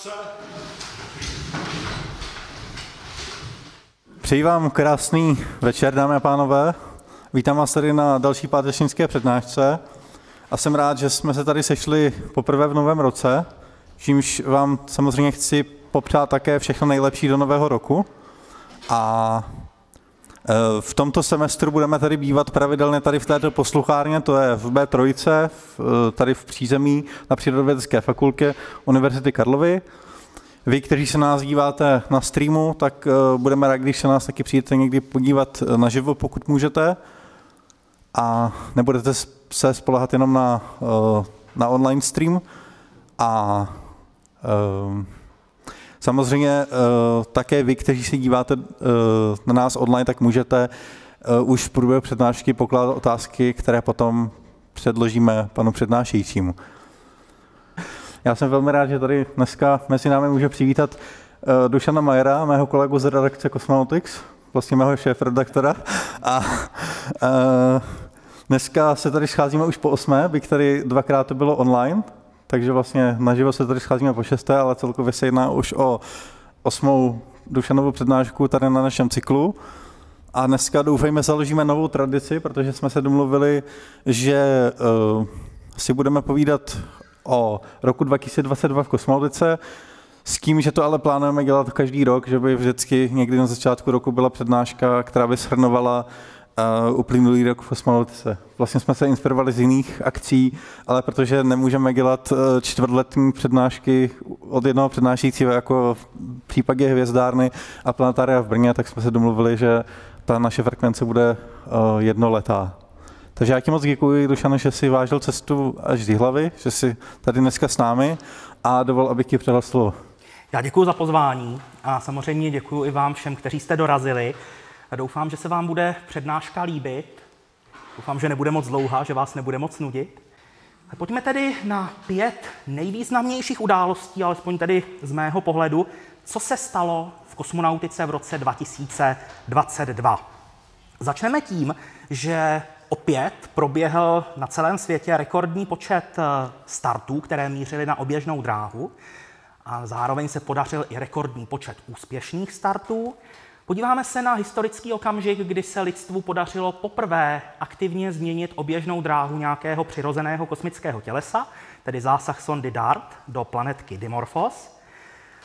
akce. Přeji vám krásný večer, dámy a pánové. Vítám vás tady na další pátečnické přednášce a jsem rád, že jsme se tady sešli poprvé v novém roce, čímž vám samozřejmě chci popřát také všechno nejlepší do nového roku. A v tomto semestru budeme tady bývat pravidelně tady v této posluchárně, to je v B3, e, tady v přízemí na Přírodovědecké fakultě Univerzity Karlovy. Vy, kteří se nás díváte na streamu, tak e, budeme rádi, když se nás taky přijdete někdy podívat naživo, pokud můžete. A nebudete se spolehat jenom na, na online stream. A Samozřejmě uh, také vy, kteří se díváte uh, na nás online, tak můžete uh, už v průběhu přednášky pokládat otázky, které potom předložíme panu přednášejícímu. Já jsem velmi rád, že tady dneska mezi námi může přivítat Dušana Majera, mého kolegu z redakce Cosmonautics, vlastně mého šéf-redaktora. A dneska se tady scházíme už po osmé, byť tady dvakrát to bylo online, takže vlastně naživo se tady scházíme po šesté, ale celkově se jedná už o osmou Dušanovou přednášku tady na našem cyklu. A dneska doufejme založíme novou tradici, protože jsme se domluvili, že uh, si budeme povídat o roku 2022 v kosmologice, s tím, že to ale plánujeme dělat každý rok, že by vždycky někdy na začátku roku byla přednáška, která by shrnovala uplynulý rok v kosmonautice. Vlastně jsme se inspirovali z jiných akcí, ale protože nemůžeme dělat uh, čtvrtletní přednášky od jednoho přednášejícího, jako v případě hvězdárny a planetária v Brně, tak jsme se domluvili, že ta naše frekvence bude uh, jednoletá. Takže já ti moc děkuji, Dušane, že jsi vážil cestu až z hlavy, že jsi tady dneska s námi a dovol, abych ti předal slovo. Já děkuji za pozvání a samozřejmě děkuji i vám všem, kteří jste dorazili. Doufám, že se vám bude přednáška líbit. Doufám, že nebude moc dlouhá, že vás nebude moc nudit. Pojďme tedy na pět nejvýznamnějších událostí, alespoň tedy z mého pohledu, co se stalo v kosmonautice v roce 2022. Začneme tím, že opět proběhl na celém světě rekordní počet eh, startů, které mířily na oběžnou dráhu a zároveň se podařil i rekordní počet úspěšných startů. Podíváme se na historický okamžik, kdy se lidstvu podařilo poprvé aktivně změnit oběžnou dráhu nějakého přirozeného kosmického tělesa, tedy zásah sondy DART do planetky Dimorphos.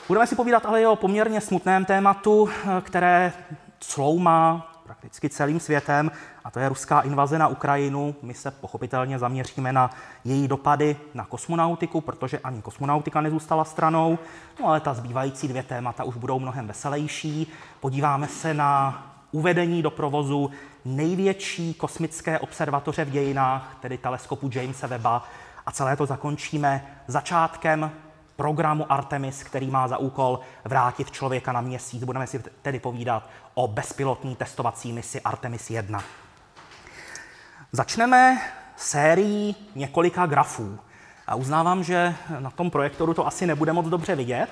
Budeme si povídat ale i o poměrně smutném tématu, které cloumá prakticky celým světem, a to je ruská invaze na Ukrajinu. My se pochopitelně zaměříme na její dopady na kosmonautiku, protože ani kosmonautika nezůstala stranou, no ale ta zbývající dvě témata už budou mnohem veselější. Podíváme se na uvedení do provozu největší kosmické observatoře v dějinách, tedy teleskopu Jamesa Webba, a celé to zakončíme začátkem programu Artemis, který má za úkol vrátit člověka na měsíc. Budeme si tedy povídat o bezpilotní testovací misi Artemis 1. Začneme sérií několika grafů. A uznávám, že na tom projektoru to asi nebude moc dobře vidět,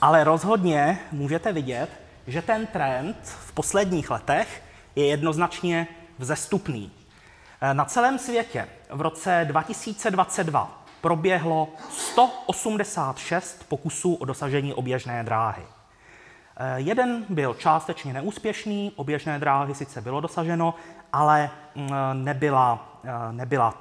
ale rozhodně můžete vidět, že ten trend v posledních letech je jednoznačně vzestupný. Na celém světě v roce 2022 proběhlo 186 pokusů o dosažení oběžné dráhy. Eh, jeden byl částečně neúspěšný, oběžné dráhy sice bylo dosaženo, ale mm, nebyla, eh, nebyla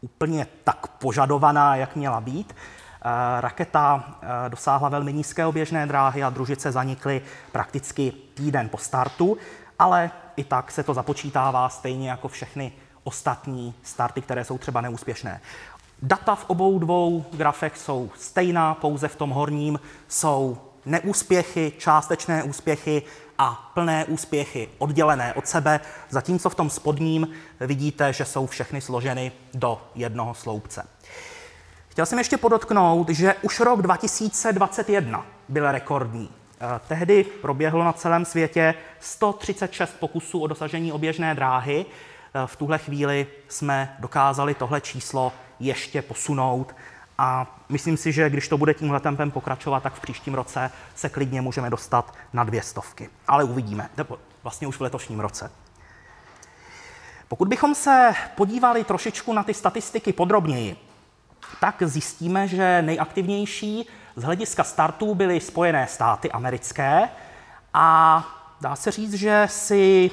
úplně tak požadovaná, jak měla být. Eh, raketa dosáhla velmi nízké oběžné dráhy a družice zanikly prakticky týden po startu, ale i tak se to započítává stejně jako všechny ostatní starty, které jsou třeba neúspěšné. Data v obou dvou grafech jsou stejná, pouze v tom horním jsou neúspěchy, částečné úspěchy a plné úspěchy oddělené od sebe, zatímco v tom spodním vidíte, že jsou všechny složeny do jednoho sloupce. Chtěl jsem ještě podotknout, že už rok 2021 byl rekordní. Eh, tehdy proběhlo na celém světě 136 pokusů o dosažení oběžné dráhy. Eh, v tuhle chvíli jsme dokázali tohle číslo ještě posunout a myslím si, že když to bude tímhle tempem pokračovat, tak v příštím roce se klidně můžeme dostat na dvě stovky. Ale uvidíme, vlastně už v letošním roce. Pokud bychom se podívali trošičku na ty statistiky podrobněji, tak zjistíme, že nejaktivnější z hlediska startů byly Spojené státy americké a dá se říct, že si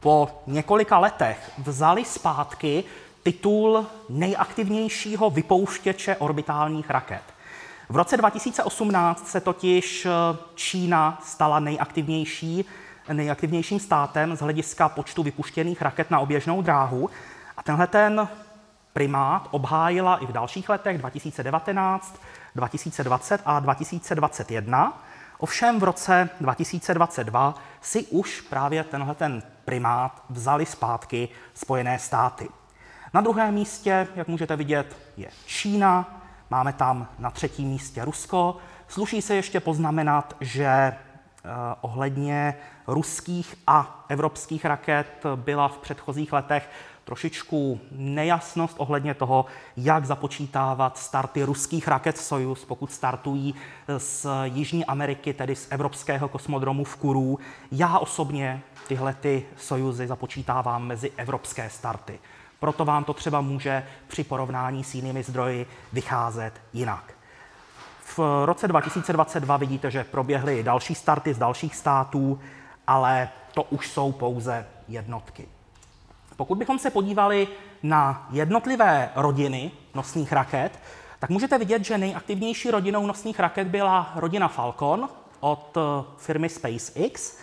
po několika letech vzali zpátky titul nejaktivnějšího vypouštěče orbitálních raket. V roce 2018 se totiž Čína stala nejaktivnější, nejaktivnějším státem z hlediska počtu vypuštěných raket na oběžnou dráhu. A tenhle ten primát obhájila i v dalších letech 2019, 2020 a 2021. Ovšem v roce 2022 si už právě tenhle ten primát vzali zpátky Spojené státy. Na druhém místě, jak můžete vidět, je Čína, máme tam na třetím místě Rusko. Sluší se ještě poznamenat, že eh, ohledně ruských a evropských raket byla v předchozích letech trošičku nejasnost ohledně toho, jak započítávat starty ruských raket Soyuz, pokud startují z Jižní Ameriky, tedy z evropského kosmodromu v Kuru. Já osobně tyhle ty Sojuzy započítávám mezi evropské starty. Proto vám to třeba může při porovnání s jinými zdroji vycházet jinak. V roce 2022 vidíte, že proběhly další starty z dalších států, ale to už jsou pouze jednotky. Pokud bychom se podívali na jednotlivé rodiny nosných raket, tak můžete vidět, že nejaktivnější rodinou nosných raket byla rodina Falcon od eh, firmy SpaceX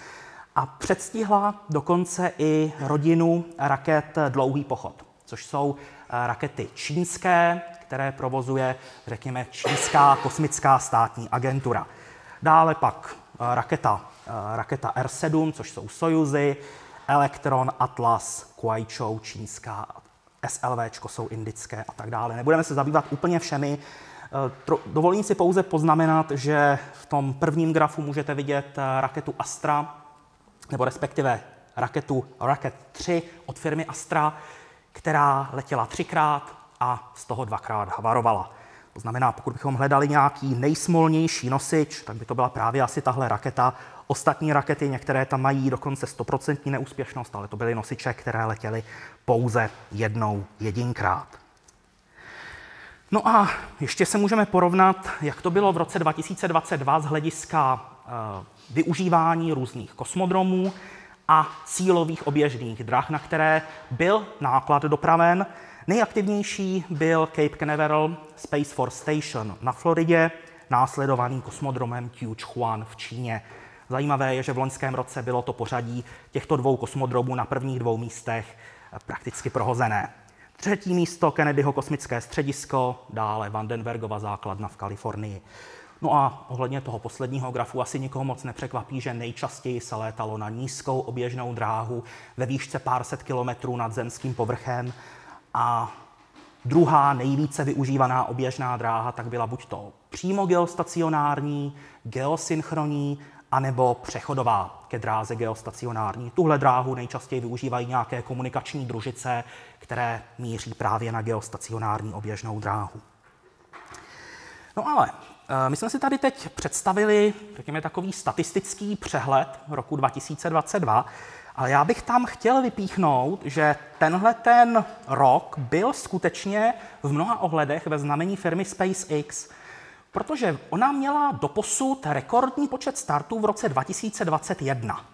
a předstihla dokonce i rodinu raket Dlouhý pochod, což jsou eh, rakety čínské, které provozuje, řekněme, čínská kosmická státní agentura. Dále pak eh, raketa, raketa R7, což jsou Sojuzy, Elektron, Atlas, Kuaichou, čínská, SLV jsou indické a tak dále. Nebudeme se zabývat úplně všemi. Eh, dovolím si pouze poznamenat, že v tom prvním grafu můžete vidět eh, raketu Astra, nebo respektive raketu Rocket 3 od firmy Astra, která letěla třikrát a z toho dvakrát havarovala. To znamená, pokud bychom hledali nějaký nejsmolnější nosič, tak by to byla právě asi tahle raketa Ostatní rakety, některé tam mají dokonce 100% neúspěšnost, ale to byly nosiče, které letěly pouze jednou jedinkrát. No a ještě se můžeme porovnat, jak to bylo v roce 2022 z hlediska uh, využívání různých kosmodromů a cílových oběžných drah, na které byl náklad dopraven. Nejaktivnější byl Cape Canaveral Space Force Station na Floridě, následovaný kosmodromem Tianjuan v Číně. Zajímavé je, že v loňském roce bylo to pořadí těchto dvou kosmodromů na prvních dvou místech prakticky prohozené. Třetí místo Kennedyho kosmické středisko, dále Vandenbergova základna v Kalifornii. No a ohledně toho posledního grafu asi nikoho moc nepřekvapí, že nejčastěji se létalo na nízkou oběžnou dráhu ve výšce pár set kilometrů nad zemským povrchem a druhá nejvíce využívaná oběžná dráha tak byla buď to přímo geostacionární, geosynchronní anebo přechodová ke dráze geostacionární. Tuhle dráhu nejčastěji využívají nějaké komunikační družice, které míří právě na geostacionární oběžnou dráhu. No ale my jsme si tady teď představili, řekněme, takový statistický přehled roku 2022, ale já bych tam chtěl vypíchnout, že tenhle ten rok byl skutečně v mnoha ohledech ve znamení firmy SpaceX, protože ona měla doposud rekordní počet startů v roce 2021.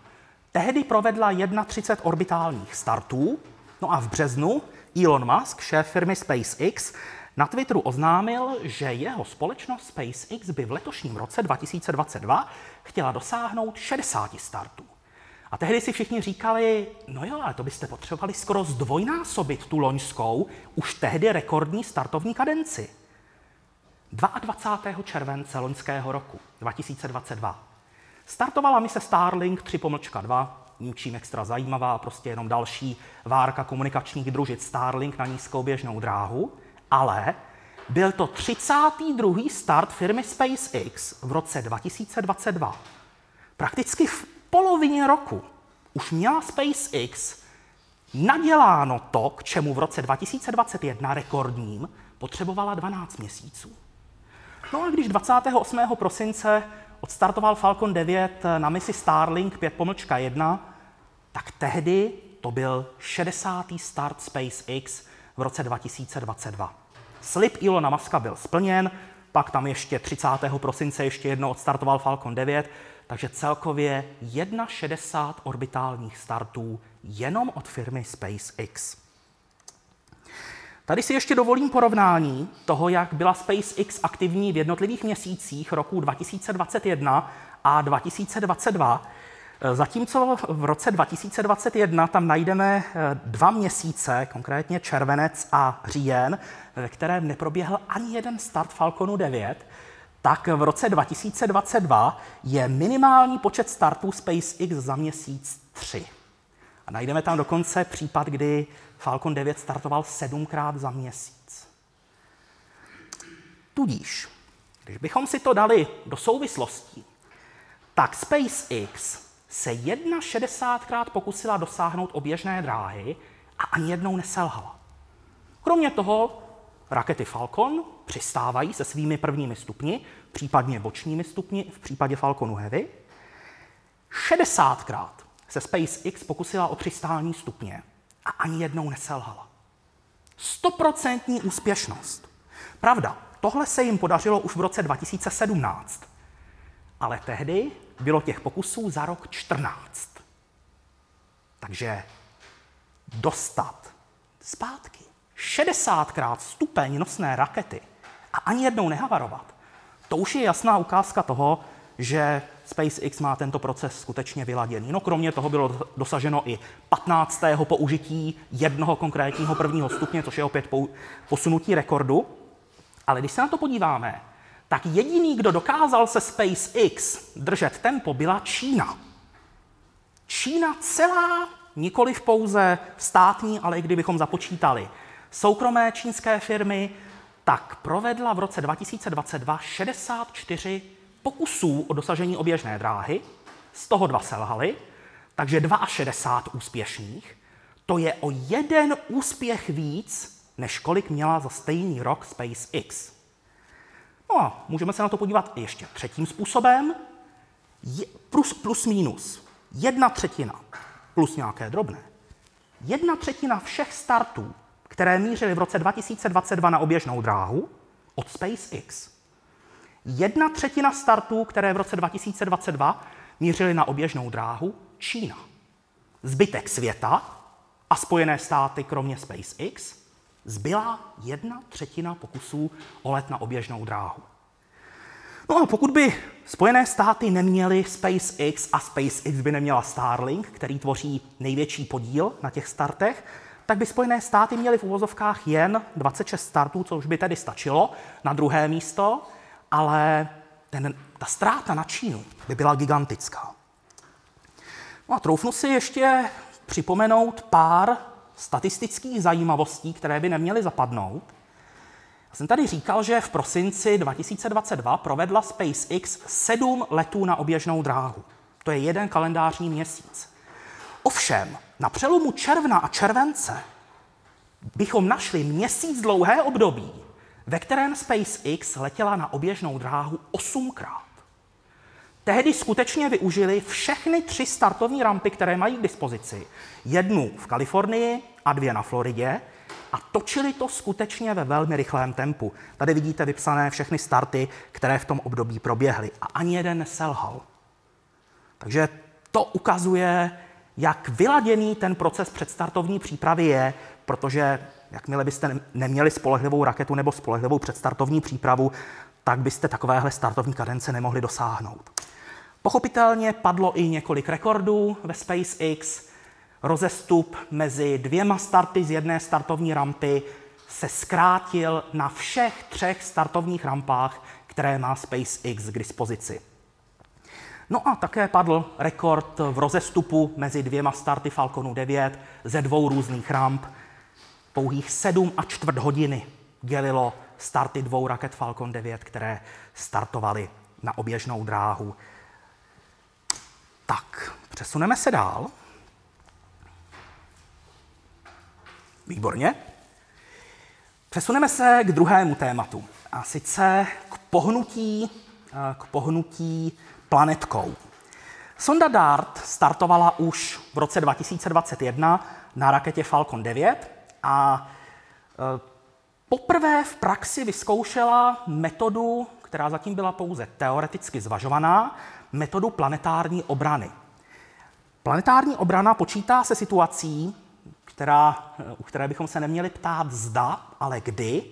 Tehdy provedla 31 orbitálních startů, no a v březnu Elon Musk, šéf firmy SpaceX, na Twitteru oznámil, že jeho společnost SpaceX by v letošním roce 2022 chtěla dosáhnout 60 startů. A tehdy si všichni říkali, no jo, ale to byste potřebovali skoro zdvojnásobit tu loňskou, už tehdy rekordní startovní kadenci. 22. července loňského roku 2022 startovala mise Starlink 3 pomlčka 2, ničím extra zajímavá, prostě jenom další várka komunikačních družic Starlink na nízkou běžnou dráhu, ale byl to 32. start firmy SpaceX v roce 2022. Prakticky v polovině roku už měla SpaceX naděláno to, k čemu v roce 2021 rekordním potřebovala 12 měsíců. No a když 28. prosince odstartoval Falcon 9 na misi Starlink 5 pomlčka 1, tak tehdy to byl 60. start SpaceX v roce 2022. slib Ilona Maska byl splněn, pak tam ještě 30. prosince ještě jednou odstartoval Falcon 9, takže celkově 61 orbitálních startů jenom od firmy SpaceX. Tady si ještě dovolím porovnání toho, jak byla SpaceX aktivní v jednotlivých měsících roku 2021 a 2022. Zatímco v roce 2021 tam najdeme eh, dva měsíce, konkrétně červenec a říjen, ve kterém neproběhl ani jeden start Falconu 9, tak v roce 2022 je minimální počet startů SpaceX za měsíc 3. A najdeme tam dokonce případ, kdy Falcon 9 startoval sedmkrát za měsíc. Tudíž, když bychom si to dali do souvislostí, tak SpaceX se 61krát pokusila dosáhnout oběžné dráhy a ani jednou neselhala. Kromě toho rakety Falcon přistávají se svými prvními stupni, případně bočními stupni v případě Falconu Heavy. 60krát se SpaceX pokusila o přistání stupně a ani jednou neselhala. Stoprocentní úspěšnost. Pravda, tohle se jim podařilo už v roce 2017, ale tehdy bylo těch pokusů za rok 14. Takže dostat zpátky 60krát stupeň nosné rakety a ani jednou nehavarovat, to už je jasná ukázka toho, že SpaceX má tento proces skutečně vyladěný. No kromě toho bylo dosaženo i 15. použití jednoho konkrétního prvního stupně, což je opět posunutí rekordu. Ale když se na to podíváme, tak jediný, kdo dokázal se SpaceX držet tempo, byla Čína. Čína celá, nikoli v pouze státní, ale i kdybychom započítali soukromé čínské firmy, tak provedla v roce 2022 64 pokusů o dosažení oběžné dráhy, z toho dva selhaly, takže 62 úspěšných. To je o jeden úspěch víc, než kolik měla za stejný rok SpaceX. No a můžeme se na to podívat ještě třetím způsobem. Je, plus, plus minus. Jedna třetina plus nějaké drobné. Jedna třetina všech startů, které mířily v roce 2022 na oběžnou dráhu od SpaceX, Jedna třetina startů, které v roce 2022 mířily na oběžnou dráhu, Čína. Zbytek světa a Spojené státy, kromě SpaceX, zbyla jedna třetina pokusů o let na oběžnou dráhu. No a pokud by Spojené státy neměly SpaceX a SpaceX by neměla Starlink, který tvoří největší podíl na těch startech, tak by Spojené státy měly v uvozovkách jen 26 startů, což by tedy stačilo na druhé místo, ale ten, ta ztráta na Čínu by byla gigantická. No a troufnu si ještě připomenout pár statistických zajímavostí, které by neměly zapadnout. Já jsem tady říkal, že v prosinci 2022 provedla SpaceX sedm letů na oběžnou dráhu. To je jeden kalendářní měsíc. Ovšem, na přelomu června a července bychom našli měsíc dlouhé období, ve kterém SpaceX letěla na oběžnou dráhu osmkrát. Tehdy skutečně využili všechny tři startovní rampy, které mají k dispozici. Jednu v Kalifornii a dvě na Floridě a točili to skutečně ve velmi rychlém tempu. Tady vidíte vypsané všechny starty, které v tom období proběhly a ani jeden neselhal. Takže to ukazuje, jak vyladěný ten proces předstartovní přípravy je, protože Jakmile byste neměli spolehlivou raketu nebo spolehlivou předstartovní přípravu, tak byste takovéhle startovní kadence nemohli dosáhnout. Pochopitelně padlo i několik rekordů ve SpaceX. Rozestup mezi dvěma starty z jedné startovní rampy se zkrátil na všech třech startovních rampách, které má SpaceX k dispozici. No a také padl rekord v rozestupu mezi dvěma starty Falconu 9 ze dvou různých ramp, pouhých 7 a čtvrt hodiny dělilo starty dvou raket Falcon 9, které startovaly na oběžnou dráhu. Tak, přesuneme se dál. Výborně. Přesuneme se k druhému tématu, a sice k pohnutí, k pohnutí planetkou. Sonda DART startovala už v roce 2021 na raketě Falcon 9 a e, poprvé v praxi vyzkoušela metodu, která zatím byla pouze teoreticky zvažovaná, metodu planetární obrany. Planetární obrana počítá se situací, která, u které bychom se neměli ptát zda, ale kdy.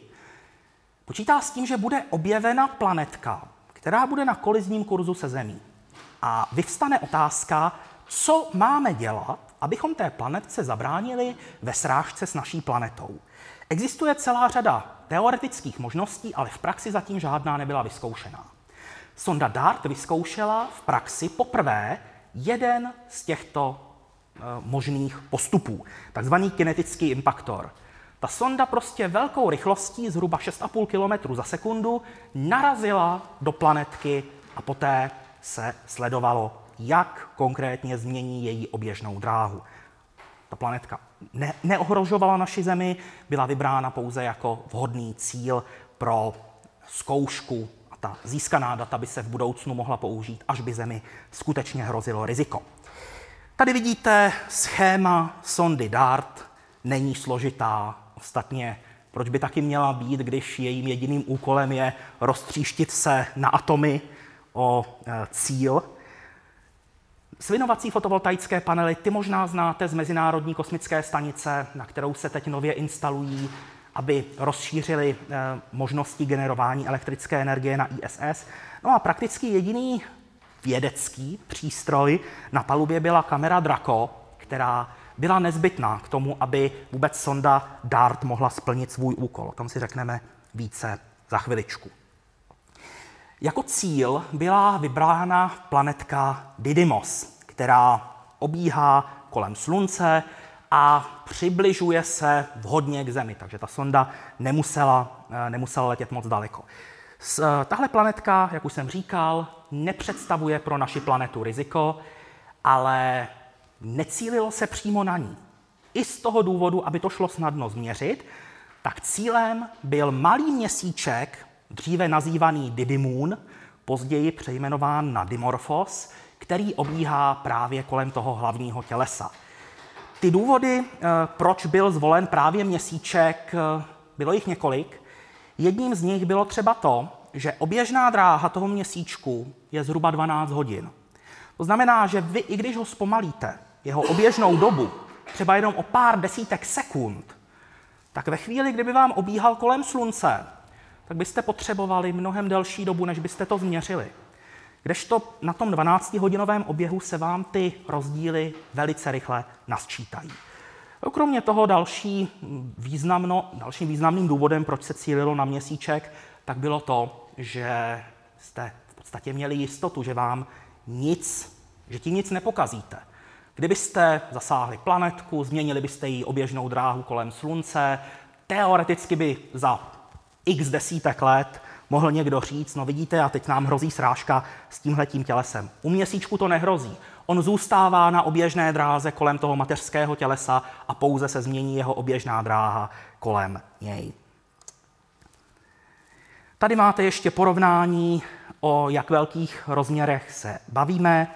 Počítá s tím, že bude objevena planetka, která bude na kolizním kurzu se Zemí. A vyvstane otázka, co máme dělat, abychom té planetce zabránili ve srážce s naší planetou. Existuje celá řada teoretických možností, ale v praxi zatím žádná nebyla vyzkoušená. Sonda DART vyzkoušela v praxi poprvé jeden z těchto e, možných postupů, takzvaný kinetický impaktor. Ta sonda prostě velkou rychlostí, zhruba 6,5 km za sekundu, narazila do planetky a poté se sledovalo, jak konkrétně změní její oběžnou dráhu. Ta planetka ne, neohrožovala naši Zemi, byla vybrána pouze jako vhodný cíl pro zkoušku a ta získaná data by se v budoucnu mohla použít, až by Zemi skutečně hrozilo riziko. Tady vidíte schéma sondy DART, není složitá, ostatně proč by taky měla být, když jejím jediným úkolem je roztříštit se na atomy o e, cíl. Svinovací fotovoltaické panely, ty možná znáte z Mezinárodní kosmické stanice, na kterou se teď nově instalují, aby rozšířili e, možnosti generování elektrické energie na ISS. No a prakticky jediný vědecký přístroj na palubě byla kamera Draco, která byla nezbytná k tomu, aby vůbec sonda DART mohla splnit svůj úkol. O tom si řekneme více za chviličku. Jako cíl byla vybrána planetka Didymos, která obíhá kolem Slunce a přibližuje se vhodně k Zemi, takže ta sonda nemusela, eh, nemusela letět moc daleko. Eh, tahle planetka, jak už jsem říkal, nepředstavuje pro naši planetu riziko, ale necílilo se přímo na ní. I z toho důvodu, aby to šlo snadno změřit, tak cílem byl malý měsíček, dříve nazývaný Didymoon, později přejmenován na Dimorphos, který obíhá právě kolem toho hlavního tělesa. Ty důvody, eh, proč byl zvolen právě měsíček, eh, bylo jich několik. Jedním z nich bylo třeba to, že oběžná dráha toho měsíčku je zhruba 12 hodin. To znamená, že vy, i když ho zpomalíte, jeho oběžnou dobu, třeba jenom o pár desítek sekund, tak ve chvíli, kdyby vám obíhal kolem slunce, tak byste potřebovali mnohem delší dobu, než byste to změřili. Kdežto na tom 12-hodinovém oběhu se vám ty rozdíly velice rychle nasčítají. Kromě toho další významno, dalším významným důvodem, proč se cílilo na měsíček, tak bylo to, že jste v podstatě měli jistotu, že vám nic, že ti nic nepokazíte. Kdybyste zasáhli planetku, změnili byste její oběžnou dráhu kolem Slunce, teoreticky by za x desítek let mohl někdo říct, no vidíte, a teď nám hrozí srážka s tímhletím tělesem. U měsíčku to nehrozí. On zůstává na oběžné dráze kolem toho mateřského tělesa a pouze se změní jeho oběžná dráha kolem něj. Tady máte ještě porovnání, o jak velkých rozměrech se bavíme.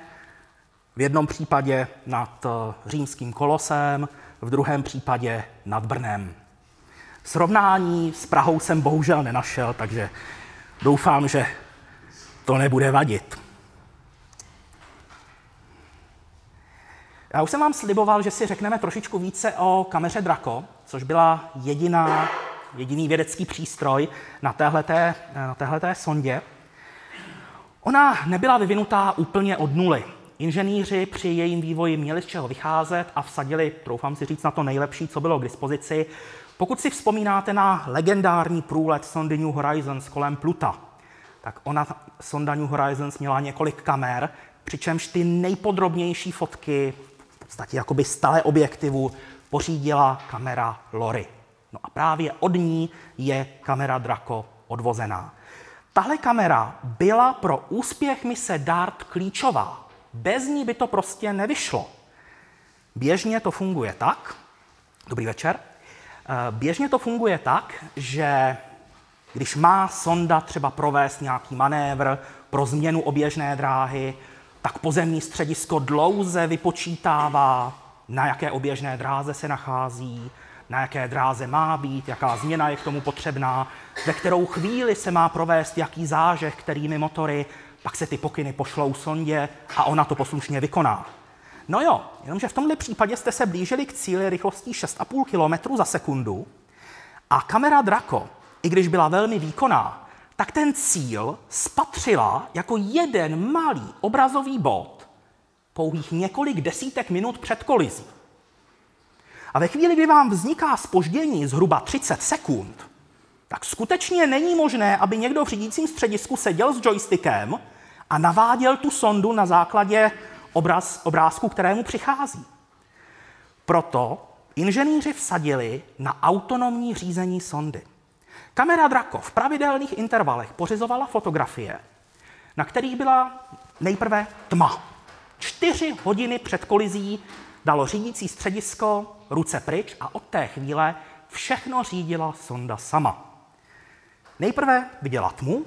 V jednom případě nad eh, římským kolosem, v druhém případě nad Brnem. Srovnání s Prahou jsem bohužel nenašel, takže doufám, že to nebude vadit. Já už jsem vám sliboval, že si řekneme trošičku více o kameře Draco, což byla jediná, jediný vědecký přístroj na téhleté, na téhleté sondě. Ona nebyla vyvinutá úplně od nuly. Inženýři při jejím vývoji měli z čeho vycházet a vsadili, troufám si říct, na to nejlepší, co bylo k dispozici. Pokud si vzpomínáte na legendární průlet sondy New Horizons kolem Pluta, tak ona, sonda New Horizons, měla několik kamer, přičemž ty nejpodrobnější fotky, v podstatě jakoby z objektivu, pořídila kamera Lory. No a právě od ní je kamera Draco odvozená. Tahle kamera byla pro úspěch mise DART klíčová. Bez ní by to prostě nevyšlo. Běžně to funguje tak, dobrý večer, běžně to funguje tak, že když má sonda třeba provést nějaký manévr pro změnu oběžné dráhy, tak pozemní středisko dlouze vypočítává, na jaké oběžné dráze se nachází, na jaké dráze má být, jaká změna je k tomu potřebná, ve kterou chvíli se má provést jaký zážeh, kterými motory, pak se ty pokyny pošlou sondě a ona to poslušně vykoná. No jo, jenomže v tomhle případě jste se blížili k cíli rychlostí 6,5 km za sekundu a kamera Draco, i když byla velmi výkonná, tak ten cíl spatřila jako jeden malý obrazový bod pouhých několik desítek minut před kolizí. A ve chvíli, kdy vám vzniká spoždění zhruba 30 sekund, tak skutečně není možné, aby někdo v řídícím středisku seděl s joystickem a naváděl tu sondu na základě obraz, obrázku, kterému přichází. Proto inženýři vsadili na autonomní řízení sondy. Kamera Draco v pravidelných intervalech pořizovala fotografie, na kterých byla nejprve tma. Čtyři hodiny před kolizí dalo řídící středisko ruce pryč a od té chvíle všechno řídila sonda sama. Nejprve viděla tmu,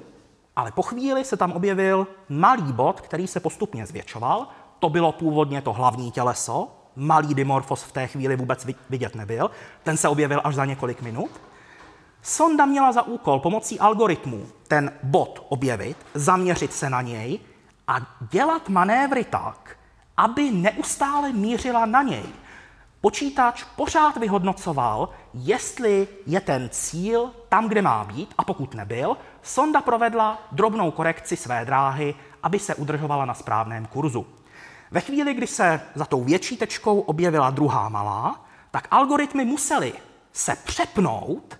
ale po chvíli se tam objevil malý bod, který se postupně zvětšoval. To bylo původně to hlavní těleso, malý dimorfos v té chvíli vůbec vidět nebyl, ten se objevil až za několik minut. Sonda měla za úkol pomocí algoritmu ten bod objevit, zaměřit se na něj a dělat manévry tak, aby neustále mířila na něj. Počítač pořád vyhodnocoval, jestli je ten cíl tam, kde má být, a pokud nebyl, sonda provedla drobnou korekci své dráhy, aby se udržovala na správném kurzu. Ve chvíli, kdy se za tou větší tečkou objevila druhá malá, tak algoritmy musely se přepnout,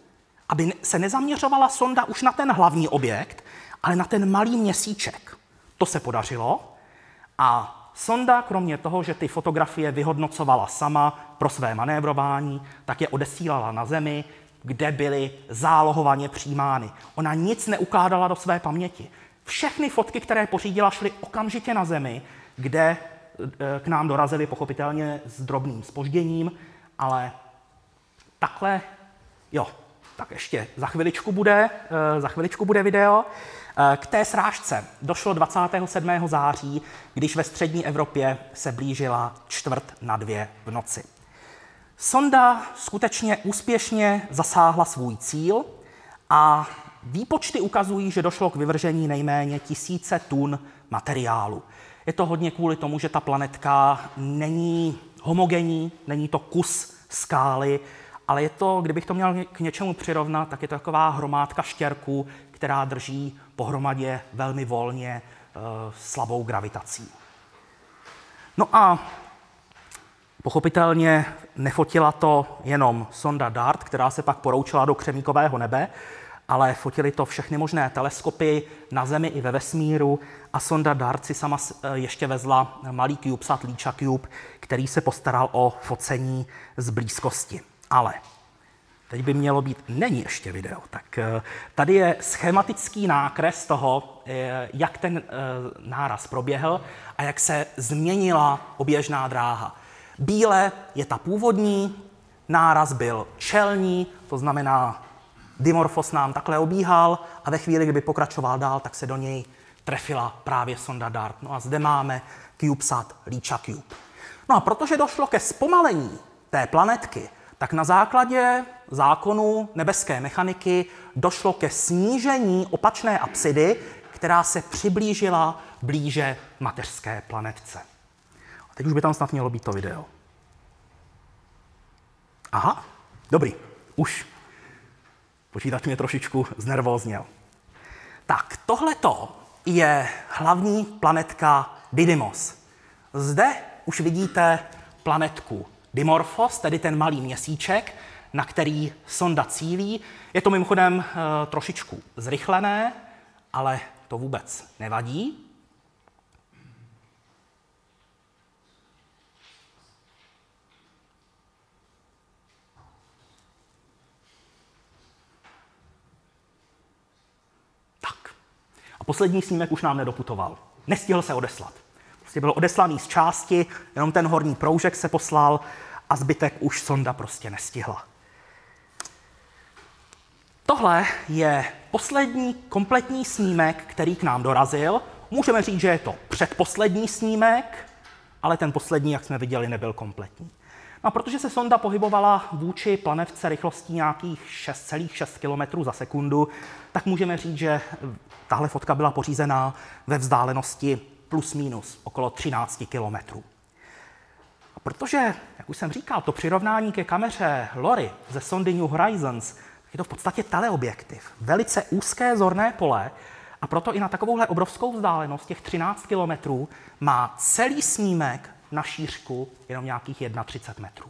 aby se nezaměřovala sonda už na ten hlavní objekt, ale na ten malý měsíček. To se podařilo a sonda, kromě toho, že ty fotografie vyhodnocovala sama pro své manévrování, tak je odesílala na Zemi, kde byly zálohovaně přijímány. Ona nic neukládala do své paměti. Všechny fotky, které pořídila, šly okamžitě na Zemi, kde k nám dorazily pochopitelně s drobným spožděním, ale takhle, jo, tak ještě za chviličku bude, e, za chviličku bude video. Eh, k té srážce došlo 27. září, když ve střední Evropě se blížila čtvrt na dvě v noci. Sonda skutečně úspěšně zasáhla svůj cíl a výpočty ukazují, že došlo k vyvržení nejméně tisíce tun materiálu. Je to hodně kvůli tomu, že ta planetka není homogenní, není to kus skály, ale je to, kdybych to měl k něčemu přirovnat, tak je to taková hromádka štěrků, která drží pohromadě velmi volně e, slabou gravitací. No a pochopitelně nefotila to jenom sonda DART, která se pak poroučila do křemíkového nebe, ale fotili to všechny možné teleskopy na Zemi i ve vesmíru a sonda DART si sama eh, ještě vezla malý CubeSat Líča Cube, který se postaral o focení z blízkosti. Ale teď by mělo být, není ještě video, tak eh, tady je schematický nákres toho, eh, jak ten náraz proběhl a jak se změnila oběžná dráha. Bíle je ta původní, náraz byl čelní, to znamená, Dimorphos nám takhle obíhal a ve chvíli, kdyby pokračoval dál, tak se do něj trefila právě sonda DART. No a zde máme CubeSat Líča Cube. No a protože došlo ke zpomalení té planetky, tak na základě zákonu nebeské mechaniky došlo ke snížení opačné apsidy, která se přiblížila blíže mateřské planetce. A teď už by tam snad mělo být to video. Aha, dobrý, už. Počítač mě trošičku znervózněl. Tak, tohleto je hlavní planetka Didymos. Zde už vidíte planetku Dimorphos, tedy ten malý měsíček, na který sonda cílí. Je to mimochodem uh, trošičku zrychlené, ale to vůbec nevadí. Tak. A poslední snímek už nám nedoputoval. Nestihl se odeslat. Prostě byl odeslaný z části, jenom ten horní proužek se poslal a zbytek už sonda prostě nestihla. Tohle je poslední kompletní snímek, který k nám dorazil. Můžeme říct, že je to předposlední snímek, ale ten poslední, jak jsme viděli, nebyl kompletní. a protože se sonda pohybovala vůči planetce rychlostí nějakých 6,6 km za sekundu, tak můžeme říct, že tahle fotka byla pořízená ve vzdálenosti plus minus okolo 13 km. A protože, jak už jsem říkal, to přirovnání ke kameře LORI ze sondy New Horizons je to v podstatě teleobjektiv, velice úzké zorné pole, a proto i na takovouhle obrovskou vzdálenost, těch 13 kilometrů, má celý snímek na šířku jenom nějakých 31 metrů.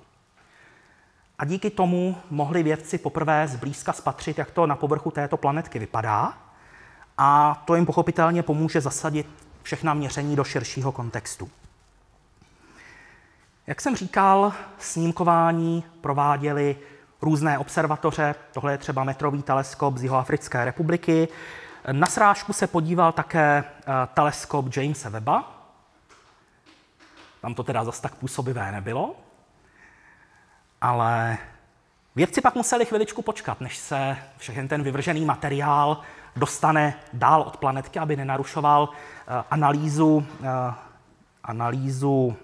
A díky tomu mohli vědci poprvé zblízka spatřit, jak to na povrchu této planetky vypadá. A to jim pochopitelně pomůže zasadit všechna měření do širšího kontextu. Jak jsem říkal, snímkování prováděli různé observatoře, tohle je třeba metrový teleskop z Jihoafrické republiky. Na srážku se podíval také eh, teleskop Jamesa Webba, tam to teda zas tak působivé nebylo, ale vědci pak museli chviličku počkat, než se všechen ten vyvržený materiál dostane dál od planetky, aby nenarušoval eh, analýzu, eh, analýzu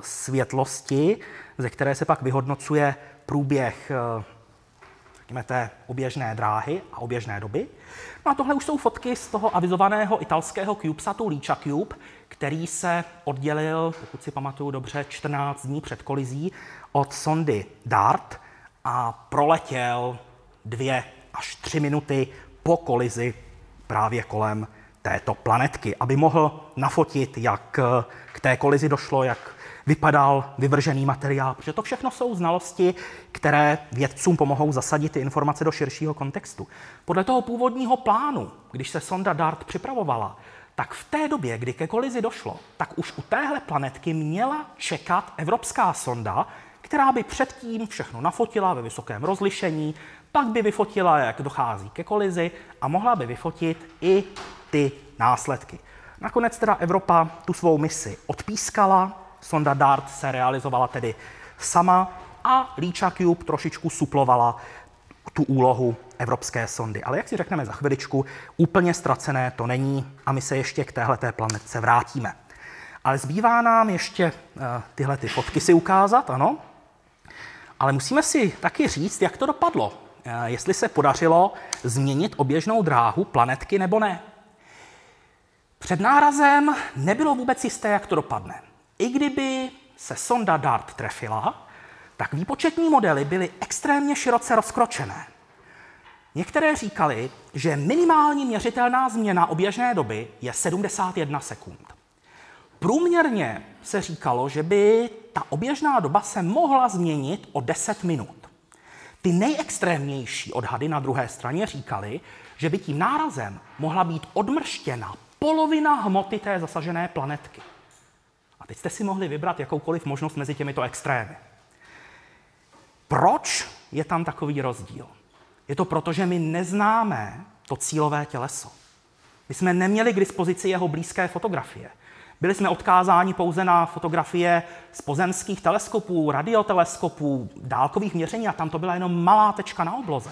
světlosti, ze které se pak vyhodnocuje průběh řekněme, té oběžné dráhy a oběžné doby. No a tohle už jsou fotky z toho avizovaného italského CubeSatu Licha Cube, který se oddělil, pokud si pamatuju dobře, 14 dní před kolizí od sondy DART a proletěl dvě až tři minuty po kolizi právě kolem této planetky, aby mohl nafotit, jak k té kolizi došlo, jak vypadal vyvržený materiál, protože to všechno jsou znalosti, které vědcům pomohou zasadit ty informace do širšího kontextu. Podle toho původního plánu, když se sonda DART připravovala, tak v té době, kdy ke kolizi došlo, tak už u téhle planetky měla čekat evropská sonda, která by předtím všechno nafotila ve vysokém rozlišení, pak by vyfotila, jak dochází ke kolizi a mohla by vyfotit i ty následky. Nakonec teda Evropa tu svou misi odpískala, sonda DART se realizovala tedy sama a Líča Cube trošičku suplovala tu úlohu evropské sondy. Ale jak si řekneme za chviličku, úplně ztracené to není a my se ještě k téhleté planetce vrátíme. Ale zbývá nám ještě uh, tyhle ty fotky si ukázat, ano. Ale musíme si taky říct, jak to dopadlo. Uh, jestli se podařilo změnit oběžnou dráhu planetky nebo ne. Před nárazem nebylo vůbec jisté, jak to dopadne. I kdyby se sonda DART trefila, tak výpočetní modely byly extrémně široce rozkročené. Některé říkali, že minimální měřitelná změna oběžné doby je 71 sekund. Průměrně se říkalo, že by ta oběžná doba se mohla změnit o 10 minut. Ty nejextrémnější odhady na druhé straně říkali, že by tím nárazem mohla být odmrštěna polovina hmoty té zasažené planetky. A teď jste si mohli vybrat jakoukoliv možnost mezi těmito extrémy. Proč je tam takový rozdíl? Je to proto, že my neznáme to cílové těleso. My jsme neměli k dispozici jeho blízké fotografie. Byli jsme odkázáni pouze na fotografie z pozemských teleskopů, radioteleskopů, dálkových měření a tam to byla jenom malá tečka na obloze.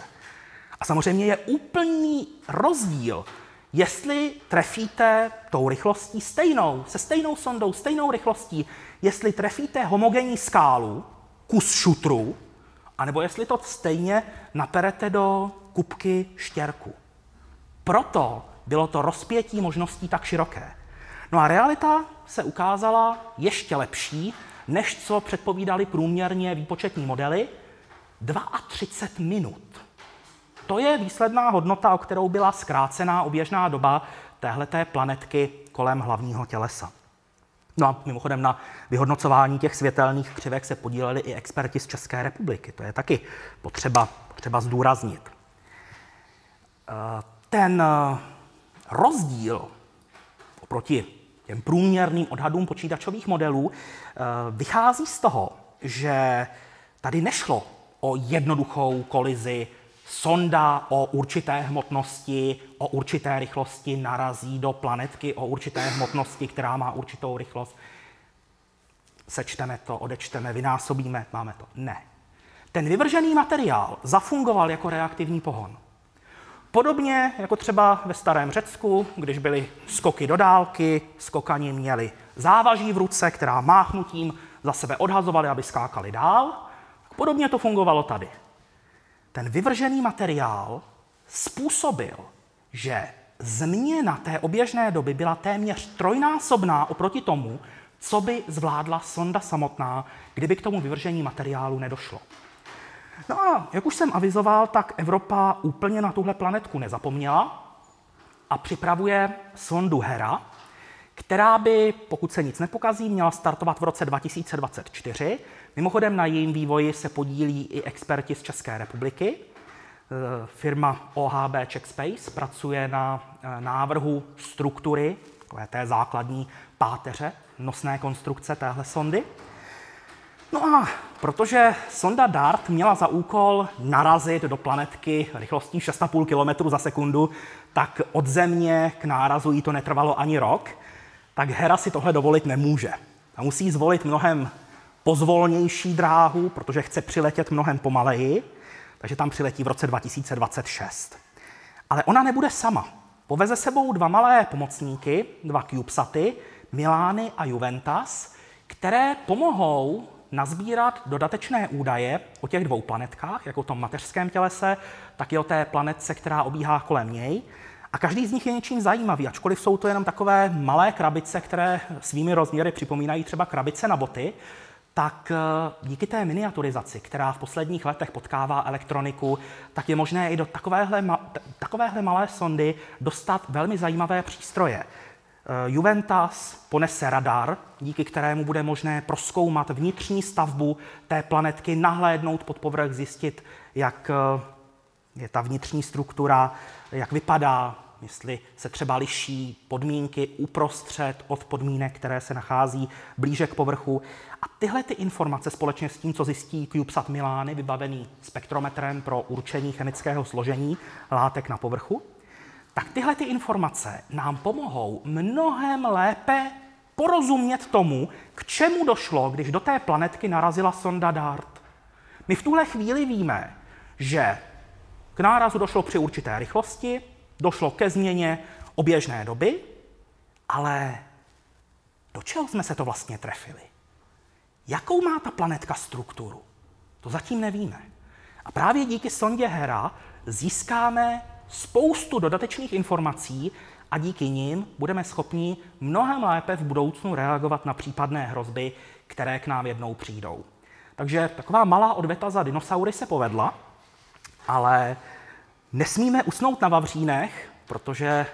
A samozřejmě je úplný rozdíl jestli trefíte tou rychlostí stejnou, se stejnou sondou, stejnou rychlostí, jestli trefíte homogenní skálu, kus šutru, anebo jestli to stejně naperete do kupky štěrku. Proto bylo to rozpětí možností tak široké. No a realita se ukázala ještě lepší, než co předpovídali průměrně výpočetní modely, 32 minut to je výsledná hodnota, o kterou byla zkrácená oběžná doba téhleté planetky kolem hlavního tělesa. No a mimochodem na vyhodnocování těch světelných křivek se podíleli i experti z České republiky. To je taky potřeba, potřeba zdůraznit. Eh, ten eh, rozdíl oproti těm průměrným odhadům počítačových modelů eh, vychází z toho, že tady nešlo o jednoduchou kolizi sonda o určité hmotnosti, o určité rychlosti narazí do planetky o určité hmotnosti, která má určitou rychlost. Sečteme to, odečteme, vynásobíme, máme to. Ne. Ten vyvržený materiál zafungoval jako reaktivní pohon. Podobně jako třeba ve starém Řecku, když byly skoky do dálky, skokani měli závaží v ruce, která máchnutím za sebe odhazovali, aby skákali dál. Podobně to fungovalo tady. Ten vyvržený materiál způsobil, že změna té oběžné doby byla téměř trojnásobná oproti tomu, co by zvládla sonda samotná, kdyby k tomu vyvržení materiálu nedošlo. No a jak už jsem avizoval, tak Evropa úplně na tuhle planetku nezapomněla a připravuje sondu Hera, která by, pokud se nic nepokazí, měla startovat v roce 2024. Mimochodem na jejím vývoji se podílí i experti z České republiky. Eh, firma OHB Czech Space pracuje na eh, návrhu struktury, té základní páteře, nosné konstrukce téhle sondy. No a protože sonda DART měla za úkol narazit do planetky rychlostí 6,5 km za sekundu, tak od Země k nárazu jí to netrvalo ani rok, tak Hera si tohle dovolit nemůže. A musí zvolit mnohem pozvolnější dráhu, protože chce přiletět mnohem pomaleji, takže tam přiletí v roce 2026. Ale ona nebude sama. Poveze sebou dva malé pomocníky, dva CubeSaty, Milány a Juventas, které pomohou nazbírat dodatečné údaje o těch dvou planetkách, jako o tom mateřském tělese, tak i o té planetce, která obíhá kolem něj. A každý z nich je něčím zajímavý, ačkoliv jsou to jenom takové malé krabice, které svými rozměry připomínají třeba krabice na boty, tak eh, díky té miniaturizaci, která v posledních letech potkává elektroniku, tak je možné i do takovéhle, takovéhle malé sondy dostat velmi zajímavé přístroje. Eh, Juventus ponese radar, díky kterému bude možné proskoumat vnitřní stavbu té planetky, nahlédnout pod povrch, zjistit, jak eh, je ta vnitřní struktura, jak vypadá, jestli se třeba liší podmínky uprostřed od podmínek, které se nachází blíže k povrchu. A tyhle ty informace společně s tím, co zjistí CubeSat Milány, vybavený spektrometrem pro určení chemického složení látek na povrchu, tak tyhle ty informace nám pomohou mnohem lépe porozumět tomu, k čemu došlo, když do té planetky narazila sonda DART. My v tuhle chvíli víme, že k nárazu došlo při určité rychlosti, došlo ke změně oběžné doby, ale do čeho jsme se to vlastně trefili? Jakou má ta planetka strukturu? To zatím nevíme. A právě díky sondě Hera získáme spoustu dodatečných informací a díky nim budeme schopni mnohem lépe v budoucnu reagovat na případné hrozby, které k nám jednou přijdou. Takže taková malá odveta za dinosaury se povedla, ale nesmíme usnout na Vavřínech, protože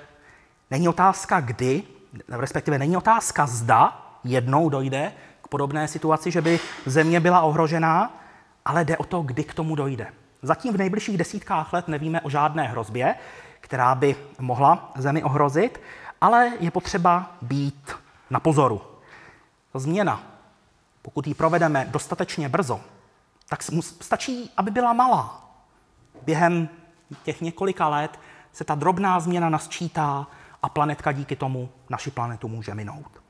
není otázka kdy, respektive není otázka zda jednou dojde k podobné situaci, že by země byla ohrožená, ale jde o to, kdy k tomu dojde. Zatím v nejbližších desítkách let nevíme o žádné hrozbě, která by mohla Zemi ohrozit, ale je potřeba být na pozoru. Změna, pokud ji provedeme dostatečně brzo, tak stačí, aby byla malá. Během těch několika let se ta drobná změna nasčítá a planetka díky tomu naši planetu může minout.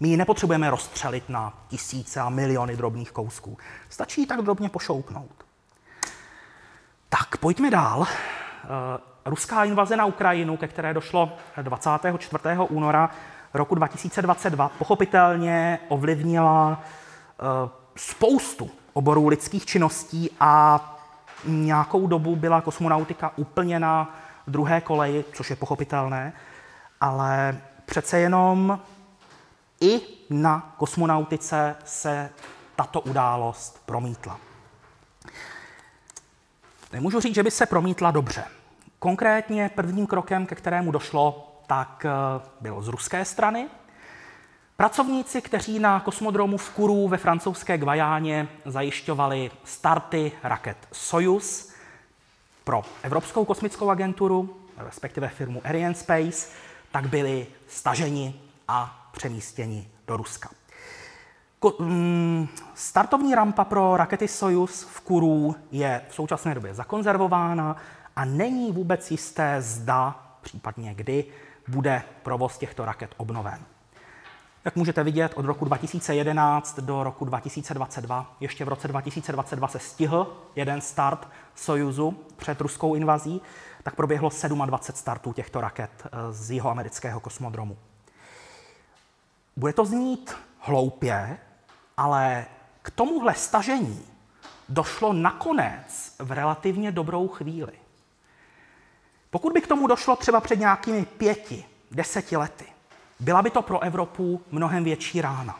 My ji nepotřebujeme rozstřelit na tisíce a miliony drobných kousků. Stačí tak drobně pošoupnout. Tak, pojďme dál. Eh, ruská invaze na Ukrajinu, ke které došlo 24. února roku 2022, pochopitelně ovlivnila eh, spoustu oborů lidských činností a nějakou dobu byla kosmonautika úplně na druhé koleji, což je pochopitelné, ale přece jenom i na kosmonautice se tato událost promítla. Nemůžu říct, že by se promítla dobře. Konkrétně prvním krokem, ke kterému došlo, tak eh, bylo z ruské strany. Pracovníci, kteří na kosmodromu v Kuru ve francouzské Gvajáně zajišťovali starty raket Soyuz pro Evropskou kosmickou agenturu, respektive firmu Arianespace, tak byli staženi a přemístěni do Ruska. Mm, startovní rampa pro rakety Soyuz v Kuru je v současné době zakonzervována a není vůbec jisté, zda, případně kdy, bude provoz těchto raket obnoven. Jak můžete vidět, od roku 2011 do roku 2022, ještě v roce 2022 se stihl jeden start Sojuzu před ruskou invazí, tak proběhlo 27 startů těchto raket eh, z jeho amerického kosmodromu. Bude to znít hloupě, Ale k tomuhle stažení došlo nakonec v relativně dobrou chvíli. Pokud by k tomu došlo třeba před nějakými pěti, deseti lety, byla by to pro Evropu mnohem větší rána.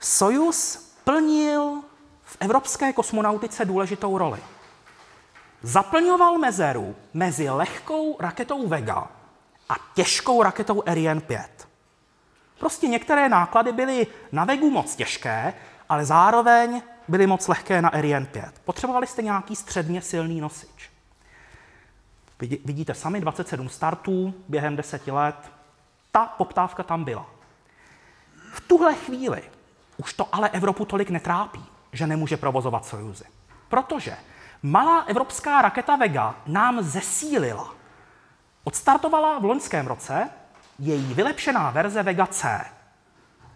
Sojus plnil v evropské kosmonautice důležitou roli. Zaplňoval mezeru mezi lehkou raketou Vega a těžkou raketou Ariane 5. Prostě některé náklady byly na Vegu moc těžké, ale zároveň byly moc lehké na Ariane 5. Potřebovali jste nějaký středně silný nosič. Vidíte sami 27 startů během deseti let. Ta poptávka tam byla. V tuhle chvíli už to ale Evropu tolik netrápí, že nemůže provozovat Sojuzy. Protože malá evropská raketa Vega nám zesílila. Odstartovala v loňském roce její vylepšená verze Vega C,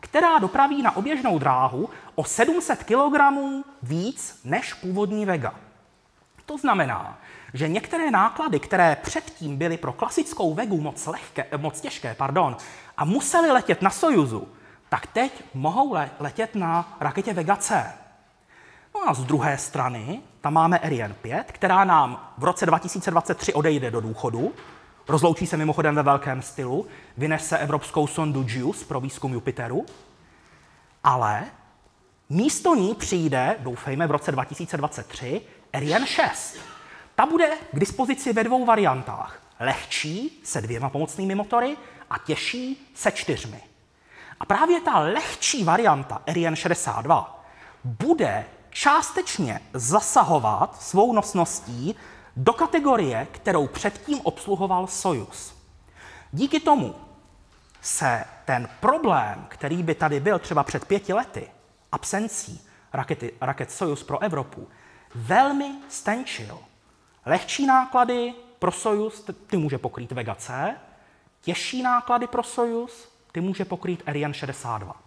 která dopraví na oběžnou dráhu o 700 kg víc než původní Vega. To znamená, že některé náklady, které předtím byly pro klasickou Vegu moc, lehké, moc těžké pardon, a museli letět na Sojuzu, tak teď mohou letět na raketě Vega C. No a z druhé strany tam máme Ariane 5, která nám v roce 2023 odejde do důchodu, rozloučí se mimochodem ve velkém stylu, vynese evropskou sondu JUICE pro výzkum Jupiteru, ale místo ní přijde, doufejme, v roce 2023 Ariane 6. Ta bude k dispozici ve dvou variantách. Lehčí se dvěma pomocnými motory a těžší se čtyřmi. A právě ta lehčí varianta Ariane 62 bude částečně zasahovat svou nosností do kategorie, kterou předtím obsluhoval Sojus. Díky tomu se ten problém, který by tady byl třeba před pěti lety, absencí rakety, raket Sojus pro Evropu, velmi stenčil. Lehčí náklady pro Sojus ty může pokrýt Vega C, těžší náklady pro Sojus ty může pokrýt Ariane 62.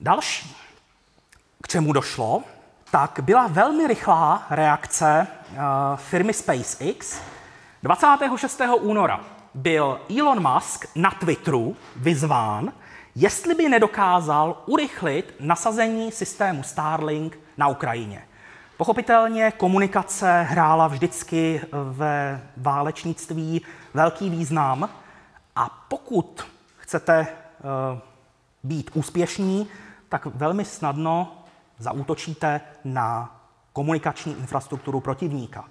Další, k čemu došlo, tak byla velmi rychlá reakce uh, firmy SpaceX. 26. února byl Elon Musk na Twitteru vyzván, jestli by nedokázal urychlit nasazení systému Starlink na Ukrajině. Pochopitelně komunikace hrála vždycky ve válečnictví velký význam a pokud chcete uh, být úspěšní, tak velmi snadno zaútočíte na komunikační infrastrukturu protivníka.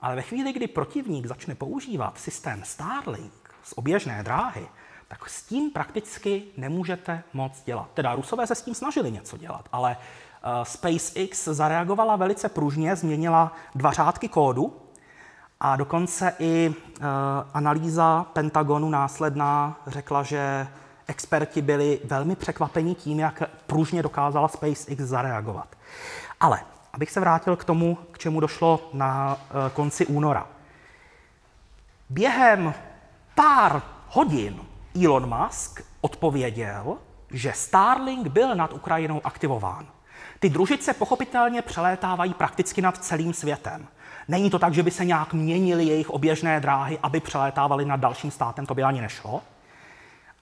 Ale ve chvíli, kdy protivník začne používat systém Starlink z oběžné dráhy, tak s tím prakticky nemůžete moc dělat. Teda Rusové se s tím snažili něco dělat, ale uh, SpaceX zareagovala velice pružně, změnila dva řádky kódu a dokonce i uh, analýza Pentagonu následná řekla, že experti byli velmi překvapeni tím, jak pružně dokázala SpaceX zareagovat. Ale abych se vrátil k tomu, k čemu došlo na uh, konci února. Během pár hodin Elon Musk odpověděl, že Starlink byl nad Ukrajinou aktivován. Ty družice pochopitelně přelétávají prakticky nad celým světem. Není to tak, že by se nějak měnily jejich oběžné dráhy, aby přelétávaly nad dalším státem, to by ani nešlo.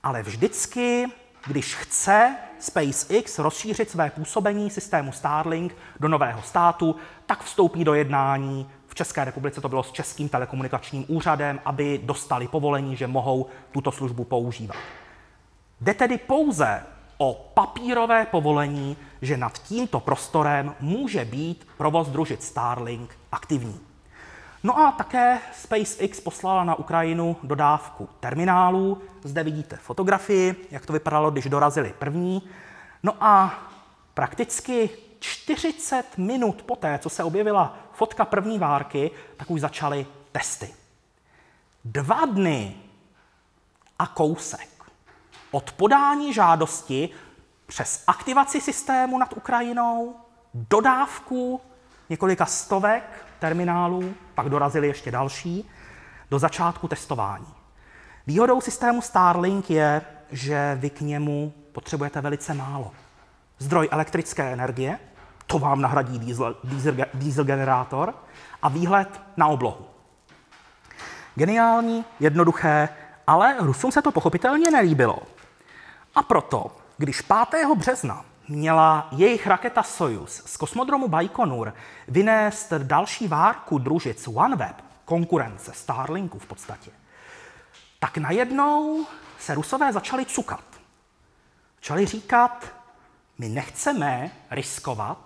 Ale vždycky, když chce SpaceX rozšířit své působení systému Starlink do nového státu, tak vstoupí do jednání. V České republice to bylo s Českým telekomunikačním úřadem, aby dostali povolení, že mohou tuto službu používat. Jde tedy pouze o papírové povolení, že nad tímto prostorem může být provoz družit Starlink aktivní. No a také SpaceX poslala na Ukrajinu dodávku terminálů. Zde vidíte fotografii, jak to vypadalo, když dorazili první. No a prakticky 40 minut poté, co se objevila fotka první várky, tak už začaly testy. Dva dny a kousek od podání žádosti přes aktivaci systému nad Ukrajinou, dodávku několika stovek terminálů, pak dorazili ještě další, do začátku testování. Výhodou systému Starlink je, že vy k němu potřebujete velice málo. Zdroj elektrické energie, to vám nahradí diesel, diesel, diesel generátor, a výhled na oblohu. Geniální, jednoduché, ale Rusům se to pochopitelně nelíbilo. A proto, když 5. března měla jejich raketa Soyuz z kosmodromu Baikonur vynést další várku družic OneWeb, konkurence Starlinku v podstatě, tak najednou se Rusové začali cukat. Začali říkat, my nechceme riskovat,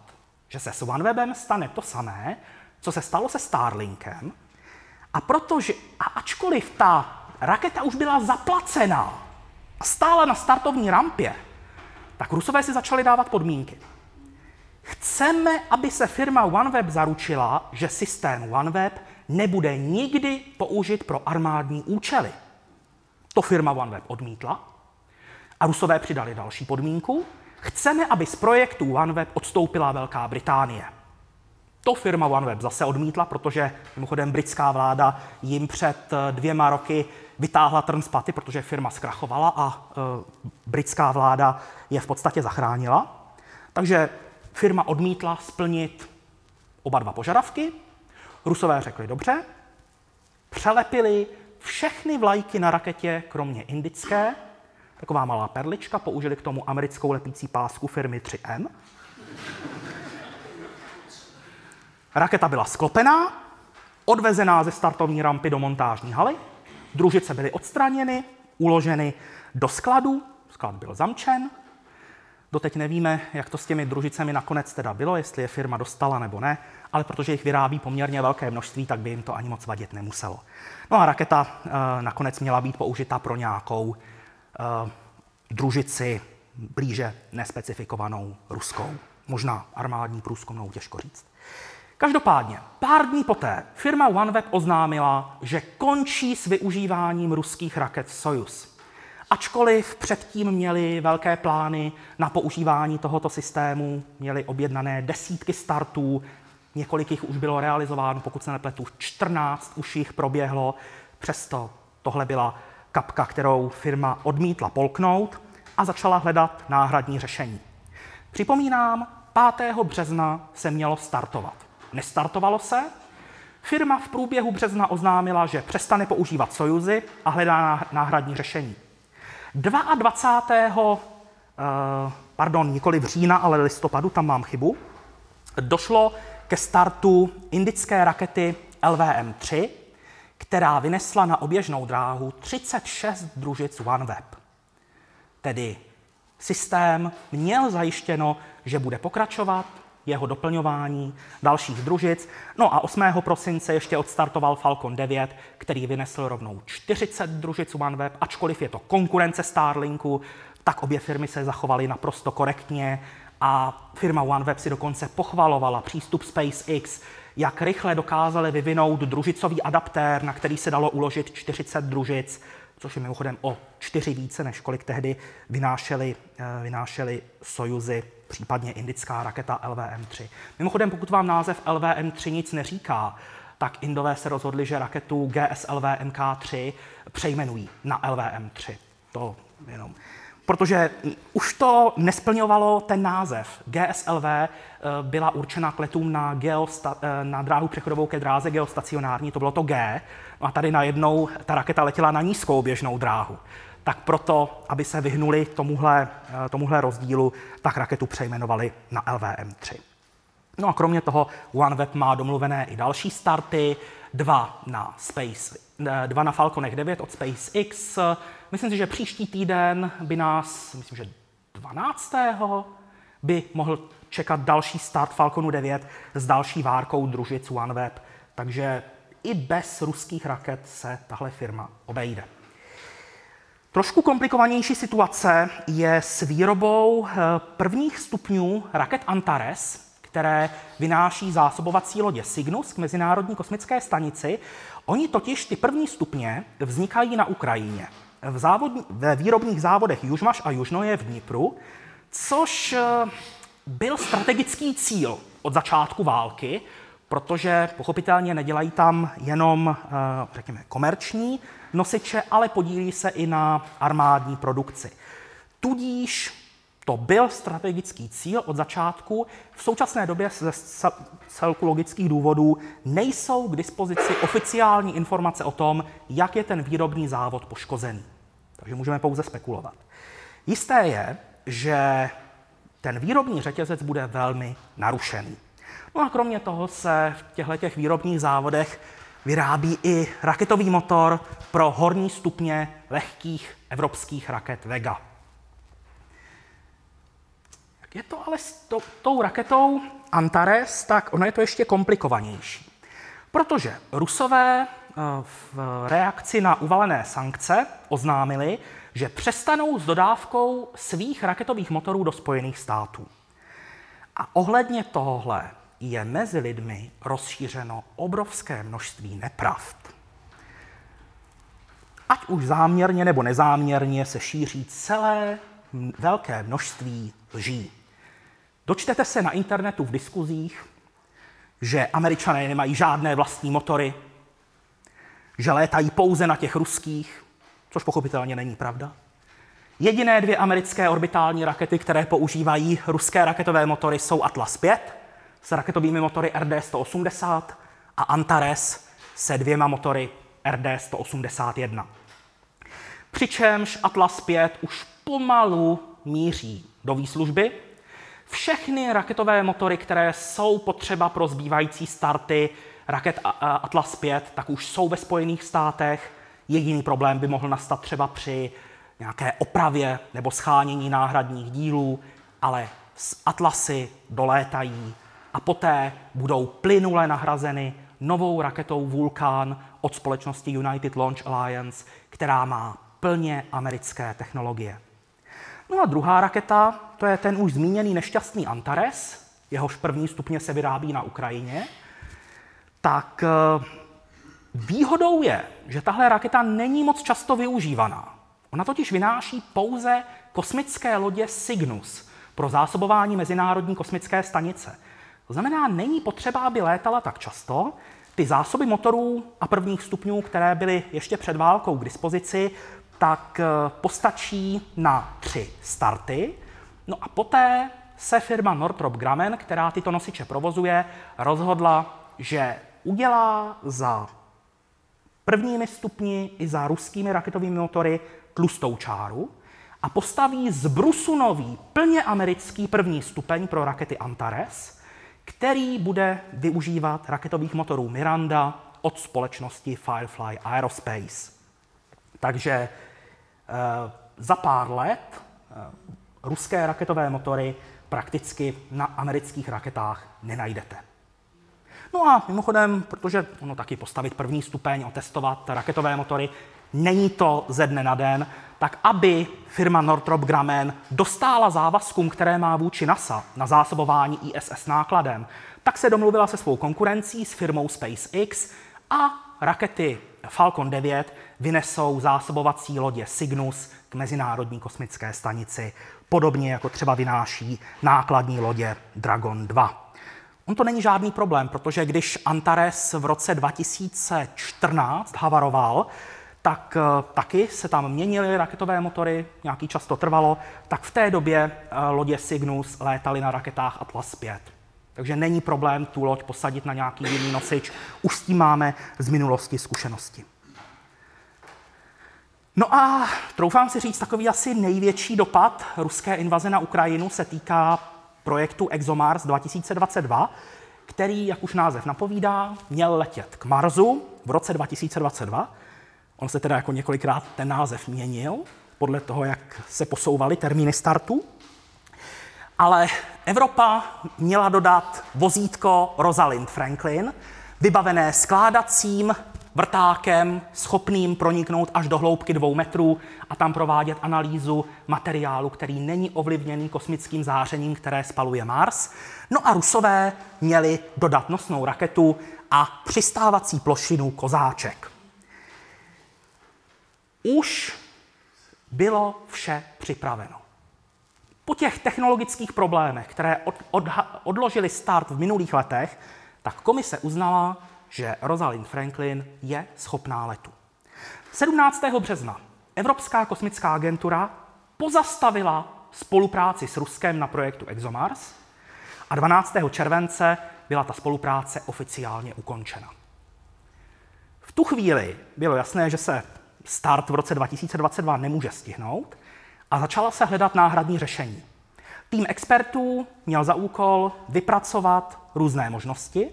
že se s OneWebem stane to samé, co se stalo se Starlinkem, a protože, a ačkoliv ta raketa už byla zaplacená a stála na startovní rampě, tak Rusové si začali dávat podmínky. Chceme, aby se firma OneWeb zaručila, že systém OneWeb nebude nikdy použit pro armádní účely. To firma OneWeb odmítla a Rusové přidali další podmínku. Chceme, aby z projektu OneWeb odstoupila Velká Británie. To firma OneWeb zase odmítla, protože mimochodem britská vláda jim před dvěma roky vytáhla trn z paty, protože firma zkrachovala a e, britská vláda je v podstatě zachránila. Takže firma odmítla splnit oba dva požadavky. Rusové řekli dobře, přelepili všechny vlajky na raketě, kromě indické, taková malá perlička, použili k tomu americkou lepící pásku firmy 3M. Raketa byla sklopená, odvezená ze startovní rampy do montážní haly, družice byly odstraněny, uloženy do skladu, sklad byl zamčen. Doteď nevíme, jak to s těmi družicemi nakonec teda bylo, jestli je firma dostala nebo ne, ale protože jich vyrábí poměrně velké množství, tak by jim to ani moc vadit nemuselo. No a raketa e, nakonec měla být použita pro nějakou e, družici blíže nespecifikovanou ruskou, možná armádní průzkumnou, těžko říct. Každopádně, pár dní poté firma OneWeb oznámila, že končí s využíváním ruských raket Soyuz. Ačkoliv předtím měli velké plány na používání tohoto systému, měli objednané desítky startů, několik jich už bylo realizováno, pokud se nepletu, 14 už jich proběhlo, přesto tohle byla kapka, kterou firma odmítla polknout a začala hledat náhradní řešení. Připomínám, 5. března se mělo startovat. Nestartovalo se. Firma v průběhu března oznámila, že přestane používat Sojuzy a hledá náhradní řešení. 22. Eh, pardon, nikoli v října, ale listopadu, tam mám chybu, došlo ke startu indické rakety LVM-3, která vynesla na oběžnou dráhu 36 družic OneWeb. Tedy systém měl zajištěno, že bude pokračovat jeho doplňování dalších družic. No a 8. prosince ještě odstartoval Falcon 9, který vynesl rovnou 40 družic OneWeb, ačkoliv je to konkurence Starlinku, tak obě firmy se zachovaly naprosto korektně a firma OneWeb si dokonce pochvalovala přístup SpaceX, jak rychle dokázali vyvinout družicový adaptér, na který se dalo uložit 40 družic, což je mimochodem o čtyři více, než kolik tehdy vynášeli, eh, vynášeli Sojuzy případně indická raketa LVM-3. Mimochodem, pokud vám název LVM-3 nic neříká, tak Indové se rozhodli, že raketu GSLV MK3 přejmenují na LVM-3. To jenom. Protože už to nesplňovalo ten název. GSLV eh, byla určena k letům na, geosta- eh, na dráhu přechodovou ke dráze geostacionární, to bylo to G, a tady najednou ta raketa letěla na nízkou běžnou dráhu tak proto, aby se vyhnuli tomuhle, eh, tomuhle rozdílu, tak raketu přejmenovali na LVM-3. No a kromě toho OneWeb má domluvené i další starty, dva na, Space, eh, dva na Falconech 9 od SpaceX. Myslím si, že příští týden by nás, myslím, že 12. by mohl čekat další start Falconu 9 s další várkou družic OneWeb, takže i bez ruských raket se tahle firma obejde. Trošku komplikovanější situace je s výrobou eh, prvních stupňů raket Antares, které vynáší zásobovací lodě Cygnus k Mezinárodní kosmické stanici. Oni totiž ty první stupně vznikají na Ukrajině. V závod, ve výrobních závodech Južmaš a Južnoje v Dnipru, což eh, byl strategický cíl od začátku války, protože pochopitelně nedělají tam jenom, eh, řekněme, komerční nosiče, ale podílí se i na armádní produkci. Tudíž to byl strategický cíl od začátku. V současné době ze celku logických důvodů nejsou k dispozici oficiální informace o tom, jak je ten výrobní závod poškozený. Takže můžeme pouze spekulovat. Jisté je, že ten výrobní řetězec bude velmi narušený. No a kromě toho se v těchto těch výrobních závodech vyrábí i raketový motor pro horní stupně lehkých evropských raket Vega. Jak je to ale s to, tou raketou Antares, tak ono je to ještě komplikovanější. Protože Rusové eh, v reakci na uvalené sankce oznámili, že přestanou s dodávkou svých raketových motorů do Spojených států. A ohledně tohle je mezi lidmi rozšířeno obrovské množství nepravd. Ať už záměrně nebo nezáměrně se šíří celé velké množství lží. Dočtete se na internetu v diskuzích, že američané nemají žádné vlastní motory, že létají pouze na těch ruských, což pochopitelně není pravda. Jediné dvě americké orbitální rakety, které používají ruské raketové motory, jsou Atlas 5 s raketovými motory RD-180 a Antares se dvěma motory RD-181. Přičemž Atlas 5 už pomalu míří do výslužby. Všechny raketové motory, které jsou potřeba pro zbývající starty raket Atlas 5, tak už jsou ve Spojených státech. Jediný problém by mohl nastat třeba při nějaké opravě nebo schánění náhradních dílů, ale z Atlasy dolétají a poté budou plynule nahrazeny novou raketou Vulcan od společnosti United Launch Alliance, která má plně americké technologie. No a druhá raketa, to je ten už zmíněný nešťastný Antares, jehož první stupně se vyrábí na Ukrajině, tak eh, výhodou je, že tahle raketa není moc často využívaná. Ona totiž vynáší pouze kosmické lodě Cygnus pro zásobování Mezinárodní kosmické stanice. To znamená, není potřeba, aby létala tak často. Ty zásoby motorů a prvních stupňů, které byly ještě před válkou k dispozici, tak eh, postačí na tři starty. No a poté se firma Northrop Grumman, která tyto nosiče provozuje, rozhodla, že udělá za prvními stupni i za ruskými raketovými motory tlustou čáru a postaví z brusu nový, plně americký první stupeň pro rakety Antares, který bude využívat raketových motorů Miranda od společnosti Firefly Aerospace. Takže e, za pár let e, ruské raketové motory prakticky na amerických raketách nenajdete. No a mimochodem, protože ono taky postavit první stupeň, otestovat raketové motory, není to ze dne na den, tak aby firma Northrop Grumman dostála závazkům, které má vůči NASA na zásobování ISS nákladem, tak se domluvila se svou konkurencí s firmou SpaceX a rakety Falcon 9 vynesou zásobovací lodě Cygnus k Mezinárodní kosmické stanici, podobně jako třeba vynáší nákladní lodě Dragon 2. On to není žádný problém, protože když Antares v roce 2014 havaroval, tak eh, taky se tam měnily raketové motory, nějaký čas to trvalo, tak v té době eh, lodě Cygnus létaly na raketách Atlas 5. Takže není problém tu loď posadit na nějaký jiný nosič, už s tím máme z minulosti zkušenosti. No a troufám si říct, takový asi největší dopad ruské invaze na Ukrajinu se týká projektu ExoMars 2022, který, jak už název napovídá, měl letět k Marsu v roce 2022 On se teda jako několikrát ten název měnil, podle toho, jak se posouvaly termíny startu. Ale Evropa měla dodat vozítko Rosalind Franklin, vybavené skládacím vrtákem, schopným proniknout až do hloubky dvou metrů a tam provádět analýzu materiálu, který není ovlivněný kosmickým zářením, které spaluje Mars. No a Rusové měli dodat nosnou raketu a přistávací plošinu Kozáček už bylo vše připraveno. Po těch technologických problémech, které od, od, odložili start v minulých letech, tak komise uznala, že Rosalind Franklin je schopná letu. 17. března Evropská kosmická agentura pozastavila spolupráci s Ruskem na projektu ExoMars a 12. července byla ta spolupráce oficiálně ukončena. V tu chvíli bylo jasné, že se start v roce 2022 nemůže stihnout a začala se hledat náhradní řešení. Tým expertů měl za úkol vypracovat různé možnosti,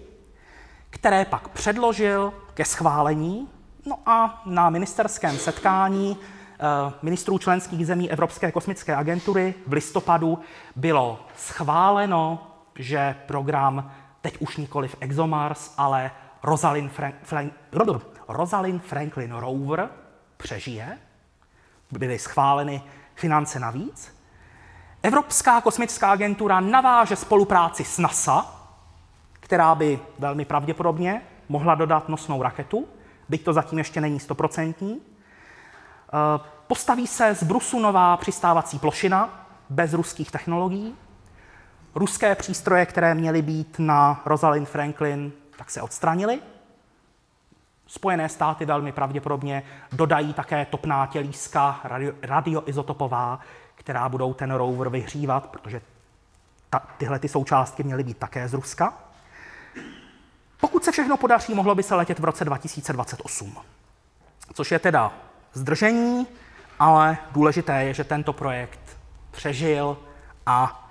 které pak předložil ke schválení. No a na ministerském setkání eh, ministrů členských zemí Evropské kosmické agentury v listopadu bylo schváleno, že program teď už nikoli v ExoMars, ale Rosalind, Rosalind Franklin Rover přežije. Byly schváleny finance navíc. Evropská kosmická agentura naváže spolupráci s NASA, která by velmi pravděpodobně mohla dodat nosnou raketu, byť to zatím ještě není stoprocentní. Eh, postaví se z Brusu nová přistávací plošina bez ruských technologií. Ruské přístroje, které měly být na Rosalind Franklin, tak se odstranily. Spojené státy velmi pravděpodobně dodají také topná tělíska radio, radioizotopová, která budou ten rover vyhřívat, protože ta, tyhle ty součástky měly být také z Ruska. Pokud se všechno podaří, mohlo by se letět v roce 2028. Což je teda zdržení, ale důležité je, že tento projekt přežil a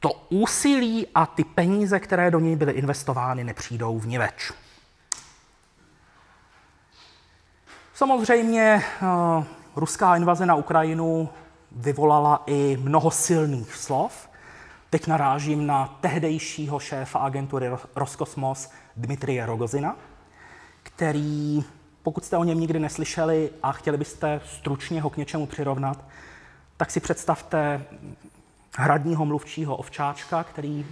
to úsilí a ty peníze, které do něj byly investovány, nepřijdou v niveč. Samozřejmě uh, ruská invaze na Ukrajinu vyvolala i mnoho silných slov. Teď narážím na tehdejšího šéfa agentury Roskosmos Dmitrie Rogozina, který, pokud jste o něm nikdy neslyšeli a chtěli byste stručně ho k něčemu přirovnat, tak si představte hradního mluvčího ovčáčka, který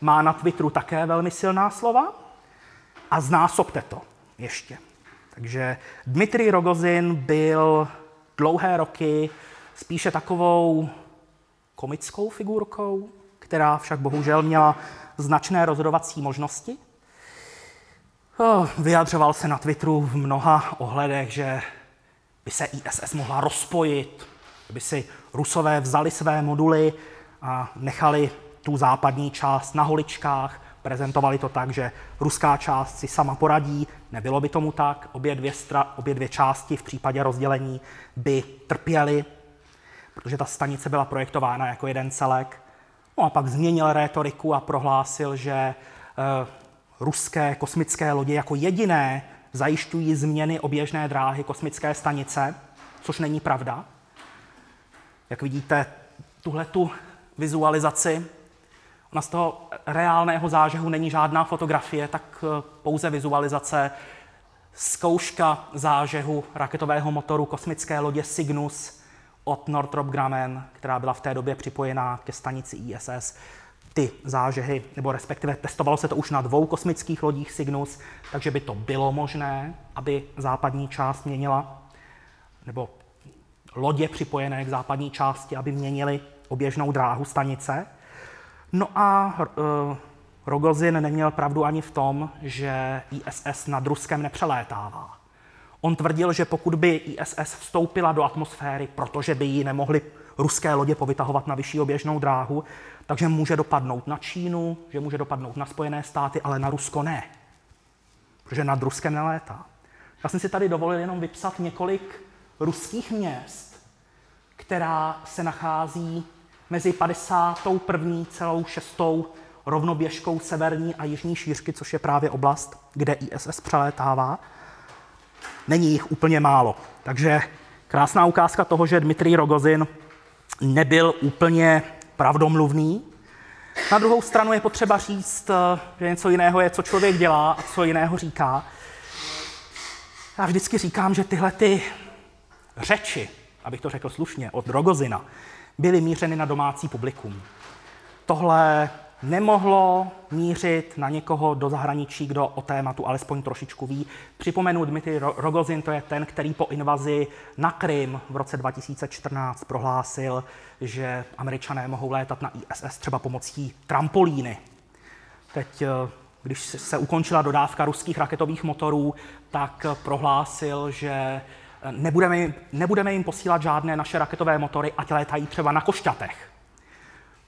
má na Twitteru také velmi silná slova a znásobte to ještě. Takže Dmitrij Rogozin byl dlouhé roky spíše takovou komickou figurkou, která však bohužel měla značné rozhodovací možnosti. Vyjadřoval se na Twitteru v mnoha ohledech, že by se ISS mohla rozpojit, by si Rusové vzali své moduly a nechali tu západní část na holičkách, prezentovali to tak, že ruská část si sama poradí. Nebylo by tomu tak, obě dvě, stra, obě dvě části v případě rozdělení by trpěly, protože ta stanice byla projektována jako jeden celek. No a pak změnil rétoriku a prohlásil, že e, ruské kosmické lodě jako jediné zajišťují změny oběžné dráhy kosmické stanice, což není pravda. Jak vidíte, tuhle tu vizualizaci, ona z toho reálného zážehu není žádná fotografie, tak eh, pouze vizualizace, zkouška zážehu raketového motoru kosmické lodě Cygnus od Northrop Grumman, která byla v té době připojená ke stanici ISS. Ty zážehy, nebo respektive testovalo se to už na dvou kosmických lodích Cygnus, takže by to bylo možné, aby západní část měnila, nebo lodě připojené k západní části, aby měnili oběžnou dráhu stanice. No a uh, Rogozin neměl pravdu ani v tom, že ISS nad Ruskem nepřelétává. On tvrdil, že pokud by ISS vstoupila do atmosféry, protože by ji nemohli ruské lodě povytahovat na vyšší oběžnou dráhu, takže může dopadnout na Čínu, že může dopadnout na Spojené státy, ale na Rusko ne. Protože nad Ruskem nelétá. Já jsem si tady dovolil jenom vypsat několik ruských měst, která se nachází mezi 51. celou šestou rovnoběžkou severní a jižní šířky, což je právě oblast, kde ISS přelétává. Není jich úplně málo. Takže krásná ukázka toho, že Dmitrij Rogozin nebyl úplně pravdomluvný. Na druhou stranu je potřeba říct, že něco jiného je, co člověk dělá a co jiného říká. Já vždycky říkám, že tyhle ty řeči, abych to řekl slušně, od Rogozina, byly mířeny na domácí publikum. Tohle nemohlo mířit na někoho do zahraničí, kdo o tématu alespoň trošičku ví. Připomenu, Dmitry Rogozin to je ten, který po invazi na Krym v roce 2014 prohlásil, že američané mohou létat na ISS třeba pomocí trampolíny. Teď, eh, když se ukončila dodávka ruských raketových motorů, tak prohlásil, že nebudeme jim, nebudeme jim posílat žádné naše raketové motory, ať létají třeba na košťatech.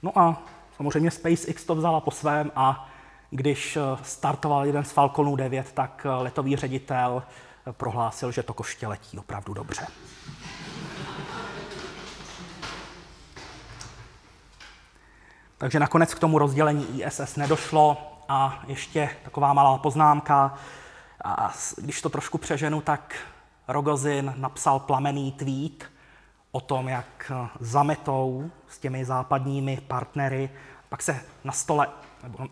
No a samozřejmě SpaceX to vzala po svém a když eh, startoval jeden z Falconů 9, tak eh, letový ředitel eh, prohlásil, že to koště letí opravdu dobře. Takže nakonec k tomu rozdělení ISS nedošlo a ještě taková malá poznámka. A když to trošku přeženu, tak Rogozin napsal plamený tweet o tom, jak zametou s těmi západními partnery, pak se na stole nebo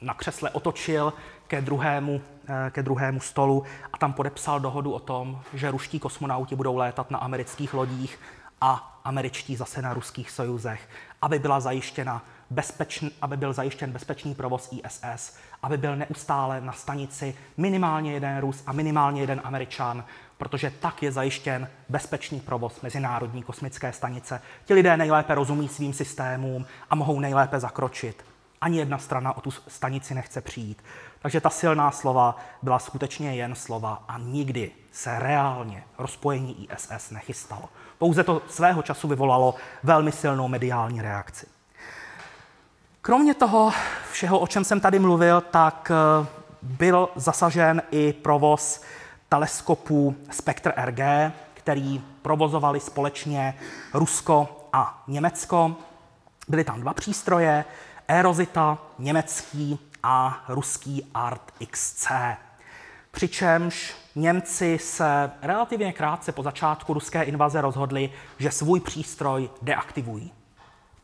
na křesle otočil ke druhému, eh, ke druhému stolu a tam podepsal dohodu o tom, že ruští kosmonauti budou létat na amerických lodích a američtí zase na ruských sojuzech, aby byla zajištěna bezpečn, aby byl zajištěn bezpečný provoz ISS, aby byl neustále na stanici minimálně jeden Rus a minimálně jeden Američan, protože tak je zajištěn bezpečný provoz Mezinárodní kosmické stanice. Ti lidé nejlépe rozumí svým systémům a mohou nejlépe zakročit. Ani jedna strana o tu stanici nechce přijít. Takže ta silná slova byla skutečně jen slova a nikdy se reálně rozpojení ISS nechystalo. Pouze to svého času vyvolalo velmi silnou mediální reakci. Kromě toho všeho, o čem jsem tady mluvil, tak eh, byl zasažen i provoz teleskopů Spectre RG, který provozovali společně Rusko a Německo. Byly tam dva přístroje, Aerosita, německý a ruský Art XC. Přičemž Němci se relativně krátce po začátku ruské invaze rozhodli, že svůj přístroj deaktivují.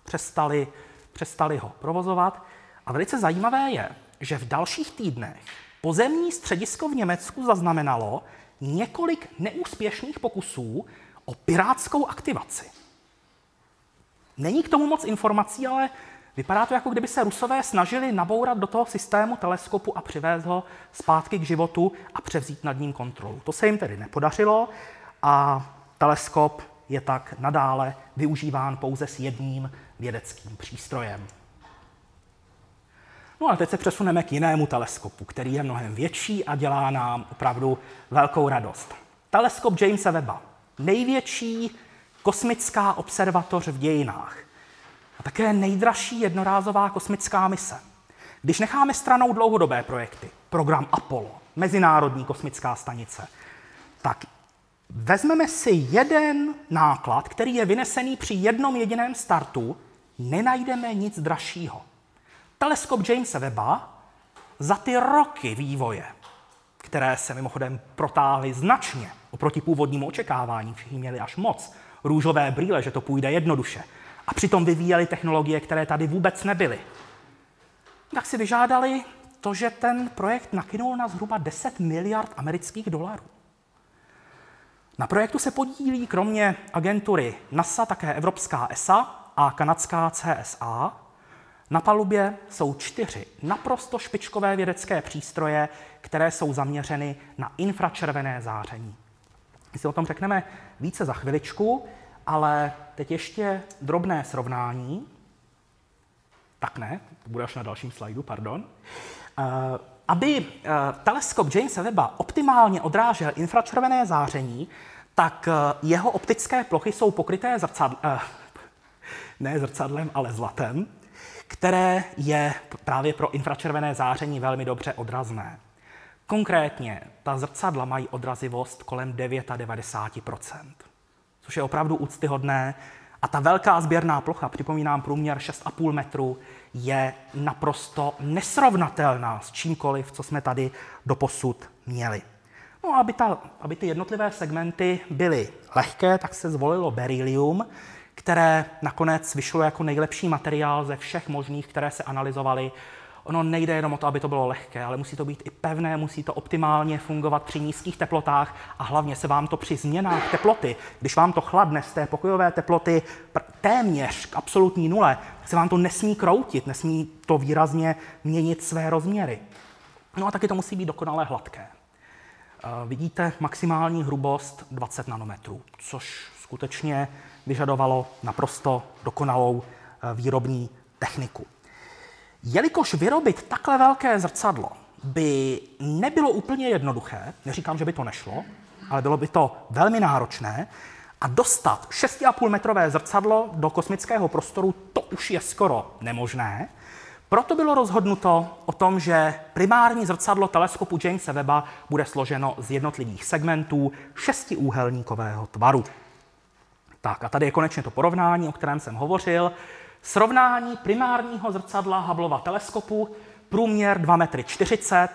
Přestali přestali ho provozovat. A velice zajímavé je, že v dalších týdnech pozemní středisko v Německu zaznamenalo několik neúspěšných pokusů o pirátskou aktivaci. Není k tomu moc informací, ale vypadá to, jako kdyby se Rusové snažili nabourat do toho systému teleskopu a přivést ho zpátky k životu a převzít nad ním kontrolu. To se jim tedy nepodařilo a teleskop je tak nadále využíván pouze s jedním vědeckým přístrojem. No a teď se přesuneme k jinému teleskopu, který je mnohem větší a dělá nám opravdu velkou radost. Teleskop Jamesa Webba. Největší kosmická observatoř v dějinách. A také nejdražší jednorázová kosmická mise. Když necháme stranou dlouhodobé projekty, program Apollo, Mezinárodní kosmická stanice, tak vezmeme si jeden náklad, který je vynesený při jednom jediném startu nenajdeme nic dražšího. Teleskop Jamesa Webba za ty roky vývoje, které se mimochodem protáhly značně oproti původnímu očekávání, všichni měli až moc růžové brýle, že to půjde jednoduše, a přitom vyvíjeli technologie, které tady vůbec nebyly, tak si vyžádali to, že ten projekt nakynul na zhruba 10 miliard amerických dolarů. Na projektu se podílí kromě agentury NASA také Evropská ESA, a kanadská CSA. Na palubě jsou čtyři naprosto špičkové vědecké přístroje, které jsou zaměřeny na infračervené záření. My si o tom řekneme více za chviličku, ale teď ještě drobné srovnání. Tak ne, to bude až na dalším slajdu, pardon. Uh, aby uh, teleskop Jamesa Webba optimálně odrážel infračervené záření, tak uh, jeho optické plochy jsou pokryté zrcadl, ne zrcadlem, ale zlatem, které je právě pro infračervené záření velmi dobře odrazné. Konkrétně ta zrcadla mají odrazivost kolem 99%, což je opravdu úctyhodné. A ta velká sběrná plocha, připomínám průměr 6,5 metru, je naprosto nesrovnatelná s čímkoliv, co jsme tady doposud měli. No a aby, ta, aby ty jednotlivé segmenty byly lehké, tak se zvolilo berylium, které nakonec vyšlo jako nejlepší materiál ze všech možných, které se analyzovaly. Ono nejde jenom o to, aby to bylo lehké, ale musí to být i pevné, musí to optimálně fungovat při nízkých teplotách a hlavně se vám to při změnách teploty, když vám to chladne z té pokojové teploty téměř k absolutní nule, se vám to nesmí kroutit, nesmí to výrazně měnit své rozměry. No a taky to musí být dokonale hladké. Vidíte maximální hrubost 20 nanometrů, což skutečně vyžadovalo naprosto dokonalou eh, výrobní techniku. Jelikož vyrobit takhle velké zrcadlo by nebylo úplně jednoduché, neříkám, že by to nešlo, ale bylo by to velmi náročné, a dostat 6,5 metrové zrcadlo do kosmického prostoru, to už je skoro nemožné. Proto bylo rozhodnuto o tom, že primární zrcadlo teleskopu Jamesa Webba bude složeno z jednotlivých segmentů šestiúhelníkového tvaru. Tak a tady je konečně to porovnání, o kterém jsem hovořil. Srovnání primárního zrcadla Hubbleova teleskopu, průměr 2,40 m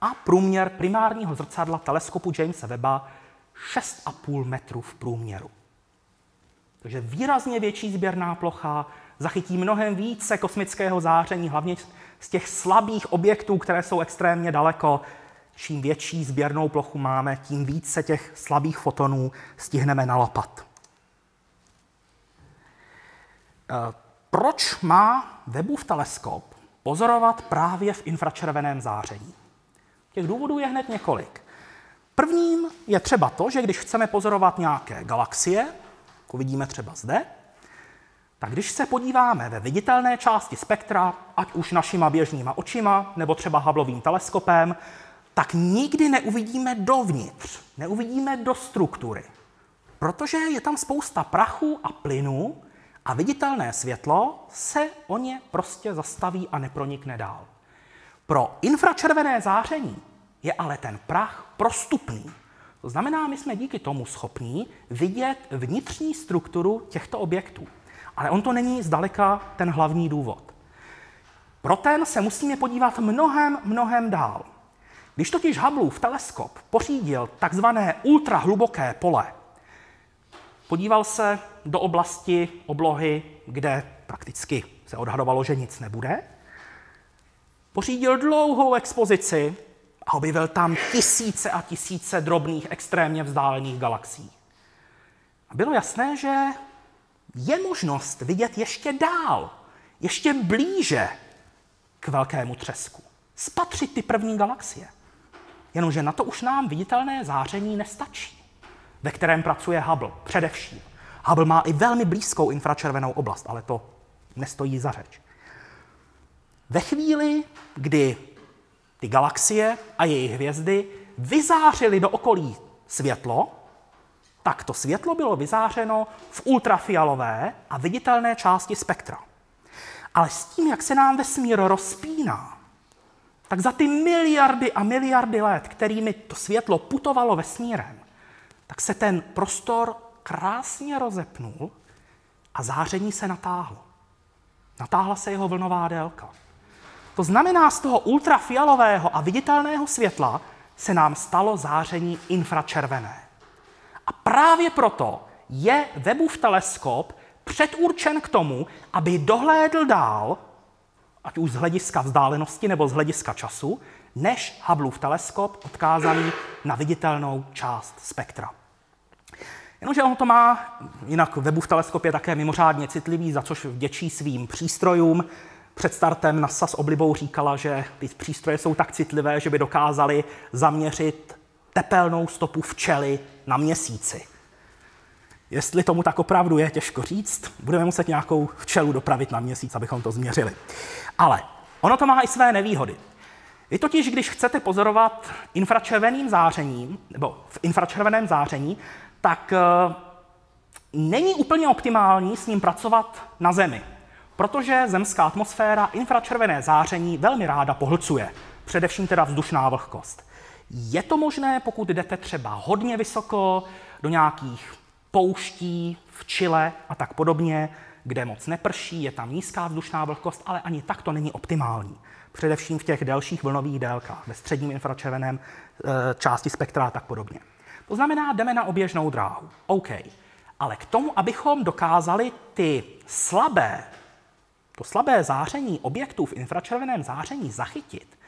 a průměr primárního zrcadla teleskopu Jamesa Webba 6,5 metrů v průměru. Takže výrazně větší sběrná plocha, zachytí mnohem více kosmického záření, hlavně z těch slabých objektů, které jsou extrémně daleko. Čím větší sběrnou plochu máme, tím více těch slabých fotonů stihneme nalapat. Eh, proč má Webův teleskop pozorovat právě v infračerveném záření? Těch důvodů je hned několik. Prvním je třeba to, že když chceme pozorovat nějaké galaxie, jako vidíme třeba zde, tak když se podíváme ve viditelné části spektra, ať už našima běžnýma očima, nebo třeba Hubbleovým teleskopem, tak nikdy neuvidíme dovnitř, neuvidíme do struktury. Protože je tam spousta prachu a plynu a viditelné světlo se o ně prostě zastaví a nepronikne dál. Pro infračervené záření je ale ten prach prostupný. To znamená, my jsme díky tomu schopní vidět vnitřní strukturu těchto objektů. Ale on to není zdaleka ten hlavní důvod. Pro ten se musíme podívat mnohem, mnohem dál. Když totiž Hubbleův teleskop pořídil takzvané ultrahluboké pole, podíval se do oblasti oblohy, kde prakticky se odhadovalo, že nic nebude, pořídil dlouhou expozici a objevil tam tisíce a tisíce drobných, extrémně vzdálených galaxií. A bylo jasné, že je možnost vidět ještě dál, ještě blíže k velkému třesku. Spatřit ty první galaxie. Jenomže na to už nám viditelné záření nestačí, ve kterém pracuje Hubble především. Hubble má i velmi blízkou infračervenou oblast, ale to nestojí za řeč. Ve chvíli, kdy ty galaxie a jejich hvězdy vyzářily do okolí světlo, tak to světlo bylo vyzářeno v ultrafialové a viditelné části spektra. Ale s tím, jak se nám vesmír rozpíná, tak za ty miliardy a miliardy let, kterými to světlo putovalo vesmírem, tak se ten prostor krásně rozepnul a záření se natáhlo. Natáhla se jeho vlnová délka. To znamená, z toho ultrafialového a viditelného světla se nám stalo záření infračervené. A právě proto je Webův teleskop předurčen k tomu, aby dohlédl dál, ať už z hlediska vzdálenosti nebo z hlediska času, než Hubbleův teleskop odkázaný na viditelnou část spektra. Jenomže ono to má, jinak Webův teleskop je také mimořádně citlivý, za což vděčí svým přístrojům. Před startem NASA s oblibou říkala, že ty přístroje jsou tak citlivé, že by dokázali zaměřit tepelnou stopu včely na měsíci. Jestli tomu tak opravdu je, těžko říct. Budeme muset nějakou včelu dopravit na měsíc, abychom to změřili. Ale ono to má i své nevýhody. Vy totiž, když chcete pozorovat infračerveným zářením, nebo v infračerveném záření, tak uh, není úplně optimální s ním pracovat na Zemi, protože zemská atmosféra infračervené záření velmi ráda pohlcuje, především teda vzdušná vlhkost. Je to možné, pokud jdete třeba hodně vysoko do nějakých pouští v Chile a tak podobně, kde moc neprší, je tam nízká vzdušná vlhkost, ale ani tak to není optimální. Především v těch delších vlnových délkách, ve středním infračerveném e, části spektra a tak podobně. To znamená, jdeme na oběžnou dráhu. OK. Ale k tomu, abychom dokázali ty slabé, to slabé záření objektů v infračerveném záření zachytit,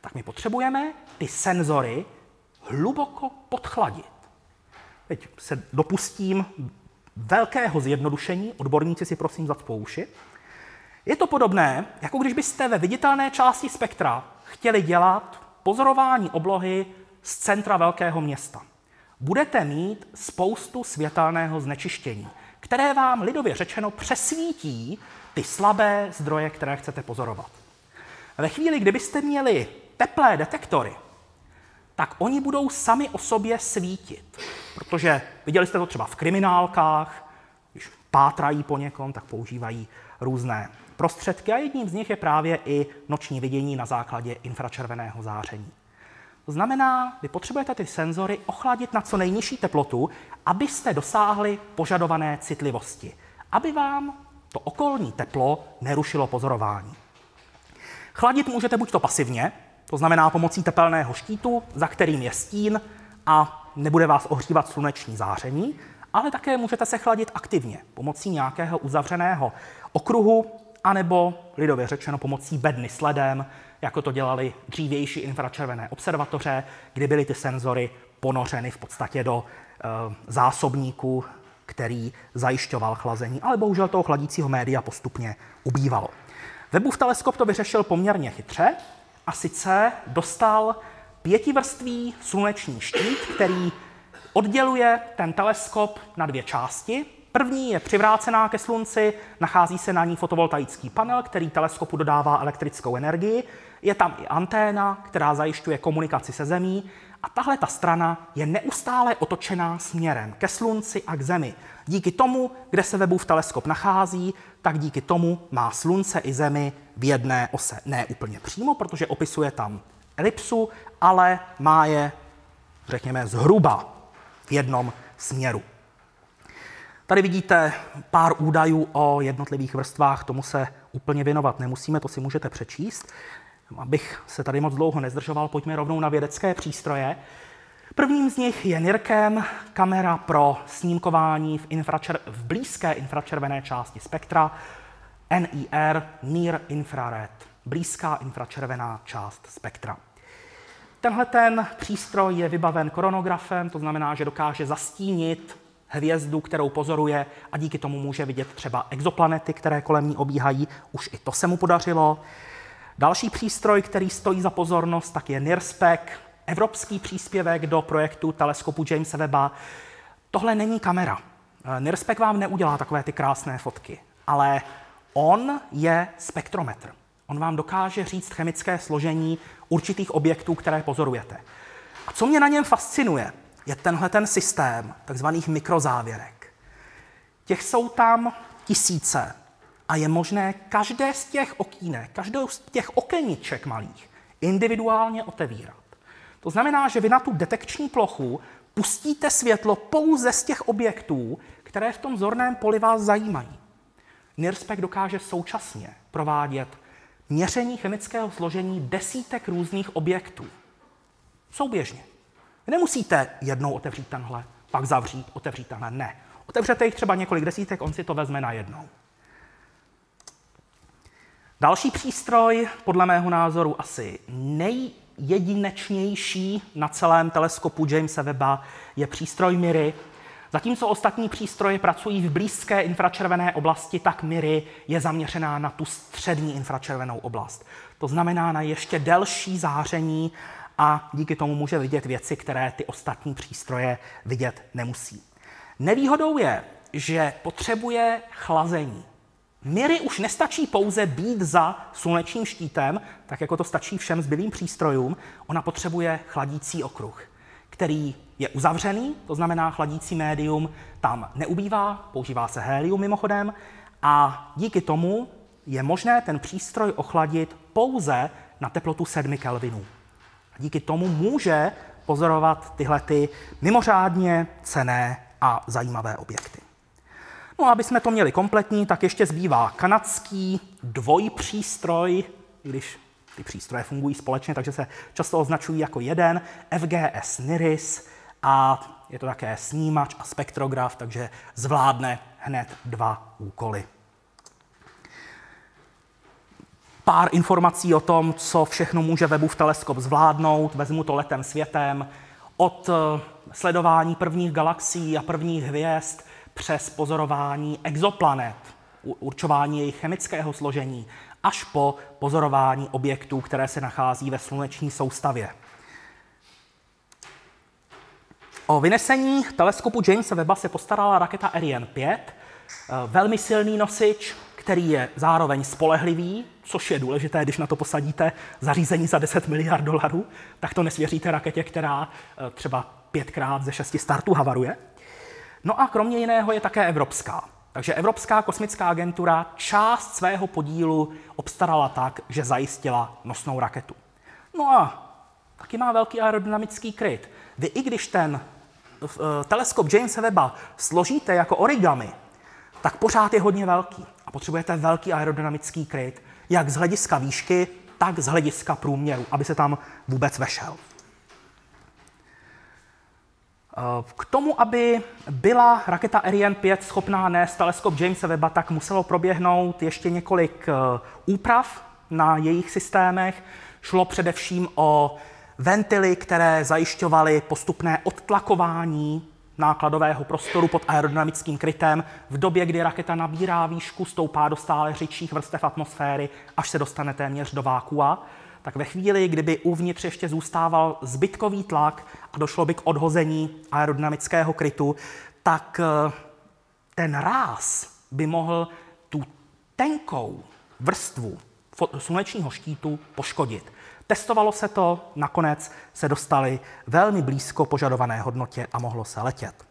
tak my potřebujeme ty senzory hluboko podchladit. Teď se dopustím velkého zjednodušení, odborníci si prosím zacpou uši. Je to podobné, jako když byste ve viditelné části spektra chtěli dělat pozorování oblohy z centra velkého města. Budete mít spoustu světelného znečištění, které vám lidově řečeno přesvítí ty slabé zdroje, které chcete pozorovat. Ve chvíli, kdybyste měli teplé detektory, tak oni budou sami o sobě svítit. Protože viděli jste to třeba v kriminálkách, když pátrají po někom, tak používají různé prostředky a jedním z nich je právě i noční vidění na základě infračerveného záření. To znamená, vy potřebujete ty senzory ochladit na co nejnižší teplotu, abyste dosáhli požadované citlivosti. Aby vám to okolní teplo nerušilo pozorování. Chladit můžete buď to pasivně, to znamená pomocí tepelného štítu, za kterým je stín a nebude vás ohřívat sluneční záření, ale také můžete se chladit aktivně pomocí nějakého uzavřeného okruhu, anebo lidově řečeno pomocí bedny s ledem, jako to dělali dřívější infračervené observatoře, kdy byly ty senzory ponořeny v podstatě do e, zásobníku, který zajišťoval chlazení, ale bohužel toho chladícího média postupně ubývalo. Webův teleskop to vyřešil poměrně chytře a sice dostal pětivrství sluneční štít, který odděluje ten teleskop na dvě části. První je přivrácená ke slunci, nachází se na ní fotovoltaický panel, který teleskopu dodává elektrickou energii. Je tam i anténa, která zajišťuje komunikaci se zemí a tahle ta strana je neustále otočená směrem ke slunci a k zemi. Díky tomu, kde se Webův teleskop nachází, tak díky tomu má slunce i zemi v jedné ose. Ne úplně přímo, protože opisuje tam elipsu, ale má je, řekněme, zhruba v jednom směru. Tady vidíte pár údajů o jednotlivých vrstvách, tomu se úplně věnovat nemusíme, to si můžete přečíst. Abych se tady moc dlouho nezdržoval, pojďme rovnou na vědecké přístroje. Prvním z nich je NIRCam, kamera pro snímkování v, infračer- v blízké infračervené části spektra, NIR, Near Infrared, blízká infračervená část spektra. Tenhle ten přístroj je vybaven koronografem, to znamená, že dokáže zastínit hvězdu, kterou pozoruje a díky tomu může vidět třeba exoplanety, které kolem ní obíhají. Už i to se mu podařilo. Další přístroj, který stojí za pozornost, tak je NIRSPEC, evropský příspěvek do projektu teleskopu Jamesa Webba. Tohle není kamera. NIRSPEC vám neudělá takové ty krásné fotky, ale on je spektrometr. On vám dokáže říct chemické složení určitých objektů, které pozorujete. A co mě na něm fascinuje, je tenhle ten systém takzvaných mikrozávěrek. Těch jsou tam tisíce a je možné každé z těch okýnek, každou z těch okeniček malých individuálně otevírat. To znamená, že vy na tu detekční plochu pustíte světlo pouze z těch objektů, které v tom zorném poli vás zajímají. NIRSPEC dokáže současně provádět měření chemického složení desítek různých objektů. Souběžně. Vy nemusíte jednou otevřít tenhle, pak zavřít, otevřít tenhle. Ne. Otevřete jich třeba několik desítek, on si to vezme na jednou. Další přístroj, podle mého názoru asi nejjedinečnější na celém teleskopu Jamesa Webba, je přístroj MIRI, Zatímco ostatní přístroje pracují v blízké infračervené oblasti, tak MIRI je zaměřená na tu střední infračervenou oblast. To znamená na ještě delší záření a díky tomu může vidět věci, které ty ostatní přístroje vidět nemusí. Nevýhodou je, že potřebuje chlazení. Miry už nestačí pouze být za slunečním štítem, tak jako to stačí všem zbylým přístrojům, ona potřebuje chladící okruh který je uzavřený, to znamená chladící médium tam neubývá, používá se helium mimochodem, a díky tomu je možné ten přístroj ochladit pouze na teplotu 7 Kelvinů. Díky tomu může pozorovat tyhle ty mimořádně cené a zajímavé objekty. No a aby jsme to měli kompletní, tak ještě zbývá kanadský dvojpřístroj, když ty přístroje fungují společně, takže se často označují jako jeden, FGS NIRIS a je to také snímač a spektrograf, takže zvládne hned dva úkoly. Pár informací o tom, co všechno může Webův teleskop zvládnout. Vezmu to letem světem. Od eh, sledování prvních galaxií a prvních hvězd přes pozorování exoplanet, určování jejich chemického složení, až po pozorování objektů, které se nachází ve sluneční soustavě. O vynesení teleskopu Jamesa Webba se postarala raketa Ariane 5, eh, velmi silný nosič, který je zároveň spolehlivý, což je důležité, když na to posadíte zařízení za 10 miliard dolarů, tak to nesvěříte raketě, která eh, třeba pětkrát ze šesti startů havaruje. No a kromě jiného je také evropská. Takže Evropská kosmická agentura část svého podílu obstarala tak, že zajistila nosnou raketu. No a taky má velký aerodynamický kryt. Vy i když ten uh, teleskop Jamesa Webba složíte jako origami, tak pořád je hodně velký a potřebujete velký aerodynamický kryt, jak z hlediska výšky, tak z hlediska průměru, aby se tam vůbec vešel. K tomu, aby byla raketa Ariane 5 schopná nést teleskop Jamesa Webba, tak muselo proběhnout ještě několik eh, úprav na jejich systémech. Šlo především o ventily, které zajišťovaly postupné odtlakování nákladového prostoru pod aerodynamickým krytem v době, kdy raketa nabírá výšku, stoupá do stále řidších vrstev atmosféry, až se dostane téměř do vákua, tak ve chvíli, kdyby uvnitř ještě zůstával zbytkový tlak a došlo by k odhození aerodynamického krytu, tak eh, ten ráz by mohl tu tenkou vrstvu slunečního štítu poškodit. Testovalo se to, nakonec se dostali velmi blízko požadované hodnotě a mohlo se letět.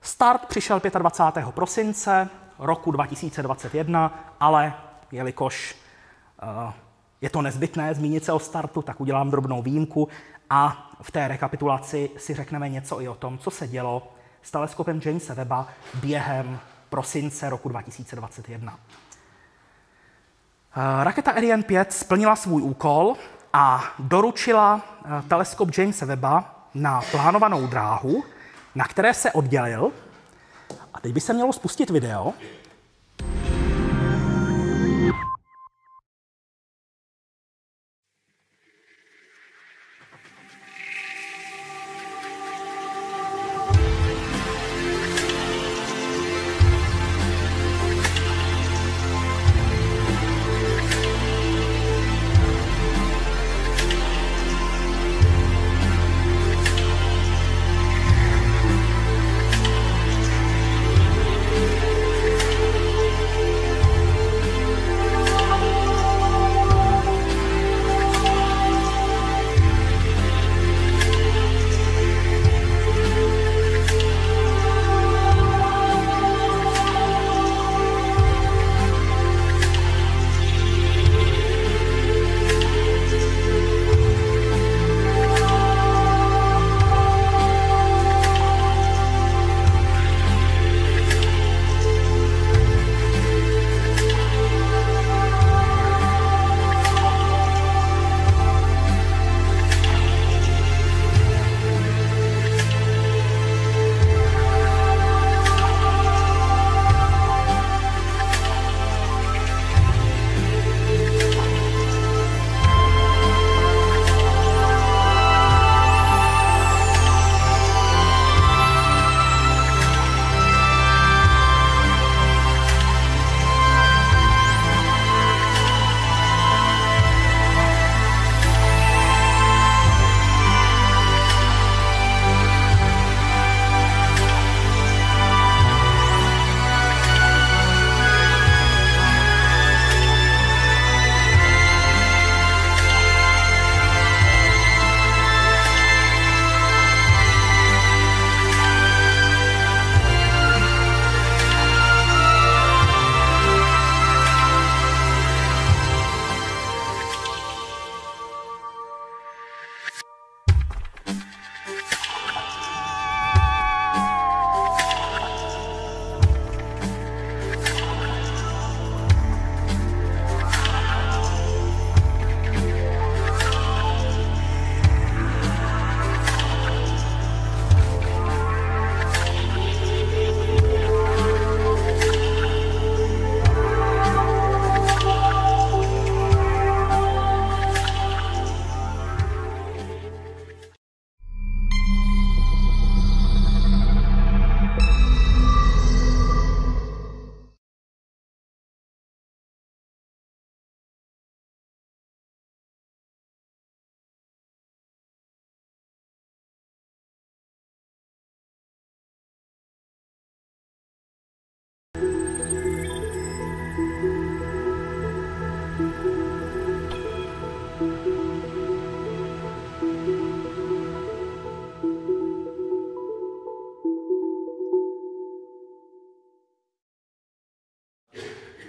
Start přišel 25. prosince roku 2021, ale jelikož uh, je to nezbytné zmínit se o startu, tak udělám drobnou výjimku a v té rekapitulaci si řekneme něco i o tom, co se dělo s teleskopem Jamesa Webba během prosince roku 2021. Eh, raketa Ariane 5 splnila svůj úkol a doručila eh, teleskop Jamesa Webba na plánovanou dráhu, na které se oddělil. A teď by se mělo spustit video,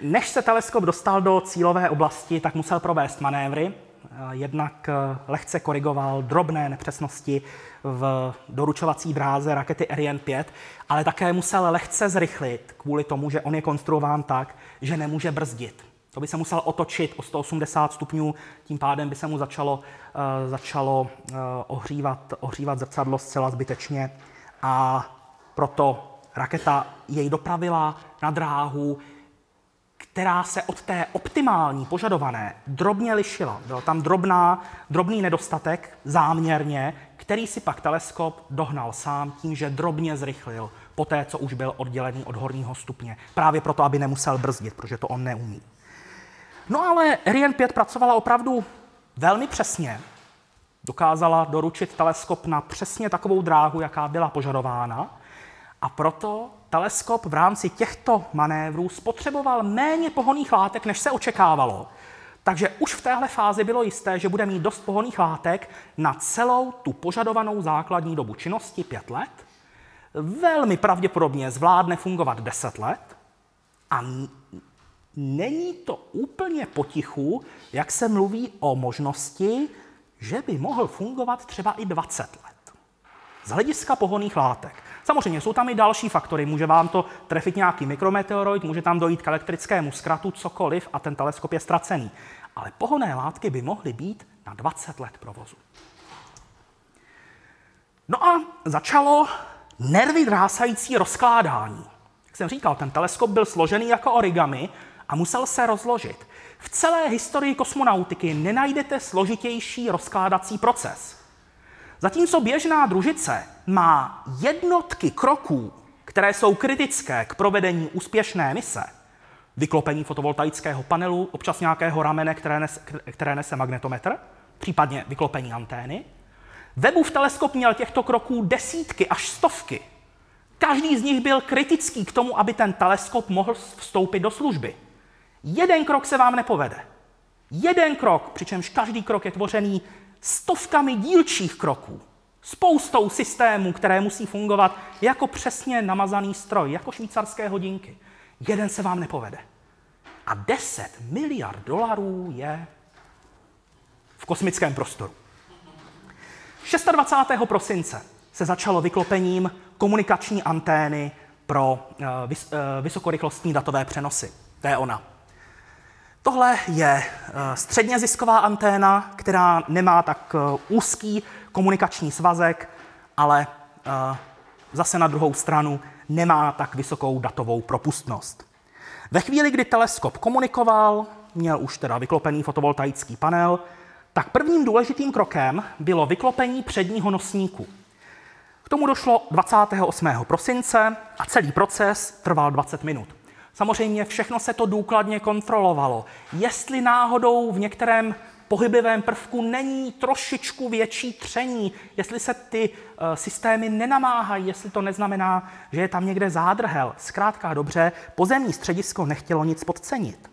Než se teleskop dostal do cílové oblasti, tak musel provést manévry. jednak lehce korigoval drobné nepřesnosti v doručovací dráze rakety Ariane 5, ale také musel lehce zrychlit kvůli tomu, že on je konstruován tak, že nemůže brzdit. To by se musel otočit o 180 stupňů, tím pádem by se mu začalo, uh, začalo ohřívat, ohřívat zrcadlo zcela zbytečně a proto raketa jej dopravila na dráhu, která se od té optimální, požadované, drobně lišila. Byl tam drobná, drobný nedostatek, záměrně, který si pak teleskop dohnal sám tím, že drobně zrychlil po té, co už byl oddělený od horního stupně. Právě proto, aby nemusel brzdit, protože to on neumí. No ale Ariane 5 pracovala opravdu velmi přesně. Dokázala doručit teleskop na přesně takovou dráhu, jaká byla požadována. A proto teleskop v rámci těchto manévrů spotřeboval méně pohoných látek, než se očekávalo. Takže už v téhle fázi bylo jisté, že bude mít dost pohoných látek na celou tu požadovanou základní dobu činnosti 5 let. Velmi pravděpodobně zvládne fungovat 10 let a není to úplně potichu, jak se mluví o možnosti, že by mohl fungovat třeba i 20 let. Z hlediska pohoných látek. Samozřejmě jsou tam i další faktory. Může vám to trefit nějaký mikrometeoroid, může tam dojít k elektrickému zkratu, cokoliv a ten teleskop je ztracený. Ale pohonné látky by mohly být na 20 let provozu. No a začalo nervy drásající rozkládání. Jak jsem říkal, ten teleskop byl složený jako origami a musel se rozložit. V celé historii kosmonautiky nenajdete složitější rozkládací proces. Zatímco běžná družice má jednotky kroků, které jsou kritické k provedení úspěšné mise, vyklopení fotovoltaického panelu, občas nějakého ramene, které nese, které nese magnetometr, případně vyklopení antény. Webův teleskop měl těchto kroků desítky až stovky. Každý z nich byl kritický k tomu, aby ten teleskop mohl vstoupit do služby. Jeden krok se vám nepovede. Jeden krok, přičemž každý krok je tvořený stovkami dílčích kroků, spoustou systémů, které musí fungovat jako přesně namazaný stroj, jako švýcarské hodinky. Jeden se vám nepovede. A 10 miliard dolarů je v kosmickém prostoru. 26. prosince se začalo vyklopením komunikační antény pro eh, eh, vysokorychlostní datové přenosy. To je ona. Tohle je eh, středně zisková anténa, která nemá tak eh, úzký komunikační svazek, ale eh, zase na druhou stranu nemá tak vysokou datovou propustnost. Ve chvíli, kdy teleskop komunikoval, měl už teda vyklopený fotovoltaický panel, tak prvním důležitým krokem bylo vyklopení předního nosníku. K tomu došlo 28. prosince a celý proces trval 20 minut. Samozřejmě všechno se to důkladně kontrolovalo. Jestli náhodou v některém pohybivém prvku není trošičku větší tření, jestli se ty uh, systémy nenamáhají, jestli to neznamená, že je tam někde zádrhel. Zkrátka dobře, pozemní středisko nechtělo nic podcenit.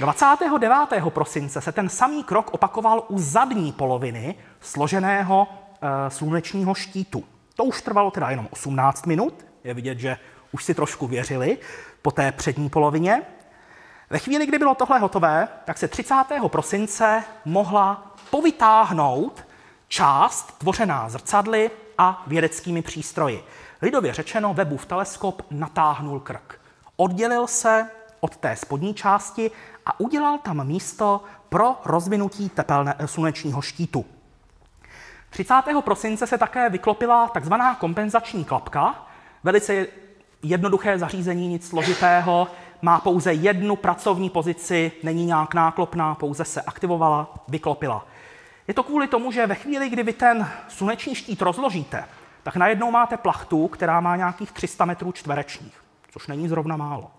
29. prosince se ten samý krok opakoval u zadní poloviny složeného uh, slunečního štítu. To už trvalo teda jenom 18 minut, je vidět, že už si trošku věřili po té přední polovině. Ve chvíli, kdy bylo tohle hotové, tak se 30. prosince mohla povytáhnout část tvořená zrcadly a vědeckými přístroji. Lidově řečeno, Webův teleskop natáhnul krk. Oddělil se od té spodní části a udělal tam místo pro rozvinutí tepelné, slunečního štítu. 30. prosince se také vyklopila takzvaná kompenzační klapka, velice jednoduché zařízení, nic složitého, má pouze jednu pracovní pozici, není nějak náklopná, pouze se aktivovala, vyklopila. Je to kvůli tomu, že ve chvíli, kdy vy ten sluneční štít rozložíte, tak najednou máte plachtu, která má nějakých 300 metrů čtverečních, což není zrovna málo.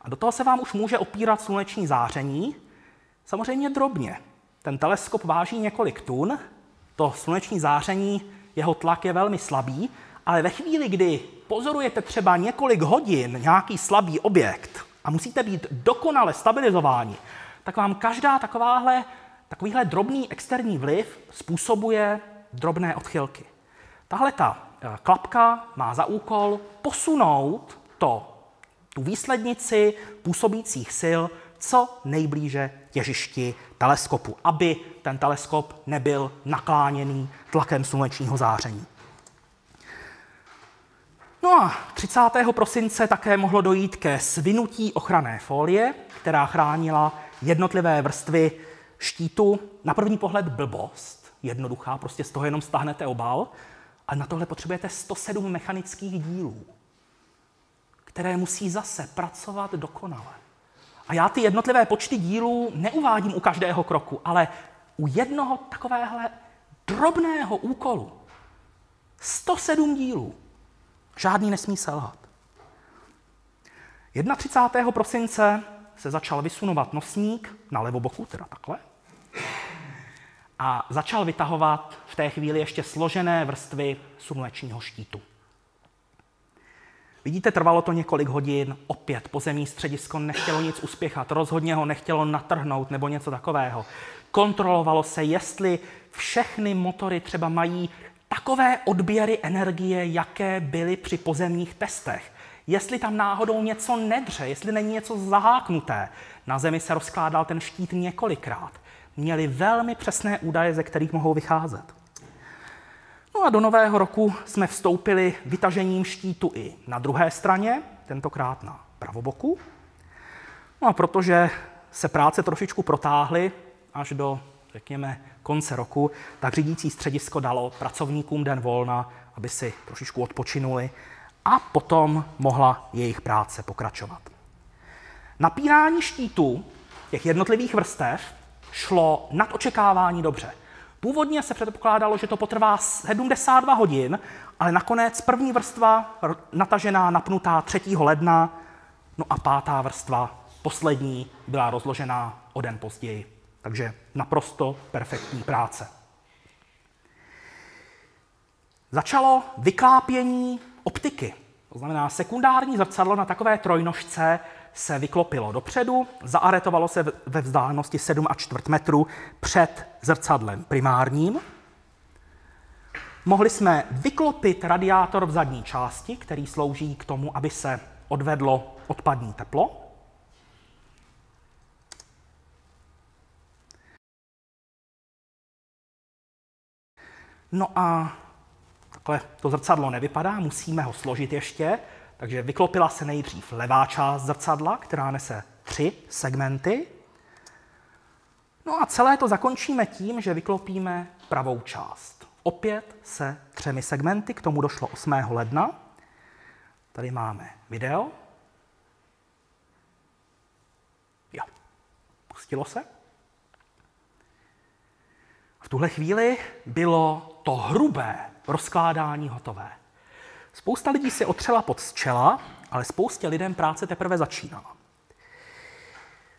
A do toho se vám už může opírat sluneční záření, samozřejmě drobně. Ten teleskop váží několik tun, to sluneční záření, jeho tlak je velmi slabý, ale ve chvíli, kdy pozorujete třeba několik hodin nějaký slabý objekt a musíte být dokonale stabilizováni, tak vám každá takováhle, takovýhle drobný externí vliv způsobuje drobné odchylky. Tahle ta eh, klapka má za úkol posunout to, tu výslednici působících sil co nejblíže těžišti teleskopu, aby ten teleskop nebyl nakláněný tlakem slunečního záření. No a 30. prosince také mohlo dojít ke svinutí ochranné folie, která chránila jednotlivé vrstvy štítu. Na první pohled blbost, jednoduchá, prostě z toho jenom stáhnete obal, ale na tohle potřebujete 107 mechanických dílů, které musí zase pracovat dokonale. A já ty jednotlivé počty dílů neuvádím u každého kroku, ale u jednoho takovéhle drobného úkolu 107 dílů Žádný nesmí selhat. 31. prosince se začal vysunovat nosník na levoboku, teda takhle, a začal vytahovat v té chvíli ještě složené vrstvy slunečního štítu. Vidíte, trvalo to několik hodin, opět pozemní středisko nechtělo nic uspěchat, rozhodně ho nechtělo natrhnout nebo něco takového. Kontrolovalo se, jestli všechny motory třeba mají takové odběry energie, jaké byly při pozemních testech. Jestli tam náhodou něco nedře, jestli není něco zaháknuté. Na Zemi se rozkládal ten štít několikrát. Měli velmi přesné údaje, ze kterých mohou vycházet. No a do nového roku jsme vstoupili vytažením štítu i na druhé straně, tentokrát na pravoboku. No a protože se práce trošičku protáhly až do, řekněme, konce roku, tak řídící středisko dalo pracovníkům den volna, aby si trošičku odpočinuli a potom mohla jejich práce pokračovat. Napínání štítů těch jednotlivých vrstev šlo nad očekávání dobře. Původně se předpokládalo, že to potrvá 72 hodin, ale nakonec první vrstva natažená, napnutá 3. ledna, no a pátá vrstva, poslední, byla rozložená o den později. Takže naprosto perfektní práce. Začalo vyklápění optiky. To znamená, sekundární zrcadlo na takové trojnožce se vyklopilo dopředu, zaaretovalo se ve vzdálenosti 7 a čtvrt metru před zrcadlem primárním. Mohli jsme vyklopit radiátor v zadní části, který slouží k tomu, aby se odvedlo odpadní teplo. No a takhle to zrcadlo nevypadá, musíme ho složit ještě, takže vyklopila se nejdřív levá část zrcadla, která nese tři segmenty. No a celé to zakončíme tím, že vyklopíme pravou část. Opět se třemi segmenty, k tomu došlo 8. ledna. Tady máme video. Jo, pustilo se. V tuhle chvíli bylo to hrubé rozkládání hotové. Spousta lidí si otřela pod čela, ale spoustě lidem práce teprve začínala.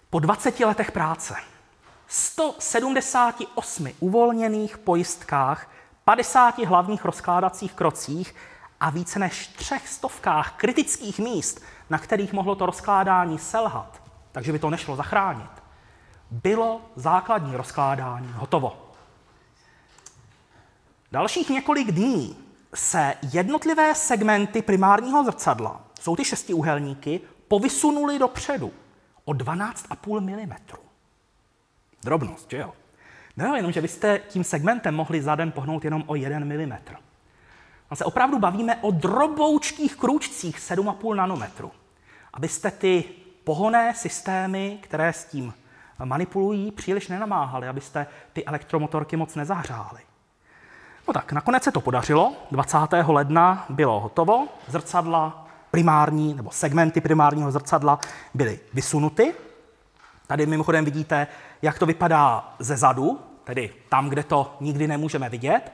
Po 20 letech práce, 178 uvolněných pojistkách, 50 hlavních rozkládacích krocích a více než třech stovkách kritických míst, na kterých mohlo to rozkládání selhat, takže by to nešlo zachránit, bylo základní rozkládání hotovo. Dalších několik dní se jednotlivé segmenty primárního zrcadla, jsou ty šestiúhelníky, povysunuly dopředu o 12,5 mm. Drobnost, že jo? No, jenom, že vy jste tím segmentem mohli za den pohnout jenom o 1 mm. No se opravdu bavíme o droboučkých krůčcích 7,5 nanometru. Abyste ty pohoné systémy, které s tím manipulují, příliš nenamáhali, abyste ty elektromotorky moc nezahřáli. No tak, nakonec se to podařilo. 20. ledna bylo hotovo. Zrcadla primární, nebo segmenty primárního zrcadla byly vysunuty. Tady mimochodem vidíte, jak to vypadá ze zadu, tedy tam, kde to nikdy nemůžeme vidět.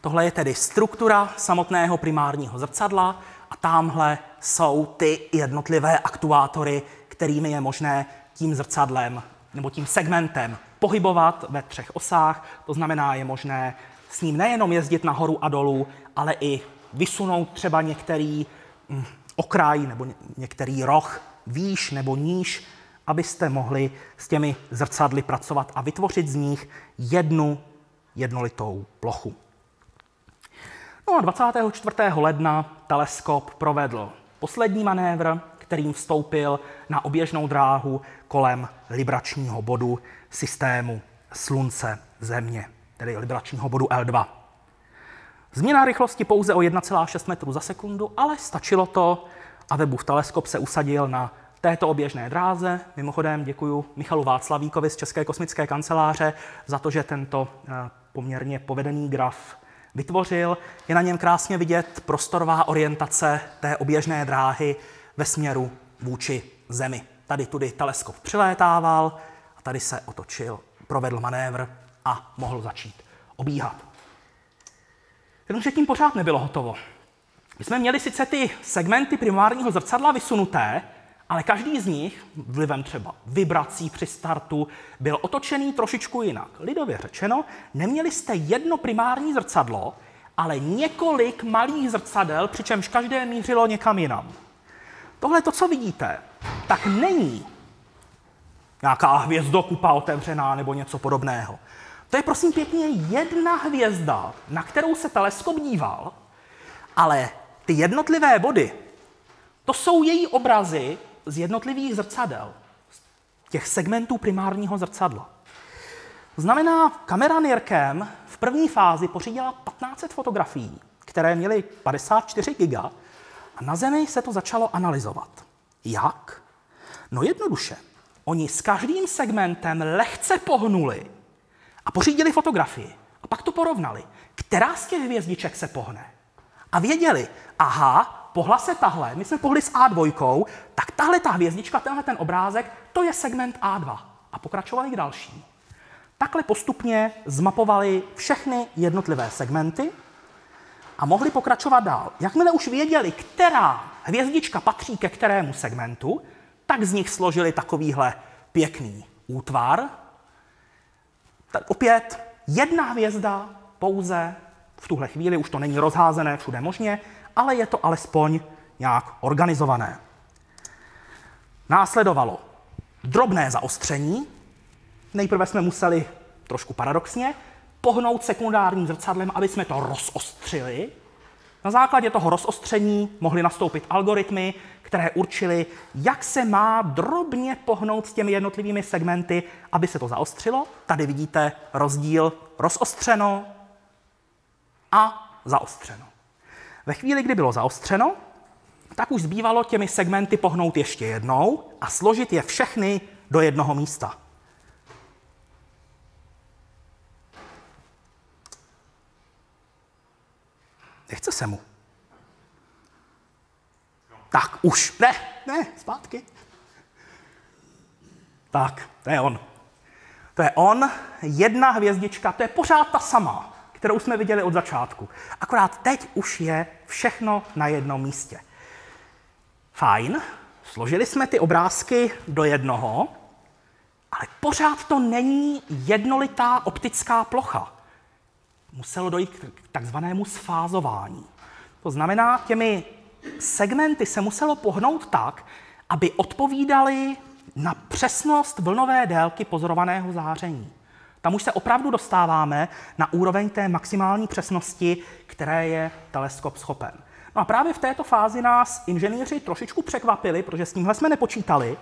Tohle je tedy struktura samotného primárního zrcadla a tamhle jsou ty jednotlivé aktuátory, kterými je možné tím zrcadlem nebo tím segmentem pohybovat ve třech osách. To znamená, je možné s ním nejenom jezdit nahoru a dolů, ale i vysunout třeba některý hm, okraj nebo některý roh výš nebo níž, abyste mohli s těmi zrcadly pracovat a vytvořit z nich jednu jednolitou plochu. No a 24. ledna teleskop provedl poslední manévr, kterým vstoupil na oběžnou dráhu kolem libračního bodu systému Slunce Země, tedy libračního bodu L2. Změna rychlosti pouze o 1,6 metru za sekundu, ale stačilo to a Webův teleskop se usadil na této oběžné dráze. Mimochodem děkuji Michalu Václavíkovi z České kosmické kanceláře za to, že tento eh, poměrně povedený graf vytvořil. Je na něm krásně vidět prostorová orientace té oběžné dráhy ve směru vůči Zemi. Tady tudy teleskop přilétával a tady se otočil, provedl manévr a mohl začít obíhat. Jenomže tím pořád nebylo hotovo. My jsme měli sice ty segmenty primárního zrcadla vysunuté, ale každý z nich, vlivem třeba vibrací při startu, byl otočený trošičku jinak. Lidově řečeno, neměli jste jedno primární zrcadlo, ale několik malých zrcadel, přičemž každé mířilo někam jinam. Tohle, to, co vidíte, tak není nějaká hvězdokupa otevřená nebo něco podobného. To je prosím pěkně jedna hvězda, na kterou se teleskop díval, ale ty jednotlivé body, to jsou její obrazy z jednotlivých zrcadel, těch segmentů primárního zrcadla. Znamená, kamera NIRCam v první fázi pořídila 1500 fotografií, které měly 54 giga a na Zemi se to začalo analyzovat. Jak? No jednoduše. Oni s každým segmentem lehce pohnuli a pořídili fotografii. A pak to porovnali. Která z těch hvězdiček se pohne? A věděli, aha, pohla se tahle, my jsme pohli s A2, tak tahle ta hvězdička, tenhle ten obrázek, to je segment A2. A pokračovali k další. Takhle postupně zmapovali všechny jednotlivé segmenty a mohli pokračovat dál. Jakmile už věděli, která hvězdička patří ke kterému segmentu, tak z nich složili takovýhle pěkný útvar. Tak opět jedna hvězda pouze v tuhle chvíli, už to není rozházené všude možně, ale je to alespoň nějak organizované. Následovalo drobné zaostření. Nejprve jsme museli, trošku paradoxně, pohnout sekundárním zrcadlem, aby jsme to rozostřili. Na základě toho rozostření mohly nastoupit algoritmy, které určily, jak se má drobně pohnout s těmi jednotlivými segmenty, aby se to zaostřilo. Tady vidíte rozdíl rozostřeno a zaostřeno. Ve chvíli, kdy bylo zaostřeno, tak už zbývalo těmi segmenty pohnout ještě jednou a složit je všechny do jednoho místa. Nechce se mu. Tak, už. Ne, ne, zpátky. Tak, to je on. To je on, jedna hvězdička, to je pořád ta sama kterou jsme viděli od začátku. Akorát teď už je všechno na jednom místě. Fajn, složili jsme ty obrázky do jednoho, ale pořád to není jednolitá optická plocha. Muselo dojít k takzvanému sfázování. To znamená, těmi segmenty se muselo pohnout tak, aby odpovídaly na přesnost vlnové délky pozorovaného záření. Tam už se opravdu dostáváme na úroveň té maximální přesnosti, které je teleskop schopen. No a právě v této fázi nás inženýři trošičku překvapili, protože s tímhle jsme nepočítali.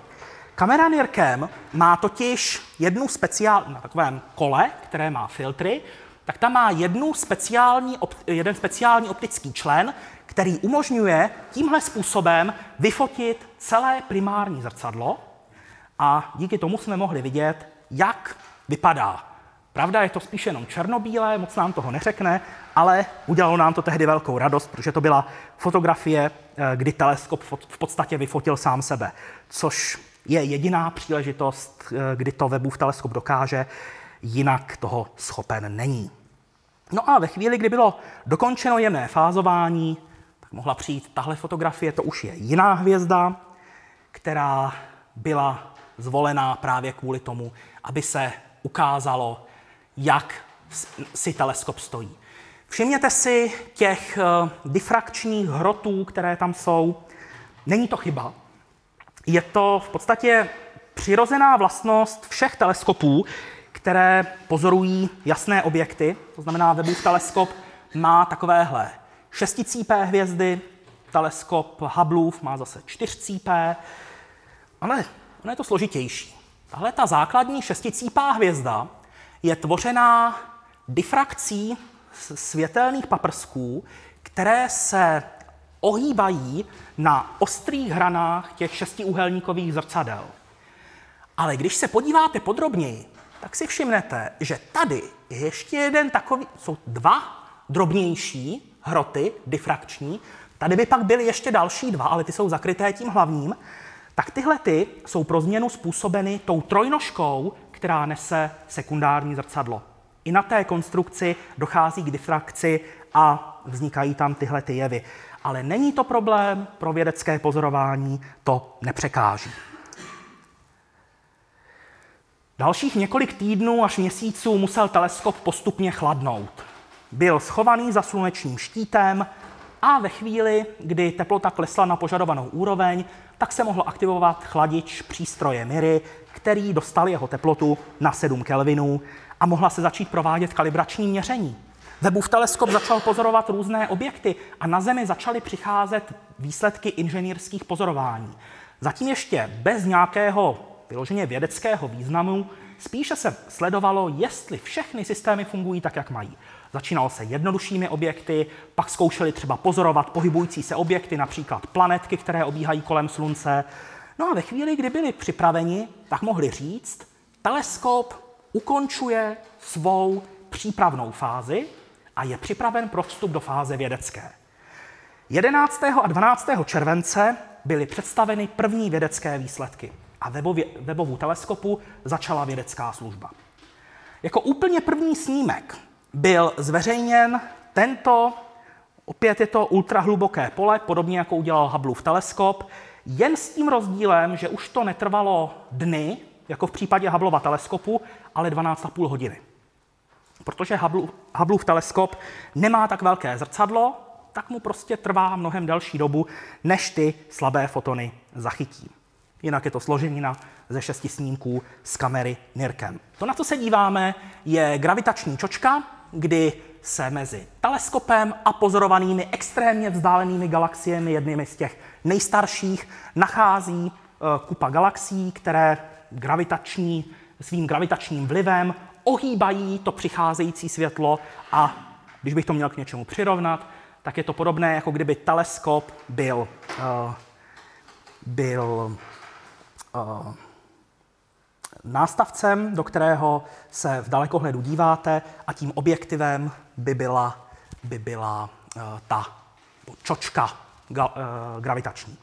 Kamera NIRCam má totiž jednu speciální, na takovém kole, které má filtry, tak tam má jednu speciální, jeden speciální optický člen, který umožňuje tímhle způsobem vyfotit celé primární zrcadlo a díky tomu jsme mohli vidět, jak vypadá. Pravda, je to spíš jenom černobílé, moc nám toho neřekne, ale udělalo nám to tehdy velkou radost, protože to byla fotografie, eh, kdy teleskop v podstatě vyfotil sám sebe, což je jediná příležitost, eh, kdy to Webův teleskop dokáže, jinak toho schopen není. No a ve chvíli, kdy bylo dokončeno jemné fázování, tak mohla přijít tahle fotografie, to už je jiná hvězda, která byla zvolená právě kvůli tomu, aby se ukázalo, jak si teleskop stojí. Všimněte si těch eh, difrakčních hrotů, které tam jsou. Není to chyba. Je to v podstatě přirozená vlastnost všech teleskopů, které pozorují jasné objekty. To znamená, Webův teleskop má takovéhle šesticípé hvězdy, teleskop Hubbleův má zase čtyřcípé, ale ono je to složitější. Tahle ta základní šesticípá hvězda je tvořená difrakcí světelných paprsků, které se ohýbají na ostrých hranách těch šestiúhelníkových zrcadel. Ale když se podíváte podrobněji, tak si všimnete, že tady je ještě jeden takový, jsou dva drobnější hroty, difrakční, tady by pak byly ještě další dva, ale ty jsou zakryté tím hlavním, tak tyhle ty jsou pro změnu způsobeny tou trojnožkou, která nese sekundární zrcadlo. I na té konstrukci dochází k difrakci a vznikají tam tyhle ty jevy. Ale není to problém, pro vědecké pozorování to nepřekáží. Dalších několik týdnů až měsíců musel teleskop postupně chladnout. Byl schovaný za slunečním štítem a ve chvíli, kdy teplota klesla na požadovanou úroveň, tak se mohl aktivovat chladič přístroje Miry, který dostal jeho teplotu na 7 Kelvinů a mohla se začít provádět kalibrační měření. Webův teleskop začal pozorovat různé objekty a na Zemi začaly přicházet výsledky inženýrských pozorování. Zatím ještě bez nějakého vyloženě vědeckého významu, spíše se sledovalo, jestli všechny systémy fungují tak, jak mají. Začínalo se jednoduššími objekty, pak zkoušeli třeba pozorovat pohybující se objekty, například planetky, které obíhají kolem Slunce. No a ve chvíli, kdy byli připraveni, tak mohli říct, teleskop ukončuje svou přípravnou fázi a je připraven pro vstup do fáze vědecké. 11. a 12. července byly představeny první vědecké výsledky a webovou teleskopu začala vědecká služba. Jako úplně první snímek byl zveřejněn tento, opět je to ultrahluboké pole, podobně jako udělal Hubbleův teleskop, jen s tím rozdílem, že už to netrvalo dny, jako v případě Hubbleova teleskopu, ale 12,5 hodiny. Protože Hubble, Hubbleův teleskop nemá tak velké zrcadlo, tak mu prostě trvá mnohem delší dobu, než ty slabé fotony zachytí. Jinak je to složenina ze šesti snímků z kamery NIRCam. To, na co se díváme, je gravitační čočka, kdy se mezi teleskopem a pozorovanými extrémně vzdálenými galaxiemi, jednými z těch nejstarších, nachází eh, kupa galaxií, které gravitační, svým gravitačním vlivem ohýbají to přicházející světlo a když bych to měl k něčemu přirovnat, tak je to podobné, jako kdyby teleskop byl, uh, byl nástavcem, do kterého se v dalekohledu díváte a tím objektivem by byla, by byla uh, ta čočka uh, gravitační.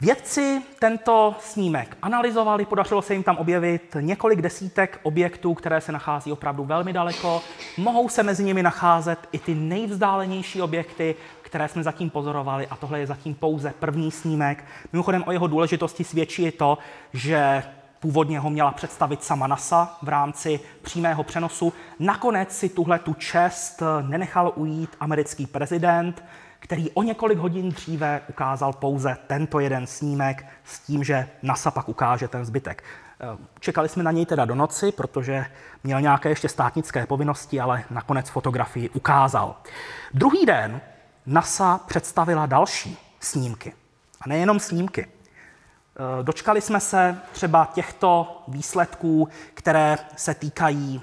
Vědci tento snímek analyzovali, podařilo se jim tam objevit několik desítek objektů, které se nachází opravdu velmi daleko. Mohou se mezi nimi nacházet i ty nejvzdálenější objekty, které jsme zatím pozorovali, a tohle je zatím pouze první snímek. Mimochodem o jeho důležitosti svědčí i to, že původně ho měla představit sama NASA v rámci přímého přenosu. Nakonec si tuhle tu čest nenechal ujít americký prezident, který o několik hodin dříve ukázal pouze tento jeden snímek s tím, že NASA pak ukáže ten zbytek. Čekali jsme na něj teda do noci, protože měl nějaké ještě státnické povinnosti, ale nakonec fotografii ukázal. Druhý den NASA představila další snímky. A nejenom snímky. Dočkali jsme se třeba těchto výsledků, které se týkají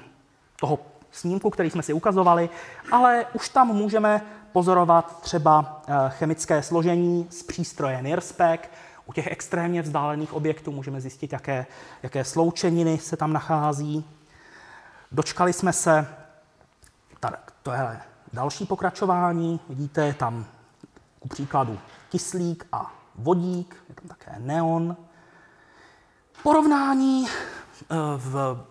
toho snímku, který jsme si ukazovali, ale už tam můžeme pozorovat třeba eh, chemické složení z přístroje NIRSPEC. U těch extrémně vzdálených objektů můžeme zjistit, jaké, jaké sloučeniny se tam nachází. Dočkali jsme se, tak to je další pokračování, vidíte, je tam ku příkladu kyslík a vodík, je tam také neon. Porovnání eh, v,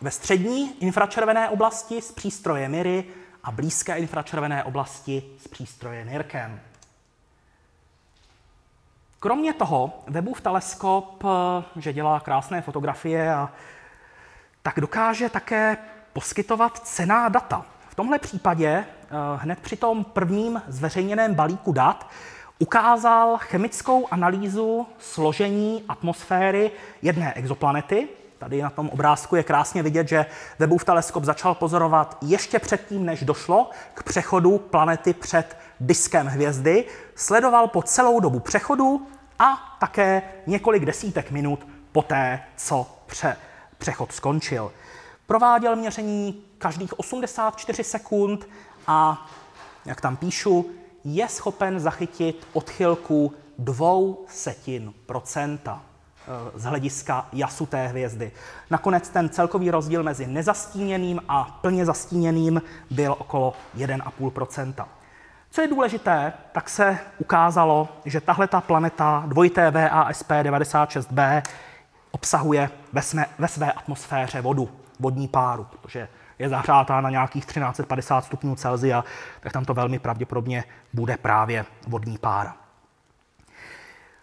ve střední infračervené oblasti s přístroje MIRI a blízké infračervené oblasti s přístroje NIRCam. Kromě toho, Webův teleskop, eh, že dělá krásné fotografie, a, tak dokáže také poskytovat cená data. V tomhle případě eh, hned při tom prvním zveřejněném balíku dat ukázal chemickou analýzu složení atmosféry jedné exoplanety, Tady na tom obrázku je krásně vidět, že Webův teleskop začal pozorovat ještě předtím, než došlo k přechodu planety před diskem hvězdy. Sledoval po celou dobu přechodu a také několik desítek minut poté, co pře- přechod skončil. Prováděl měření každých 84 sekund a, jak tam píšu, je schopen zachytit odchylku dvou setin procenta z hlediska jasu té hvězdy. Nakonec ten celkový rozdíl mezi nezastíněným a plně zastíněným byl okolo 1,5% Co je důležité, tak se ukázalo, že tahle ta planeta dvojité VASP 96b obsahuje ve, své, ve své atmosféře vodu, vodní páru, protože je zahřátá na nějakých 1350 stupňů Celsia, tak tam to velmi pravděpodobně bude právě vodní pára.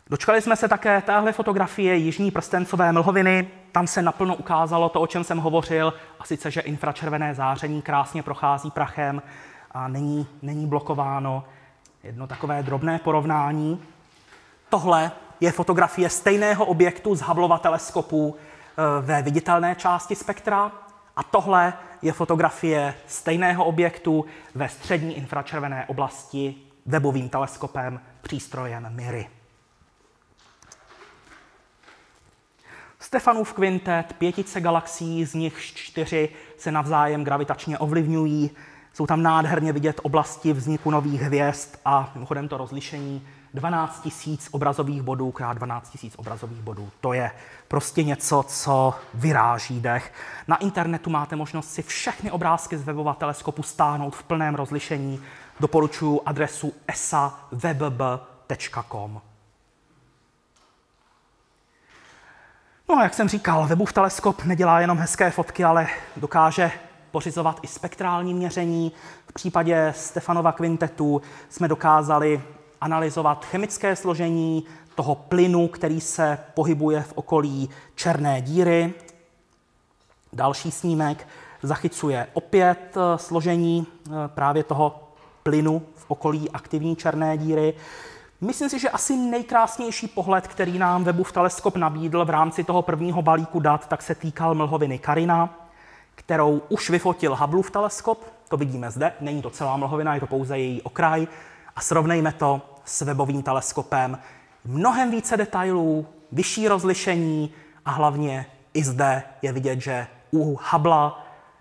Dočkali jsme se také téhle fotografie jižní prstencové mlhoviny. Tam se naplno ukázalo to, o čem jsem hovořil, a sice, že infračervené záření krásně prochází prachem a není, není blokováno. Jedno takové drobné porovnání. Tohle je fotografie stejného objektu z Hubbleova teleskopu eh, ve viditelné části spektra a tohle je fotografie stejného objektu ve střední infračervené oblasti webovým teleskopem přístrojem MIRI. Stefanův kvintet, pětice galaxií, z nich čtyři se navzájem gravitačně ovlivňují. Jsou tam nádherně vidět oblasti vzniku nových hvězd a mimochodem to rozlišení 12 000 obrazových bodů krát 12 000 obrazových bodů. To je prostě něco, co vyráží dech. Na internetu máte možnost si všechny obrázky z webova teleskopu stáhnout v plném rozlišení. Doporučuji adresu esawebb.com. No a jak jsem říkal, webův teleskop nedělá jenom hezké fotky, ale dokáže pořizovat i spektrální měření. V případě Stefanova kvintetu jsme dokázali analyzovat chemické složení toho plynu, který se pohybuje v okolí černé díry. Další snímek zachycuje opět eh, složení eh, právě toho plynu v okolí aktivní černé díry. Myslím si, že asi nejkrásnější pohled, který nám Webův teleskop nabídl v rámci toho prvního balíku dat, tak se týkal mlhoviny Karina, kterou už vyfotil Hubbleův teleskop. To vidíme zde, není to celá mlhovina, je to pouze její okraj. A srovnejme to s webovým teleskopem. Mnohem více detailů, vyšší rozlišení a hlavně i zde je vidět, že u Hubble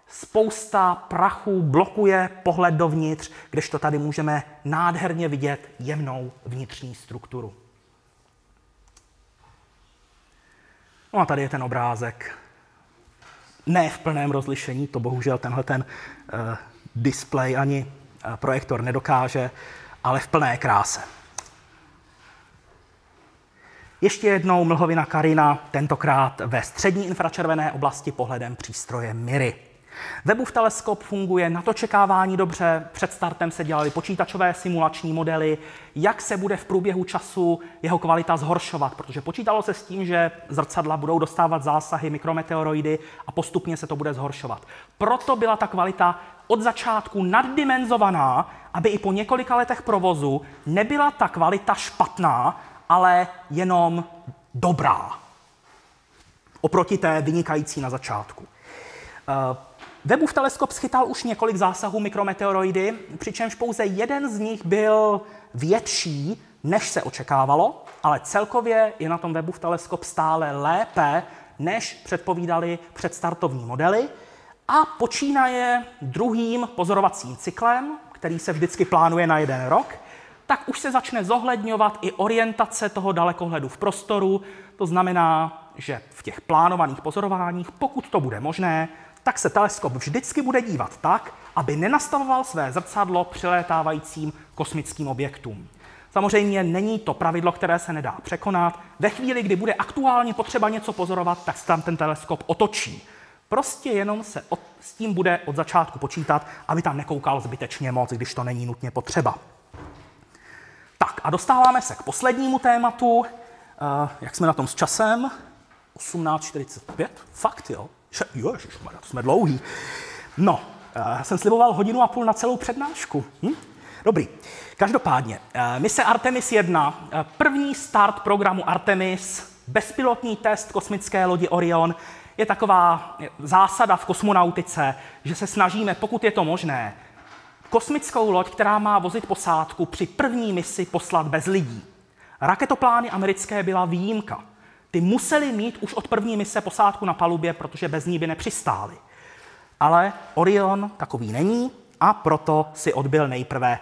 spousta prachu blokuje pohled dovnitř, kdežto tady můžeme nádherně vidět jemnou vnitřní strukturu. No a tady je ten obrázek. Ne v plném rozlišení, to bohužel tenhle ten uh, display ani uh, projektor nedokáže, ale v plné kráse. Ještě jednou mlhovina Karina, tentokrát ve střední infračervené oblasti pohledem přístroje MIRI. Webův teleskop funguje na to čekávání dobře, před startem se dělaly počítačové simulační modely, jak se bude v průběhu času jeho kvalita zhoršovat, protože počítalo se s tím, že zrcadla budou dostávat zásahy mikrometeoroidy a postupně se to bude zhoršovat. Proto byla ta kvalita od začátku naddimenzovaná, aby i po několika letech provozu nebyla ta kvalita špatná, ale jenom dobrá. Oproti té vynikající na začátku. Webův teleskop schytal už několik zásahů mikrometeoroidy, přičemž pouze jeden z nich byl větší, než se očekávalo, ale celkově je na tom Webův teleskop stále lépe, než předpovídali předstartovní modely. A počínaje druhým pozorovacím cyklem, který se vždycky plánuje na jeden rok, tak už se začne zohledňovat i orientace toho dalekohledu v prostoru. To znamená, že v těch plánovaných pozorováních, pokud to bude možné, tak se teleskop vždycky bude dívat tak, aby nenastavoval své zrcadlo přilétávajícím kosmickým objektům. Samozřejmě není to pravidlo, které se nedá překonat. Ve chvíli, kdy bude aktuálně potřeba něco pozorovat, tak se tam ten teleskop otočí. Prostě jenom se od, s tím bude od začátku počítat, aby tam nekoukal zbytečně moc, když to není nutně potřeba. Tak a dostáváme se k poslednímu tématu. Uh, jak jsme na tom s časem? 18.45? Fakt, jo? To jsme dlouhý. No, já jsem sliboval hodinu a půl na celou přednášku. Hm? Dobrý. Každopádně, eh, mise Artemis 1, eh, první start programu Artemis, bezpilotní test kosmické lodi Orion, je taková zásada v kosmonautice, že se snažíme, pokud je to možné, kosmickou loď, která má vozit posádku, při první misi poslat bez lidí. Raketoplány americké byla výjimka. Ty museli mít už od první mise posádku na palubě, protože bez ní by nepřistáli. Ale Orion takový není a proto si odbil nejprve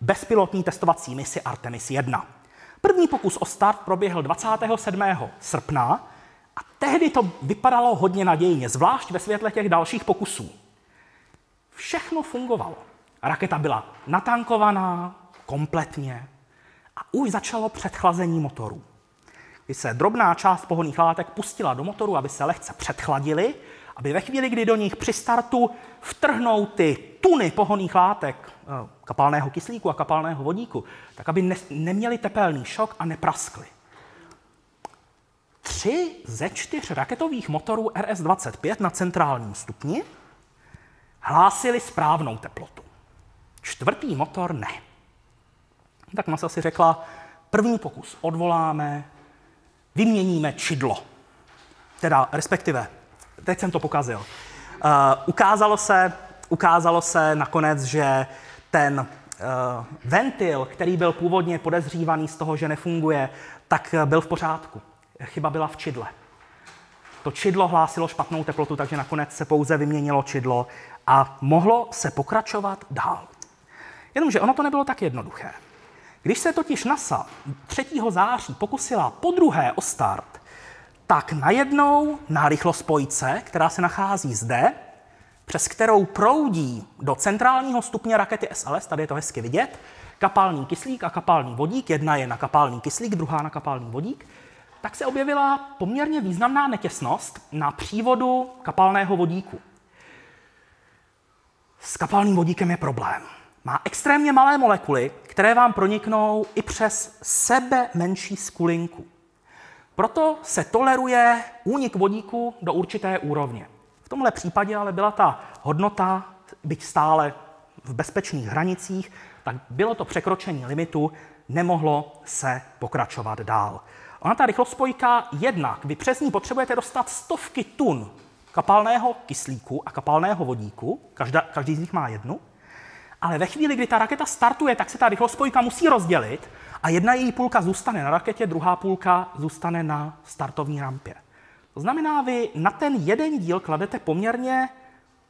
bezpilotní testovací misi Artemis 1. První pokus o start proběhl 27. srpna a tehdy to vypadalo hodně nadějně, zvlášť ve světle těch dalších pokusů. Všechno fungovalo. Raketa byla natankovaná kompletně a už začalo předchlazení motorů. Když se drobná část pohonných látek pustila do motoru, aby se lehce předchladili, aby ve chvíli, kdy do nich při startu vtrhnou ty tuny pohonných látek, eh, kapalného kyslíku a kapalného vodíku, tak aby ne, neměli tepelný šok a nepraskli. Tři ze čtyř raketových motorů RS-25 na centrálním stupni hlásili správnou teplotu. Čtvrtý motor ne. Tak NASA si řekla, první pokus odvoláme, vyměníme čidlo. Teda respektive, teď jsem to pokazil. Uh, ukázalo, se, ukázalo se nakonec, že ten uh, ventil, který byl původně podezřívaný z toho, že nefunguje, tak byl v pořádku. Chyba byla v čidle. To čidlo hlásilo špatnou teplotu, takže nakonec se pouze vyměnilo čidlo a mohlo se pokračovat dál. Jenomže ono to nebylo tak jednoduché. Když se totiž NASA 3. září pokusila po druhé o start, tak najednou na rychlospojce, která se nachází zde, přes kterou proudí do centrálního stupně rakety SLS, tady je to hezky vidět, kapalný kyslík a kapalný vodík, jedna je na kapalný kyslík, druhá na kapalný vodík, tak se objevila poměrně významná netěsnost na přívodu kapalného vodíku. S kapalným vodíkem je problém. Má extrémně malé molekuly, které vám proniknou i přes sebe menší skulinku. Proto se toleruje únik vodíku do určité úrovně. V tomhle případě ale byla ta hodnota, byť stále v bezpečných hranicích, tak bylo to překročení limitu, nemohlo se pokračovat dál. Ona ta rychlospojka jednak, vy přes ní potřebujete dostat stovky tun kapalného kyslíku a kapalného vodíku, každá, každý z nich má jednu, ale ve chvíli, kdy ta raketa startuje, tak se ta rychlospojka musí rozdělit a jedna její půlka zůstane na raketě, druhá půlka zůstane na startovní rampě. To znamená, vy na ten jeden díl kladete poměrně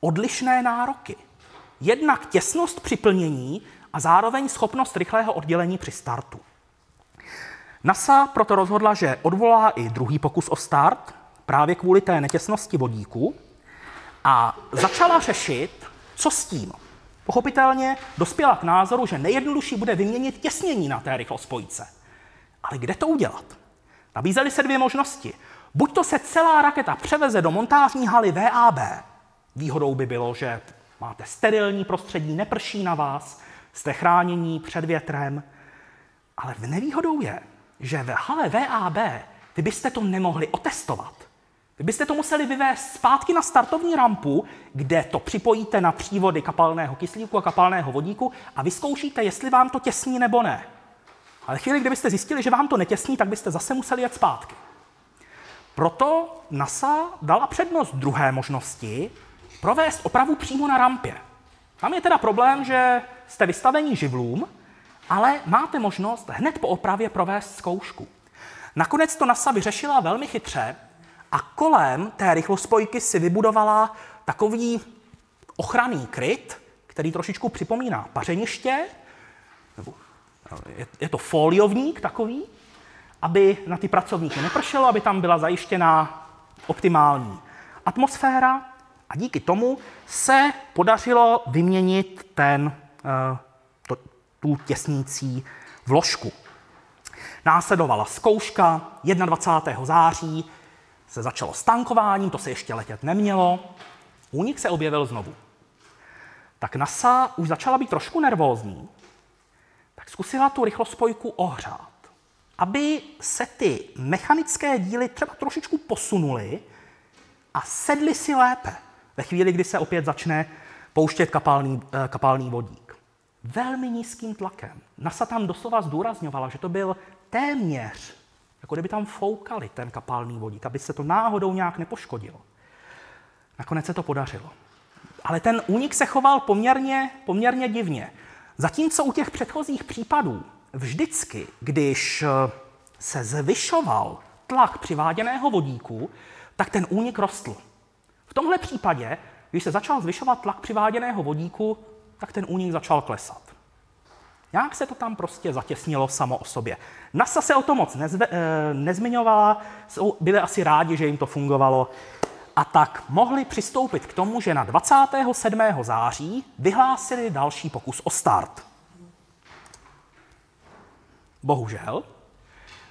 odlišné nároky. Jednak těsnost při plnění a zároveň schopnost rychlého oddělení při startu. NASA proto rozhodla, že odvolá i druhý pokus o start, právě kvůli té netěsnosti vodíku, a začala řešit, co s tím. Pochopitelně dospěla k názoru, že nejjednodušší bude vyměnit těsnění na té rychlospojce. Ale kde to udělat? Nabízely se dvě možnosti. Buď to se celá raketa převeze do montážní haly VAB. Výhodou by bylo, že máte sterilní prostředí, neprší na vás, jste chránění před větrem. Ale v nevýhodou je, že ve hale VAB vy byste to nemohli otestovat. Vy byste to museli vyvést zpátky na startovní rampu, kde to připojíte na přívody kapalného kyslíku a kapalného vodíku a vyzkoušíte, jestli vám to těsní nebo ne. Ale chvíli, kdybyste zjistili, že vám to netěsní, tak byste zase museli jet zpátky. Proto NASA dala přednost druhé možnosti provést opravu přímo na rampě. Tam je teda problém, že jste vystavení živlům, ale máte možnost hned po opravě provést zkoušku. Nakonec to NASA vyřešila velmi chytře a kolem té rychlospojky si vybudovala takový ochranný kryt, který trošičku připomíná pařeniště, nebo je, je to foliovník takový, aby na ty pracovníky nepršelo, aby tam byla zajištěná optimální atmosféra a díky tomu se podařilo vyměnit ten, eh, to, tu těsnící vložku. Následovala zkouška 21. září, se začalo s tankováním, to se ještě letět nemělo. Únik se objevil znovu. Tak NASA už začala být trošku nervózní, tak zkusila tu rychlospojku ohřát, aby se ty mechanické díly třeba trošičku posunuly a sedly si lépe ve chvíli, kdy se opět začne pouštět kapalný, eh, kapalný vodík. Velmi nízkým tlakem. NASA tam doslova zdůrazňovala, že to byl téměř jako kdyby tam foukali ten kapalný vodík, aby se to náhodou nějak nepoškodilo. Nakonec se to podařilo. Ale ten únik se choval poměrně, poměrně divně. Zatímco u těch předchozích případů vždycky, když eh, se zvyšoval tlak přiváděného vodíku, tak ten únik rostl. V tomhle případě, když se začal zvyšovat tlak přiváděného vodíku, tak ten únik začal klesat. Jak se to tam prostě zatěsnilo samo o sobě. NASA se o to moc nezve, e, nezmiňovala, byli asi rádi, že jim to fungovalo. A tak mohli přistoupit k tomu, že na 27. září vyhlásili další pokus o start. Bohužel,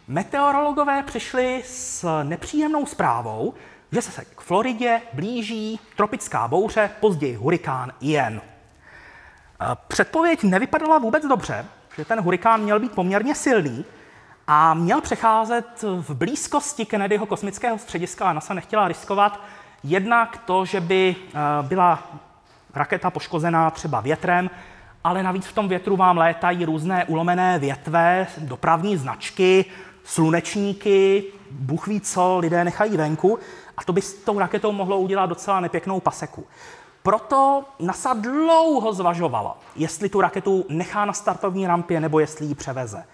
meteorologové přišli s nepříjemnou zprávou, že se k Floridě blíží tropická bouře, později hurikán Ian. Předpověď nevypadala vůbec dobře, že ten hurikán měl být poměrně silný a měl přecházet v blízkosti Kennedyho kosmického střediska a NASA nechtěla riskovat jednak to, že by eh, byla raketa poškozená třeba větrem, ale navíc v tom větru vám létají různé ulomené větve, dopravní značky, slunečníky, Bůh ví co, lidé nechají venku a to by s tou raketou mohlo udělat docela nepěknou paseku. Proto NASA dlouho zvažovala, jestli tu raketu nechá na startovní rampě nebo jestli ji převeze.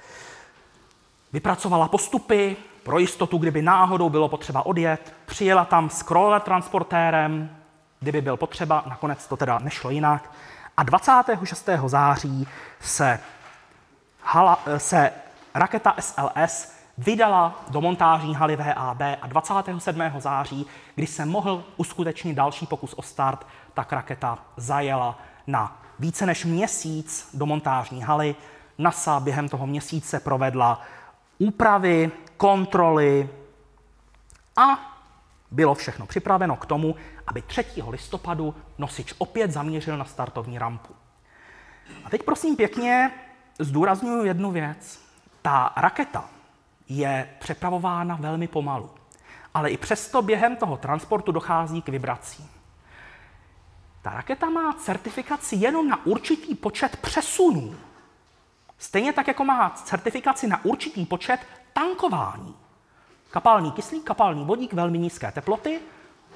Vypracovala postupy pro jistotu, kdyby náhodou bylo potřeba odjet, přijela tam s crawler transportérem, kdyby byl potřeba, nakonec to teda nešlo jinak. A 26. září se, hala, se raketa SLS vydala do montážní haly VAB a 27. září, kdy se mohl uskutečnit další pokus o start, tak raketa zajela na více než měsíc do montážní haly. NASA během toho měsíce provedla úpravy, kontroly a bylo všechno připraveno k tomu, aby 3. listopadu nosič opět zaměřil na startovní rampu. A teď prosím pěkně zdůraznuju jednu věc. Ta raketa je přepravována velmi pomalu, ale i přesto během toho transportu dochází k vibracím. Ta raketa má certifikaci jenom na určitý počet přesunů. Stejně tak, jako má certifikaci na určitý počet tankování. Kapalný kyslík, kapalný vodík, velmi nízké teploty,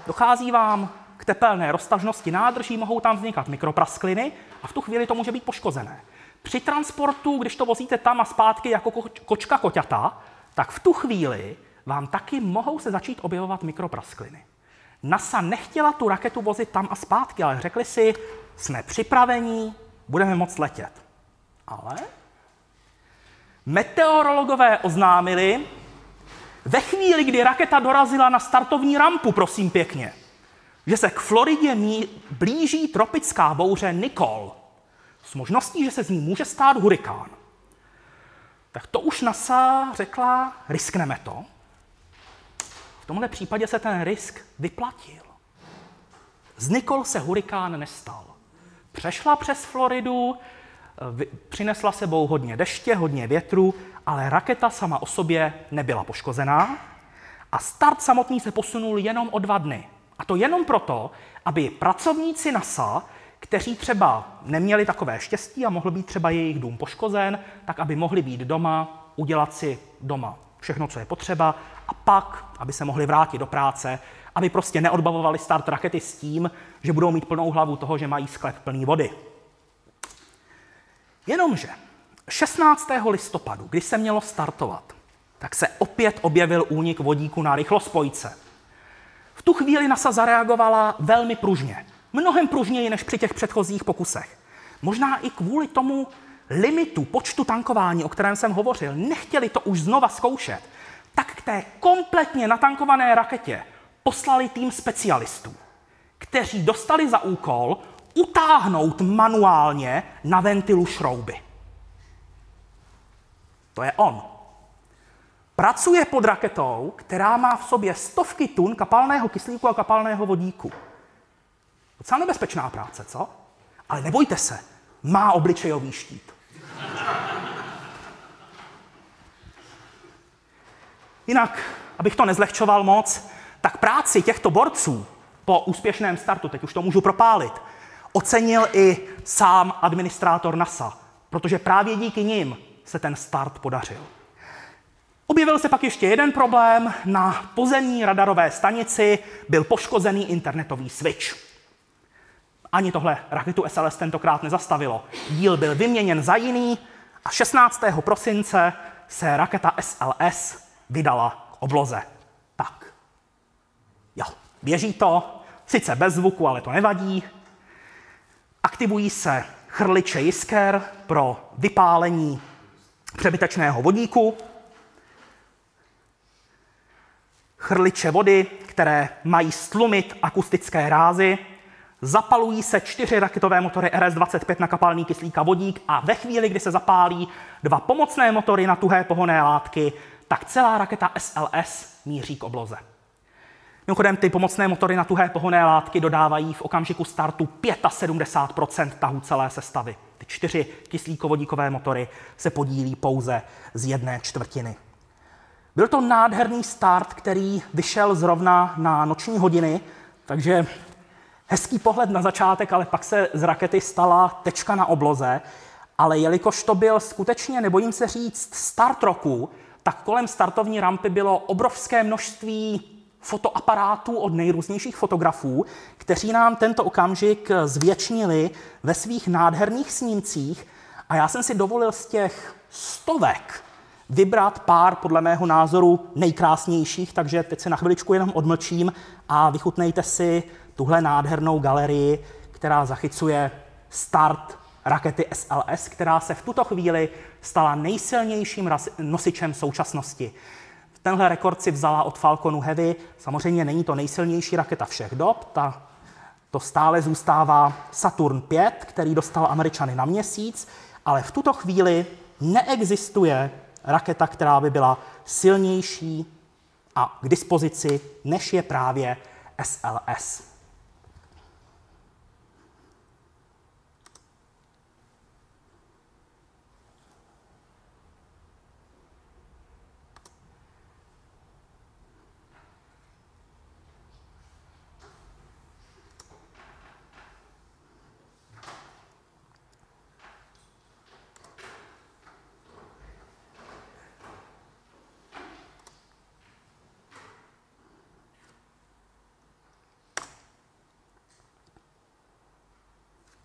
dochází vám k tepelné roztažnosti nádrží, mohou tam vznikat mikropraskliny a v tu chvíli to může být poškozené. Při transportu, když to vozíte tam a zpátky jako kočka koťata, tak v tu chvíli vám taky mohou se začít objevovat mikropraskliny. NASA nechtěla tu raketu vozit tam a zpátky, ale řekli si, jsme připravení, budeme moct letět. Ale meteorologové oznámili, ve chvíli, kdy raketa dorazila na startovní rampu, prosím pěkně, že se k Floridě blíží tropická bouře Nicole s možností, že se z ní může stát hurikán. Tak to už NASA řekla, riskneme to. V tomhle případě se ten risk vyplatil. Z Nicole se hurikán nestal. Přešla přes Floridu, přinesla sebou hodně deště, hodně větru, ale raketa sama o sobě nebyla poškozená a start samotný se posunul jenom o dva dny. A to jenom proto, aby pracovníci NASA, kteří třeba neměli takové štěstí a mohl být třeba jejich dům poškozen, tak aby mohli být doma, udělat si doma všechno, co je potřeba a pak, aby se mohli vrátit do práce, aby prostě neodbavovali start rakety s tím, že budou mít plnou hlavu toho, že mají sklep plný vody. Jenomže 16. listopadu, kdy se mělo startovat, tak se opět objevil únik vodíku na rychlospojce. V tu chvíli NASA zareagovala velmi pružně. Mnohem pružněji než při těch předchozích pokusech. Možná i kvůli tomu limitu, počtu tankování, o kterém jsem hovořil, nechtěli to už znova zkoušet, tak k té kompletně natankované raketě poslali tým specialistů, kteří dostali za úkol utáhnout manuálně na ventilu šrouby. To je on. Pracuje pod raketou, která má v sobě stovky tun kapalného kyslíku a kapalného vodíku. Docela nebezpečná práce, co? Ale nebojte se, má obličejový štít. Jinak, abych to nezlehčoval moc, tak práci těchto borců po úspěšném startu, teď už to můžu propálit, ocenil i sám administrátor NASA, protože právě díky nim se ten start podařil. Objevil se pak ještě jeden problém. Na pozemní radarové stanici byl poškozený internetový switch. Ani tohle raketu SLS tentokrát nezastavilo. Díl byl vyměněn za jiný a 16. prosince se raketa SLS vydala k obloze. Tak. Jo, běží to, sice bez zvuku, ale to nevadí. Aktivují se chrliče jisker pro vypálení přebytečného vodíku, chrliče vody, které mají stlumit akustické rázy, zapalují se čtyři raketové motory RS-25 na kapalný kyslík a vodík a ve chvíli, kdy se zapálí dva pomocné motory na tuhé pohonné látky, tak celá raketa SLS míří k obloze. Mimochodem, ty pomocné motory na tuhé pohonné látky dodávají v okamžiku startu 75 tahu celé sestavy. Ty čtyři kyslíkovodíkové motory se podílí pouze z jedné čtvrtiny. Byl to nádherný start, který vyšel zrovna na noční hodiny, takže hezký pohled na začátek, ale pak se z rakety stala tečka na obloze. Ale jelikož to byl skutečně, nebojím se říct, start roku, tak kolem startovní rampy bylo obrovské množství fotoaparátů od nejrůznějších fotografů, kteří nám tento okamžik zvětšnili ve svých nádherných snímcích. A já jsem si dovolil z těch stovek vybrat pár, podle mého názoru, nejkrásnějších, takže teď se na chviličku jenom odmlčím a vychutnejte si tuhle nádhernou galerii, která zachycuje start rakety SLS, která se v tuto chvíli stala nejsilnějším nosičem současnosti. Tenhle rekord si vzala od Falconu Heavy. Samozřejmě není to nejsilnější raketa všech dob, ta, to stále zůstává Saturn 5, který dostal Američany na měsíc, ale v tuto chvíli neexistuje raketa, která by byla silnější a k dispozici, než je právě SLS.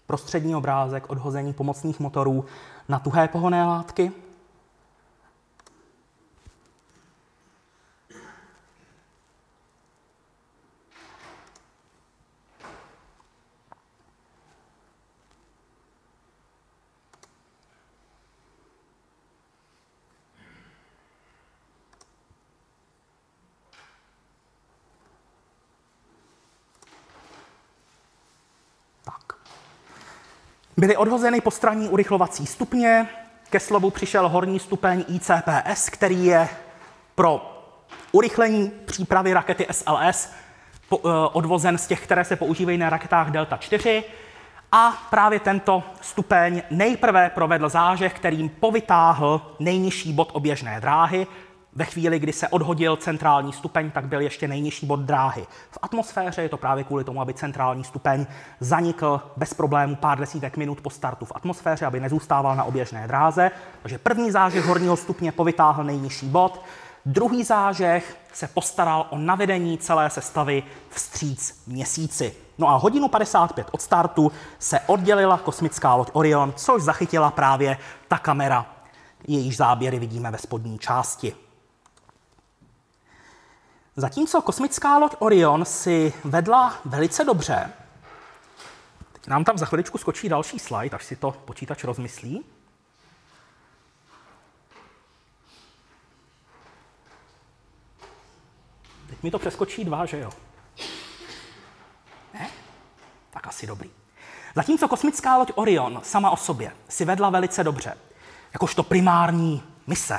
Prostřední obrázek odhození pomocných motorů na tuhé pohonné látky. Byly odhozeny postranní urychlovací stupně, ke slovu přišel horní stupeň ICPS, který je pro urychlení přípravy rakety SLS eh, odvozen z těch, které se používají na raketách Delta 4. A právě tento stupeň nejprve provedl zážeh, kterým povytáhl nejnižší bod oběžné dráhy ve chvíli, kdy se odhodil centrální stupeň, tak byl ještě nejnižší bod dráhy. V atmosféře je to právě kvůli tomu, aby centrální stupeň zanikl bez problémů pár desítek minut po startu v atmosféře, aby nezůstával na oběžné dráze. Takže první zážeh horního stupně povytáhl nejnižší bod, druhý zážeh se postaral o navedení celé sestavy vstříc měsíci. No a hodinu 55 od startu se oddělila kosmická loď Orion, což zachytila právě ta kamera, jejíž záběry vidíme ve spodní části. Zatímco kosmická loď Orion si vedla velice dobře, teď nám tam za chviličku skočí další slide, až si to počítač rozmyslí. Teď mi to přeskočí dva, že jo? Ne? Tak asi dobrý. Zatímco kosmická loď Orion sama o sobě si vedla velice dobře, jakožto primární mise,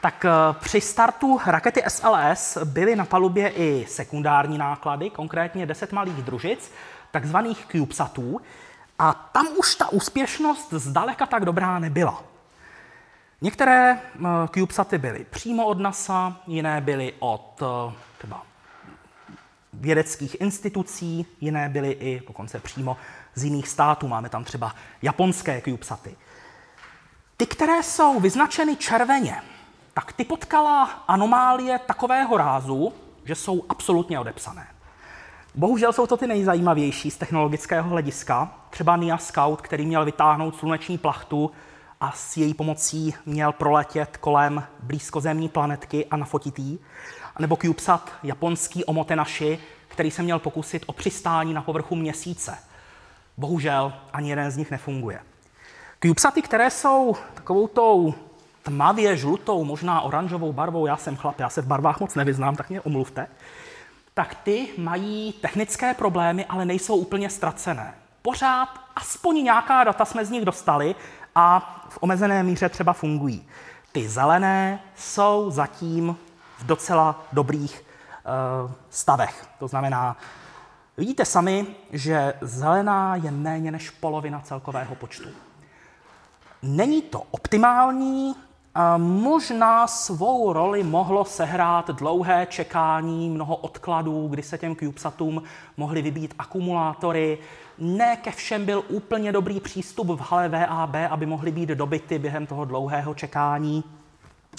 tak eh, při startu rakety SLS byly na palubě i sekundární náklady, konkrétně 10 malých družic, takzvaných CubeSatů, a tam už ta úspěšnost zdaleka tak dobrá nebyla. Některé eh, CubeSaty byly přímo od NASA, jiné byly od eh, třeba vědeckých institucí, jiné byly i dokonce přímo z jiných států. Máme tam třeba japonské CubeSaty. Ty, které jsou vyznačeny červeně, tak ty potkala anomálie takového rázu, že jsou absolutně odepsané. Bohužel jsou to ty nejzajímavější z technologického hlediska. Třeba Nia Scout, který měl vytáhnout sluneční plachtu a s její pomocí měl proletět kolem blízkozemní planetky a nafotit jí. Nebo CubeSat, japonský Omotenashi, který se měl pokusit o přistání na povrchu měsíce. Bohužel ani jeden z nich nefunguje. CubeSaty, které jsou takovou tou tmavě žlutou, možná oranžovou barvou, já jsem chlap, já se v barvách moc nevyznám, tak mě omluvte, tak ty mají technické problémy, ale nejsou úplně ztracené. Pořád aspoň nějaká data jsme z nich dostali a v omezené míře třeba fungují. Ty zelené jsou zatím v docela dobrých uh, stavech. To znamená, vidíte sami, že zelená je méně než polovina celkového počtu. Není to optimální, možná svou roli mohlo sehrát dlouhé čekání, mnoho odkladů, kdy se těm CubeSatům mohly vybít akumulátory. Ne ke všem byl úplně dobrý přístup v hale VAB, aby mohly být dobyty během toho dlouhého čekání.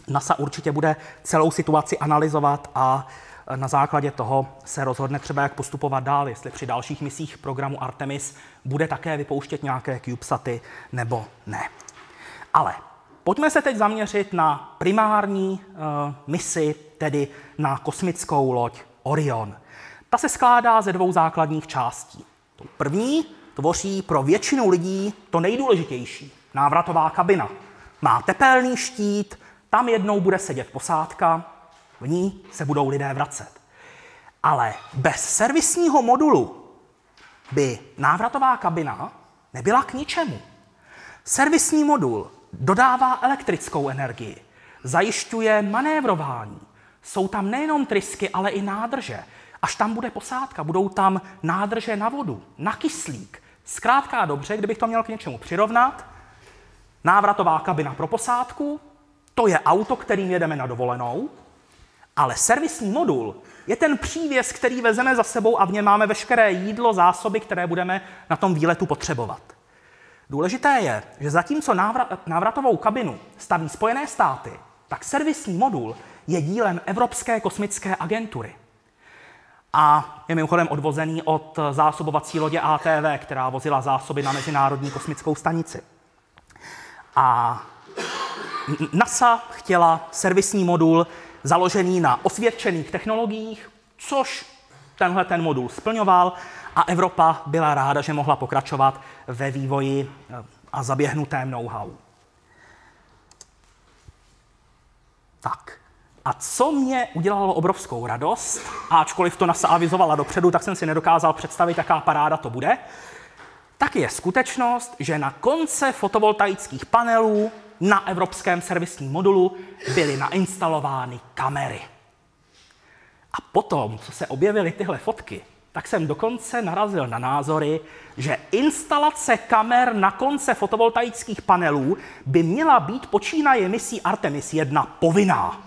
NASA určitě bude celou situaci analyzovat a na základě toho se rozhodne třeba, jak postupovat dál, jestli při dalších misích programu Artemis bude také vypouštět nějaké CubeSaty nebo ne. Ale Pojďme se teď zaměřit na primární uh, misi, tedy na kosmickou loď Orion. Ta se skládá ze dvou základních částí. Tu první tvoří pro většinu lidí to nejdůležitější, návratová kabina. Má tepelný štít, tam jednou bude sedět posádka, v ní se budou lidé vracet. Ale bez servisního modulu by návratová kabina nebyla k ničemu. Servisní modul dodává elektrickou energii, zajišťuje manévrování. Jsou tam nejenom trysky, ale i nádrže. Až tam bude posádka, budou tam nádrže na vodu, na kyslík. Zkrátka a dobře, kdybych to měl k něčemu přirovnat, návratová kabina pro posádku, to je auto, kterým jedeme na dovolenou, ale servisní modul je ten přívěs, který vezeme za sebou a v něm máme veškeré jídlo, zásoby, které budeme na tom výletu potřebovat. Důležité je, že zatímco návratovou kabinu staví Spojené státy, tak servisní modul je dílem Evropské kosmické agentury. A je mimochodem odvozený od zásobovací lodě ATV, která vozila zásoby na Mezinárodní kosmickou stanici. A NASA chtěla servisní modul založený na osvědčených technologiích, což tenhle ten modul splňoval a Evropa byla ráda, že mohla pokračovat ve vývoji eh, a zaběhnutém know-how. Tak. A co mě udělalo obrovskou radost, ačkoliv to NASA avizovala dopředu, tak jsem si nedokázal představit, jaká paráda to bude, tak je skutečnost, že na konce fotovoltaických panelů na evropském servisním modulu byly nainstalovány kamery. A potom, co se objevily tyhle fotky, tak jsem dokonce narazil na názory, že instalace kamer na konce fotovoltaických panelů by měla být počínaje misí Artemis 1 povinná.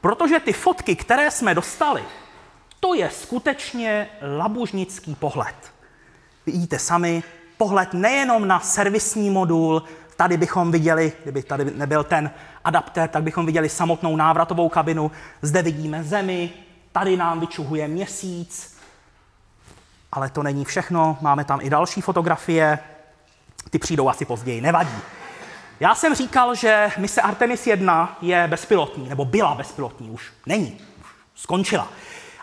Protože ty fotky, které jsme dostali, to je skutečně labužnický pohled. Vidíte sami, pohled nejenom na servisní modul, tady bychom viděli, kdyby tady nebyl ten adaptér, tak bychom viděli samotnou návratovou kabinu, zde vidíme Zemi, tady nám vyčuhuje měsíc, ale to není všechno, máme tam i další fotografie, ty přijdou asi později, nevadí. Já jsem říkal, že mise Artemis 1 je bezpilotní, nebo byla bezpilotní, už není, už skončila.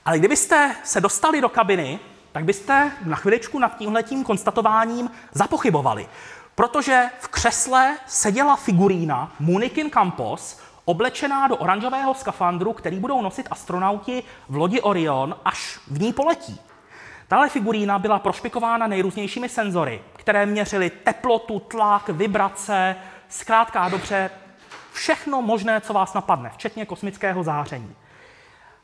Ale kdybyste se dostali do kabiny, tak byste na chviličku nad tímhletím konstatováním zapochybovali. Protože v křesle seděla figurína Munikin Campos, oblečená do oranžového skafandru, který budou nosit astronauti v lodi Orion, až v ní poletí. Tahle figurína byla prošpikována nejrůznějšími senzory, které měřily teplotu, tlak, vibrace, zkrátka a dobře všechno možné, co vás napadne, včetně kosmického záření.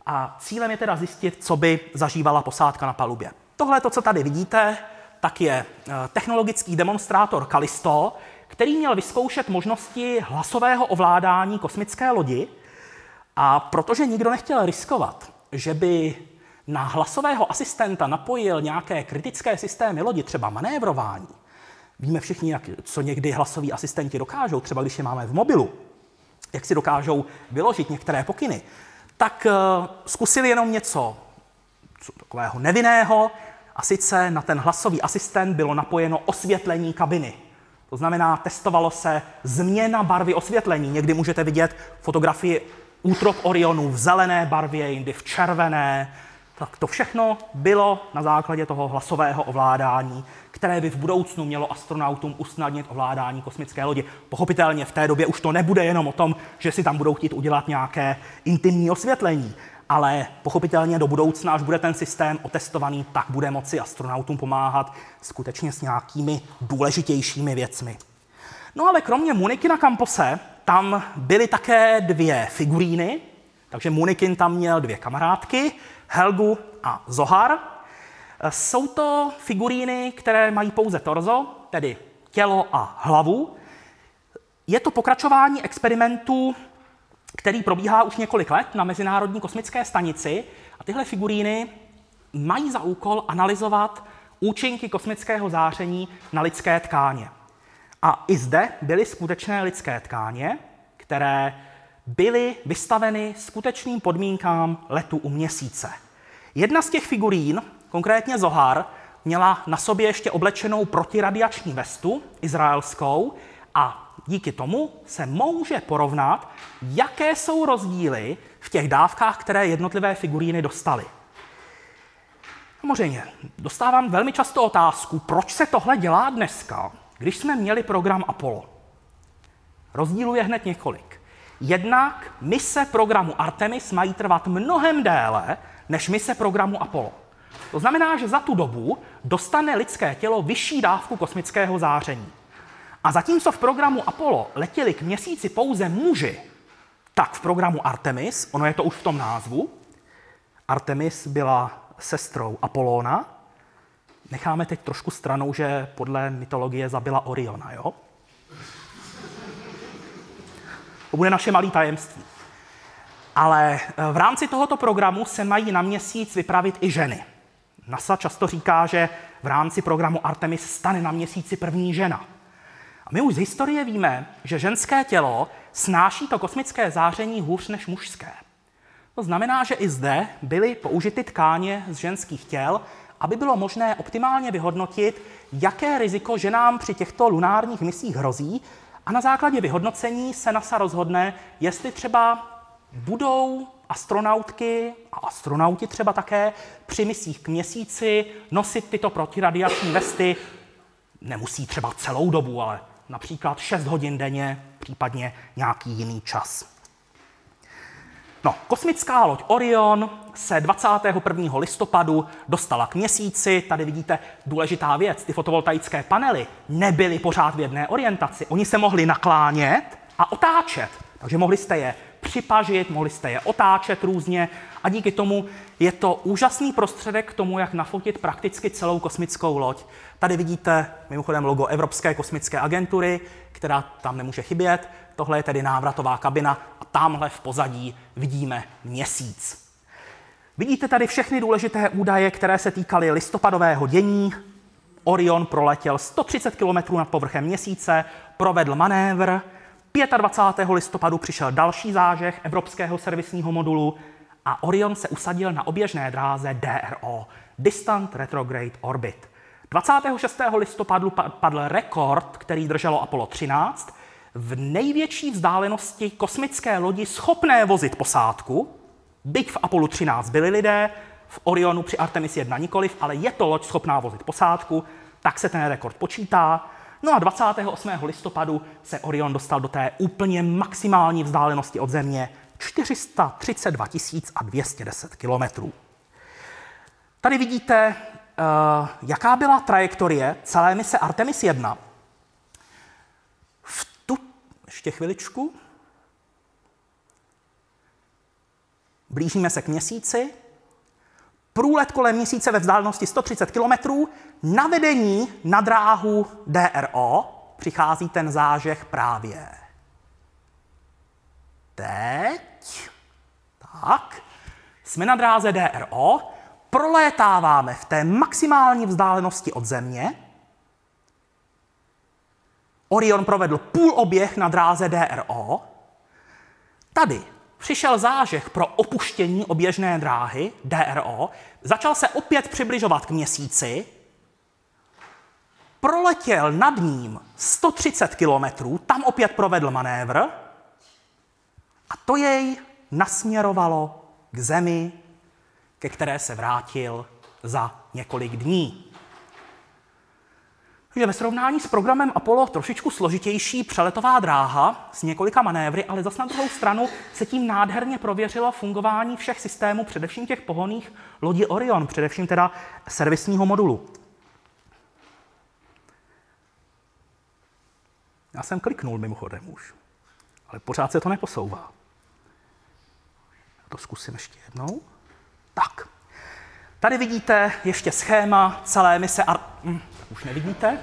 A cílem je teda zjistit, co by zažívala posádka na palubě. Tohle, to, co tady vidíte, tak je eh, technologický demonstrátor Kalisto, který měl vyzkoušet možnosti hlasového ovládání kosmické lodi. A protože nikdo nechtěl riskovat, že by na hlasového asistenta napojil nějaké kritické systémy lodi, třeba manévrování, víme všichni, jak, co někdy hlasoví asistenti dokážou, třeba když je máme v mobilu, jak si dokážou vyložit některé pokyny, tak uh, zkusili jenom něco co, takového nevinného, a sice na ten hlasový asistent bylo napojeno osvětlení kabiny. To znamená, testovalo se změna barvy osvětlení. Někdy můžete vidět fotografii útrop Orionu v zelené barvě, jindy v červené. Tak to všechno bylo na základě toho hlasového ovládání, které by v budoucnu mělo astronautům usnadnit ovládání kosmické lodi. Pochopitelně v té době už to nebude jenom o tom, že si tam budou chtít udělat nějaké intimní osvětlení, ale pochopitelně do budoucna, až bude ten systém otestovaný, tak bude moci astronautům pomáhat skutečně s nějakými důležitějšími věcmi. No ale kromě Muniky na kampose, tam byly také dvě figuríny, takže Munikin tam měl dvě kamarádky, Helgu a Zohar. Jsou to figuríny, které mají pouze torzo, tedy tělo a hlavu. Je to pokračování experimentu který probíhá už několik let na Mezinárodní kosmické stanici. A tyhle figuríny mají za úkol analyzovat účinky kosmického záření na lidské tkáně. A i zde byly skutečné lidské tkáně, které byly vystaveny skutečným podmínkám letu u měsíce. Jedna z těch figurín, konkrétně Zohar, měla na sobě ještě oblečenou protiradiační vestu izraelskou a díky tomu se může porovnat, jaké jsou rozdíly v těch dávkách, které jednotlivé figuríny dostaly. Samozřejmě, dostávám velmi často otázku, proč se tohle dělá dneska, když jsme měli program Apollo. Rozdílů je hned několik. Jednak mise programu Artemis mají trvat mnohem déle než mise programu Apollo. To znamená, že za tu dobu dostane lidské tělo vyšší dávku kosmického záření. A zatímco v programu Apollo letěli k měsíci pouze muži, tak v programu Artemis, ono je to už v tom názvu, Artemis byla sestrou Apolóna. Necháme teď trošku stranou, že podle mytologie zabila Oriona, jo? To bude naše malé tajemství. Ale eh, v rámci tohoto programu se mají na měsíc vypravit i ženy. NASA často říká, že v rámci programu Artemis stane na měsíci první žena. A my už z historie víme, že ženské tělo snáší to kosmické záření hůř než mužské. To znamená, že i zde byly použity tkáně z ženských těl, aby bylo možné optimálně vyhodnotit, jaké riziko ženám při těchto lunárních misích hrozí a na základě vyhodnocení se NASA rozhodne, jestli třeba budou astronautky a astronauti třeba také při misích k měsíci nosit tyto protiradiační vesty. Nemusí třeba celou dobu, ale například 6 hodin denně, případně nějaký jiný čas. No, kosmická loď Orion se 21. listopadu dostala k měsíci. Tady vidíte důležitá věc. Ty fotovoltaické panely nebyly pořád v jedné orientaci. Oni se mohli naklánět a otáčet. Takže mohli jste je připažit, mohli jste je otáčet různě a díky tomu je to úžasný prostředek k tomu, jak nafotit prakticky celou kosmickou loď. Tady vidíte mimochodem logo Evropské kosmické agentury, která tam nemůže chybět. Tohle je tedy návratová kabina tamhle v pozadí vidíme měsíc. Vidíte tady všechny důležité údaje, které se týkaly listopadového dění. Orion proletěl 130 km nad povrchem měsíce, provedl manévr, 25. listopadu přišel další zážeh Evropského servisního modulu a Orion se usadil na oběžné dráze DRO, Distant Retrograde Orbit. 26. listopadu padl rekord, který drželo Apollo 13, v největší vzdálenosti kosmické lodi schopné vozit posádku, byť v Apollo 13 byli lidé, v Orionu při Artemis 1 nikoliv, ale je to loď schopná vozit posádku, tak se ten rekord počítá. No a 28. listopadu se Orion dostal do té úplně maximální vzdálenosti od Země 432 210 kilometrů. Tady vidíte, uh, jaká byla trajektorie celé mise Artemis 1. Ještě chviličku. Blížíme se k měsíci. Průlet kolem měsíce ve vzdálenosti 130 km. Navedení na dráhu DRO přichází ten zážeh právě teď. Tak, jsme na dráze DRO, prolétáváme v té maximální vzdálenosti od Země. Orion provedl půl oběh na dráze DRO. Tady přišel zážeh pro opuštění oběžné dráhy DRO, začal se opět přibližovat k měsíci, proletěl nad ním 130 kilometrů, tam opět provedl manévr a to jej nasměrovalo k zemi, ke které se vrátil za několik dní. Takže ve srovnání s programem Apollo trošičku složitější přeletová dráha s několika manévry, ale zase na druhou stranu se tím nádherně prověřilo fungování všech systémů, především těch pohoných lodí Orion, především teda servisního modulu. Já jsem kliknul mimochodem už, ale pořád se to neposouvá. Já to zkusím ještě jednou. Tak. Tady vidíte ještě schéma celé mise Ar... Už nevidíte?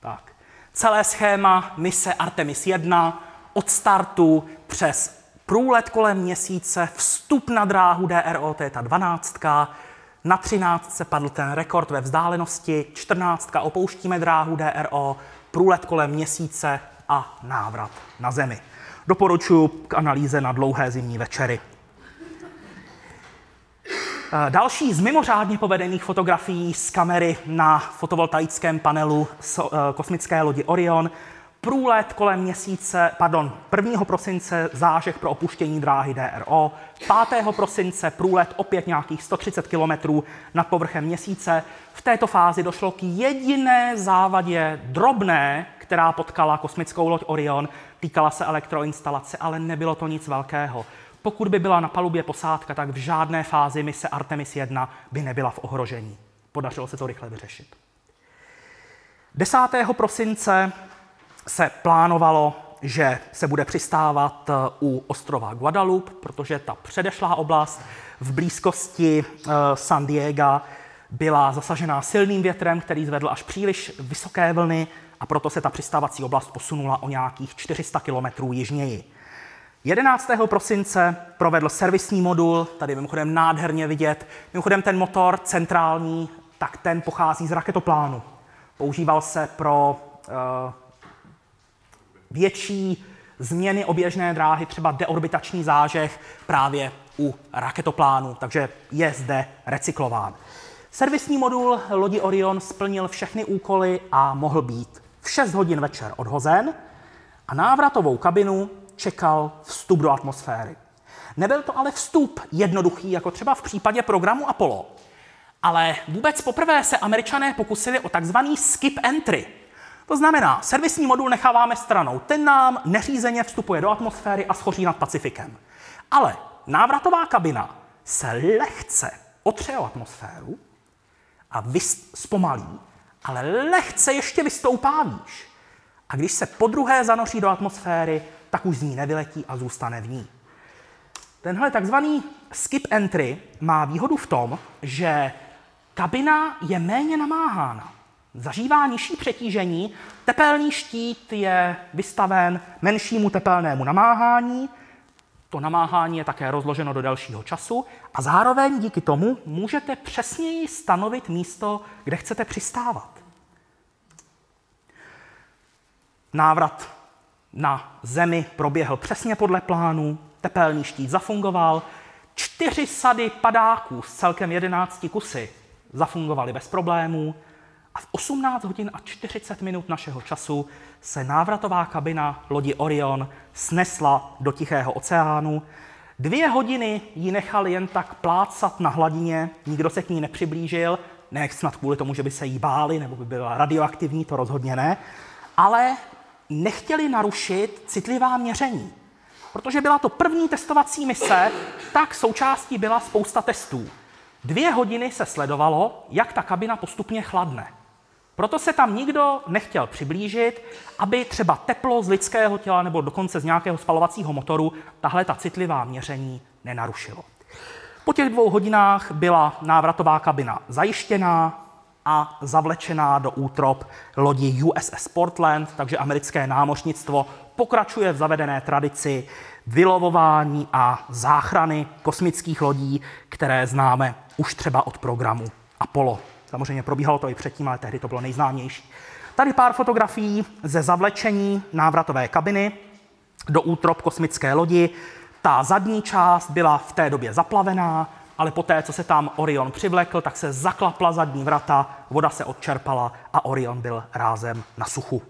Tak. Celé schéma mise Artemis 1 od startu přes průlet kolem měsíce, vstup na dráhu DRO, to je ta 12. Na 13 se padl ten rekord ve vzdálenosti, 14 opouštíme dráhu DRO, průlet kolem měsíce a návrat na Zemi. Doporučuji k analýze na dlouhé zimní večery. Další z mimořádně povedených fotografií z kamery na fotovoltaickém panelu eh, kosmické lodi Orion. Průlet kolem měsíce, pardon, 1. prosince zážeh pro opuštění dráhy DRO, 5. prosince průlet opět nějakých 130 km nad povrchem měsíce. V této fázi došlo k jediné závadě drobné, která potkala kosmickou loď Orion, týkala se elektroinstalace, ale nebylo to nic velkého. Pokud by byla na palubě posádka, tak v žádné fázi mise Artemis 1 by nebyla v ohrožení. Podařilo se to rychle vyřešit. 10. prosince se plánovalo, že se bude přistávat eh, u ostrova Guadalupe, protože ta předešlá oblast v blízkosti eh, San Diego byla zasažená silným větrem, který zvedl až příliš vysoké vlny a proto se ta přistávací oblast posunula o nějakých 400 kilometrů jižněji. 11. prosince provedl servisní modul, tady mimochodem nádherně vidět. Mimochodem ten motor centrální, tak ten pochází z raketoplánu. Používal se pro uh, větší změny oběžné dráhy, třeba deorbitační zážeh právě u raketoplánu, takže je zde recyklován. Servisní modul lodi Orion splnil všechny úkoly a mohl být v 6 hodin večer odhozen a návratovou kabinu čekal vstup do atmosféry. Nebyl to ale vstup jednoduchý, jako třeba v případě programu Apollo. Ale vůbec poprvé se američané pokusili o takzvaný skip entry. To znamená, servisní modul necháváme stranou. Ten nám neřízeně vstupuje do atmosféry a schoří nad Pacifikem. Ale návratová kabina se lehce otře o atmosféru a vys- zpomalí, ale lehce ještě vystoupá výš. A když se po druhé zanoří do atmosféry, tak už z ní nevyletí a zůstane v ní. Tenhle takzvaný skip entry má výhodu v tom, že kabina je méně namáhána. Zažívá nižší přetížení, tepelný štít je vystaven menšímu tepelnému namáhání, to namáhání je také rozloženo do dalšího času a zároveň díky tomu můžete přesněji stanovit místo, kde chcete přistávat. Návrat na Zemi proběhl přesně podle plánu, tepelný štít zafungoval, čtyři sady padáků s celkem 11 kusy zafungovaly bez problémů a v 18 hodin a 40 minut našeho času se návratová kabina lodi Orion snesla do Tichého oceánu. Dvě hodiny ji nechal jen tak plácat na hladině, nikdo se k ní nepřiblížil, ne snad kvůli tomu, že by se jí báli nebo by byla radioaktivní, to rozhodně ne, ale nechtěli narušit citlivá měření. Protože byla to první testovací mise, tak součástí byla spousta testů. Dvě hodiny se sledovalo, jak ta kabina postupně chladne. Proto se tam nikdo nechtěl přiblížit, aby třeba teplo z lidského těla nebo dokonce z nějakého spalovacího motoru tahle ta citlivá měření nenarušilo. Po těch dvou hodinách byla návratová kabina zajištěná, a zavlečená do útrop lodi USS Portland, takže americké námořnictvo pokračuje v zavedené tradici vylovování a záchrany kosmických lodí, které známe už třeba od programu Apollo. Samozřejmě probíhalo to i předtím, ale tehdy to bylo nejznámější. Tady pár fotografií ze zavlečení návratové kabiny. do útrop kosmické lodi. Ta zadní část byla v té době zaplavená, ale poté, co se tam Orion přivlekl, tak se zaklapla zadní vrata, voda se odčerpala a Orion byl rázem na suchu.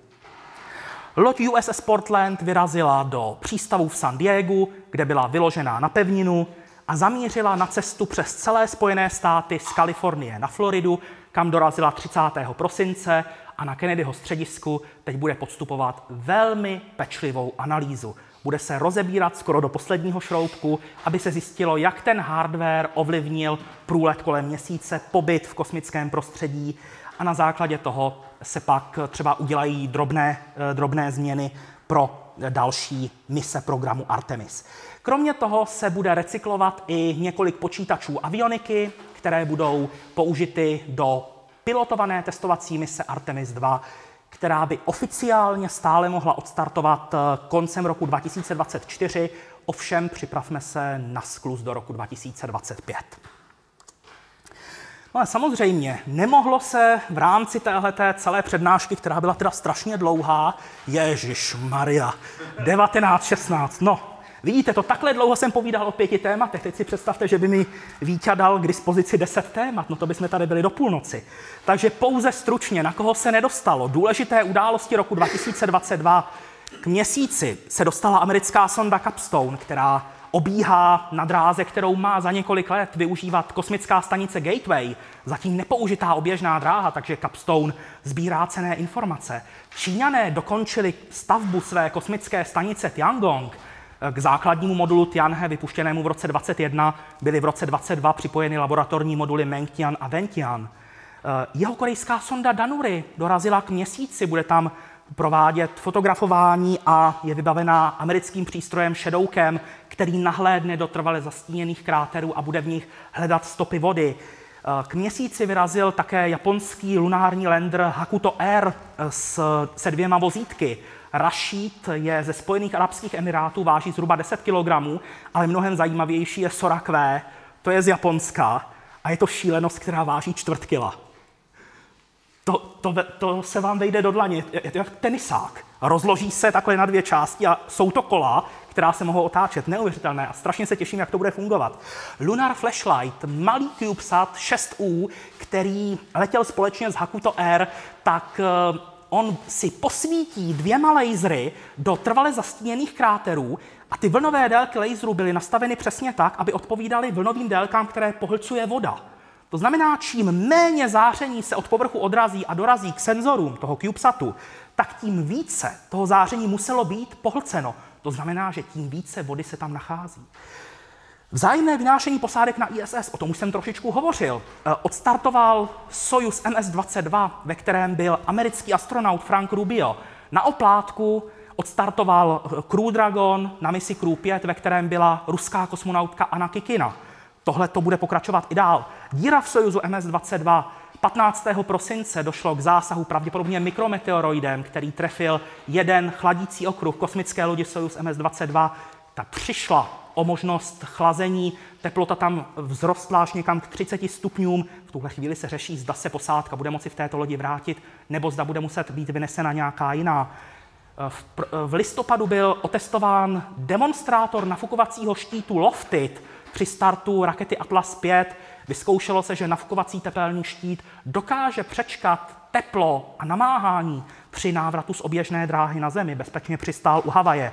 Loď USS Portland vyrazila do přístavu v San Diego, kde byla vyložená na pevninu a zamířila na cestu přes celé Spojené státy z Kalifornie na Floridu, kam dorazila 30. prosince a na Kennedyho středisku teď bude podstupovat velmi pečlivou analýzu. Bude se rozebírat skoro do posledního šroubku, aby se zjistilo, jak ten hardware ovlivnil průlet kolem měsíce, pobyt v kosmickém prostředí a na základě toho se pak třeba udělají drobné, eh, drobné změny pro další mise programu Artemis. Kromě toho se bude recyklovat i několik počítačů avioniky, které budou použity do pilotované testovací mise Artemis 2, která by oficiálně stále mohla odstartovat eh, koncem roku 2024, ovšem připravme se na sklus do roku 2025. No ale samozřejmě nemohlo se v rámci téhleté celé přednášky, která byla teda strašně dlouhá, Ježíš Maria, 1916, no, Vidíte, to takhle dlouho jsem povídal o pěti tématech. Teď si představte, že by mi Vítě dal k dispozici deset témat. No to bychom tady byli do půlnoci. Takže pouze stručně, na koho se nedostalo. Důležité události roku 2022. K měsíci se dostala americká sonda Capstone, která obíhá na dráze, kterou má za několik let využívat kosmická stanice Gateway, zatím nepoužitá oběžná dráha, takže Capstone sbírá cené informace. Číňané dokončili stavbu své kosmické stanice Tiangong, k základnímu modulu Tianhe, vypuštěnému v roce 2021, byly v roce 2022 připojeny laboratorní moduly Mengtian a Ventian. Eh, jeho korejská sonda Danuri dorazila k měsíci, bude tam provádět fotografování a je vybavená americkým přístrojem Shadowcam, který nahlédne do trvale zastíněných kráterů a bude v nich hledat stopy vody. Eh, k měsíci vyrazil také japonský lunární lander Hakuto Air eh, se dvěma vozítky. Rashid je ze Spojených Arabských Emirátů, váží zhruba 10 kg, ale mnohem zajímavější je Sorakvé, to je z Japonska a je to šílenost, která váží čtvrt kila. To, to, to se vám vejde do dlaně, je to jak tenisák. Rozloží se takhle na dvě části a jsou to kola, která se mohou otáčet. Neuvěřitelné a strašně se těším, jak to bude fungovat. Lunar Flashlight, malý CubeSat 6U, který letěl společně s Hakuto Air, tak eh, on si posvítí dvěma lasery do trvale zastíněných kráterů a ty vlnové délky laserů byly nastaveny přesně tak, aby odpovídaly vlnovým délkám, které pohlcuje voda. To znamená, čím méně záření se od povrchu odrazí a dorazí k senzorům toho CubeSatu, tak tím více toho záření muselo být pohlceno. To znamená, že tím více vody se tam nachází. Vzájemné vynášení posádek na ISS, o tom už jsem trošičku hovořil, eh, odstartoval Soyuz MS-22, ve kterém byl americký astronaut Frank Rubio. Na oplátku odstartoval eh, Crew Dragon na misi Crew 5, ve kterém byla ruská kosmonautka Anna Kikina. Tohle to bude pokračovat i dál. Díra v Sojuzu MS-22 15. prosince došlo k zásahu pravděpodobně mikrometeoroidem, který trefil jeden chladící okruh kosmické lodi Soyuz MS-22. Ta přišla o možnost chlazení. Teplota tam vzrostla až někam k 30 stupňům. V tuhle chvíli se řeší, zda se posádka bude moci v této lodi vrátit, nebo zda bude muset být vynesena nějaká jiná. V, v listopadu byl otestován demonstrátor nafukovacího štítu Loftit při startu rakety Atlas 5. Vyzkoušelo se, že nafukovací tepelný štít dokáže přečkat teplo a namáhání při návratu z oběžné dráhy na Zemi. Bezpečně přistál u Havaje.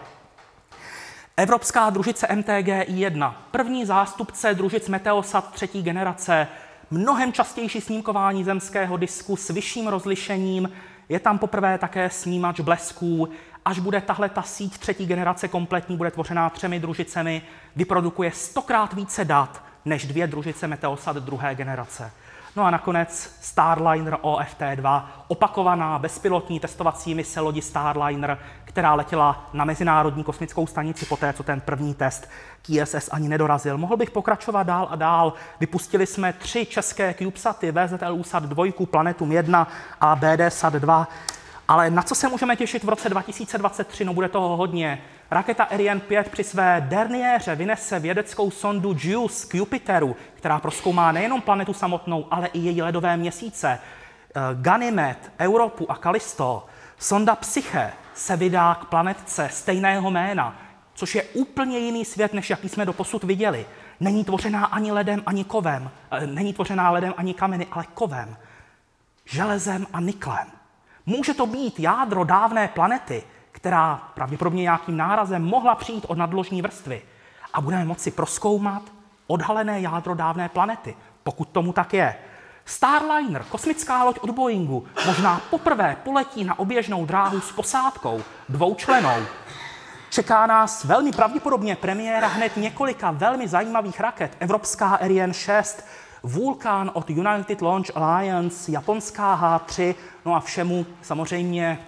Evropská družice MTG-I1, první zástupce družic Meteosat třetí generace, mnohem častější snímkování zemského disku s vyšším rozlišením, je tam poprvé také snímač blesků, až bude tahle ta síť třetí generace kompletní, bude tvořená třemi družicemi, vyprodukuje stokrát více dat než dvě družice Meteosat druhé generace. No a nakonec Starliner OFT-2, opakovaná bezpilotní testovací mise lodi Starliner, která letěla na Mezinárodní kosmickou stanici poté, co ten první test ISS ani nedorazil. Mohl bych pokračovat dál a dál. Vypustili jsme tři české CubeSaty, VZLUSat 2, Planetum 1 a BDSat 2. Ale na co se můžeme těšit v roce 2023? No bude toho hodně. Raketa Ariane 5 při své derniéře vynese vědeckou sondu JUICE k Jupiteru, která proskoumá nejenom planetu samotnou, ale i její ledové měsíce. Eh, Ganymed, Europu a Kalisto. Sonda Psyche se vydá k planetce stejného jména, což je úplně jiný svět, než jaký jsme doposud viděli. Není tvořená ani ledem, ani kovem. Eh, není tvořená ledem, ani kameny, ale kovem. Železem a niklem. Může to být jádro dávné planety, která pravděpodobně nějakým nárazem mohla přijít od nadložní vrstvy. A budeme moci proskoumat odhalené jádro dávné planety, pokud tomu tak je. Starliner, kosmická loď od Boeingu, možná poprvé poletí na oběžnou dráhu s posádkou, dvoučlenou. Čeká nás velmi pravděpodobně premiéra hned několika velmi zajímavých raket. Evropská Ariane 6, Vulkan od United Launch Alliance, japonská H3, no a všemu samozřejmě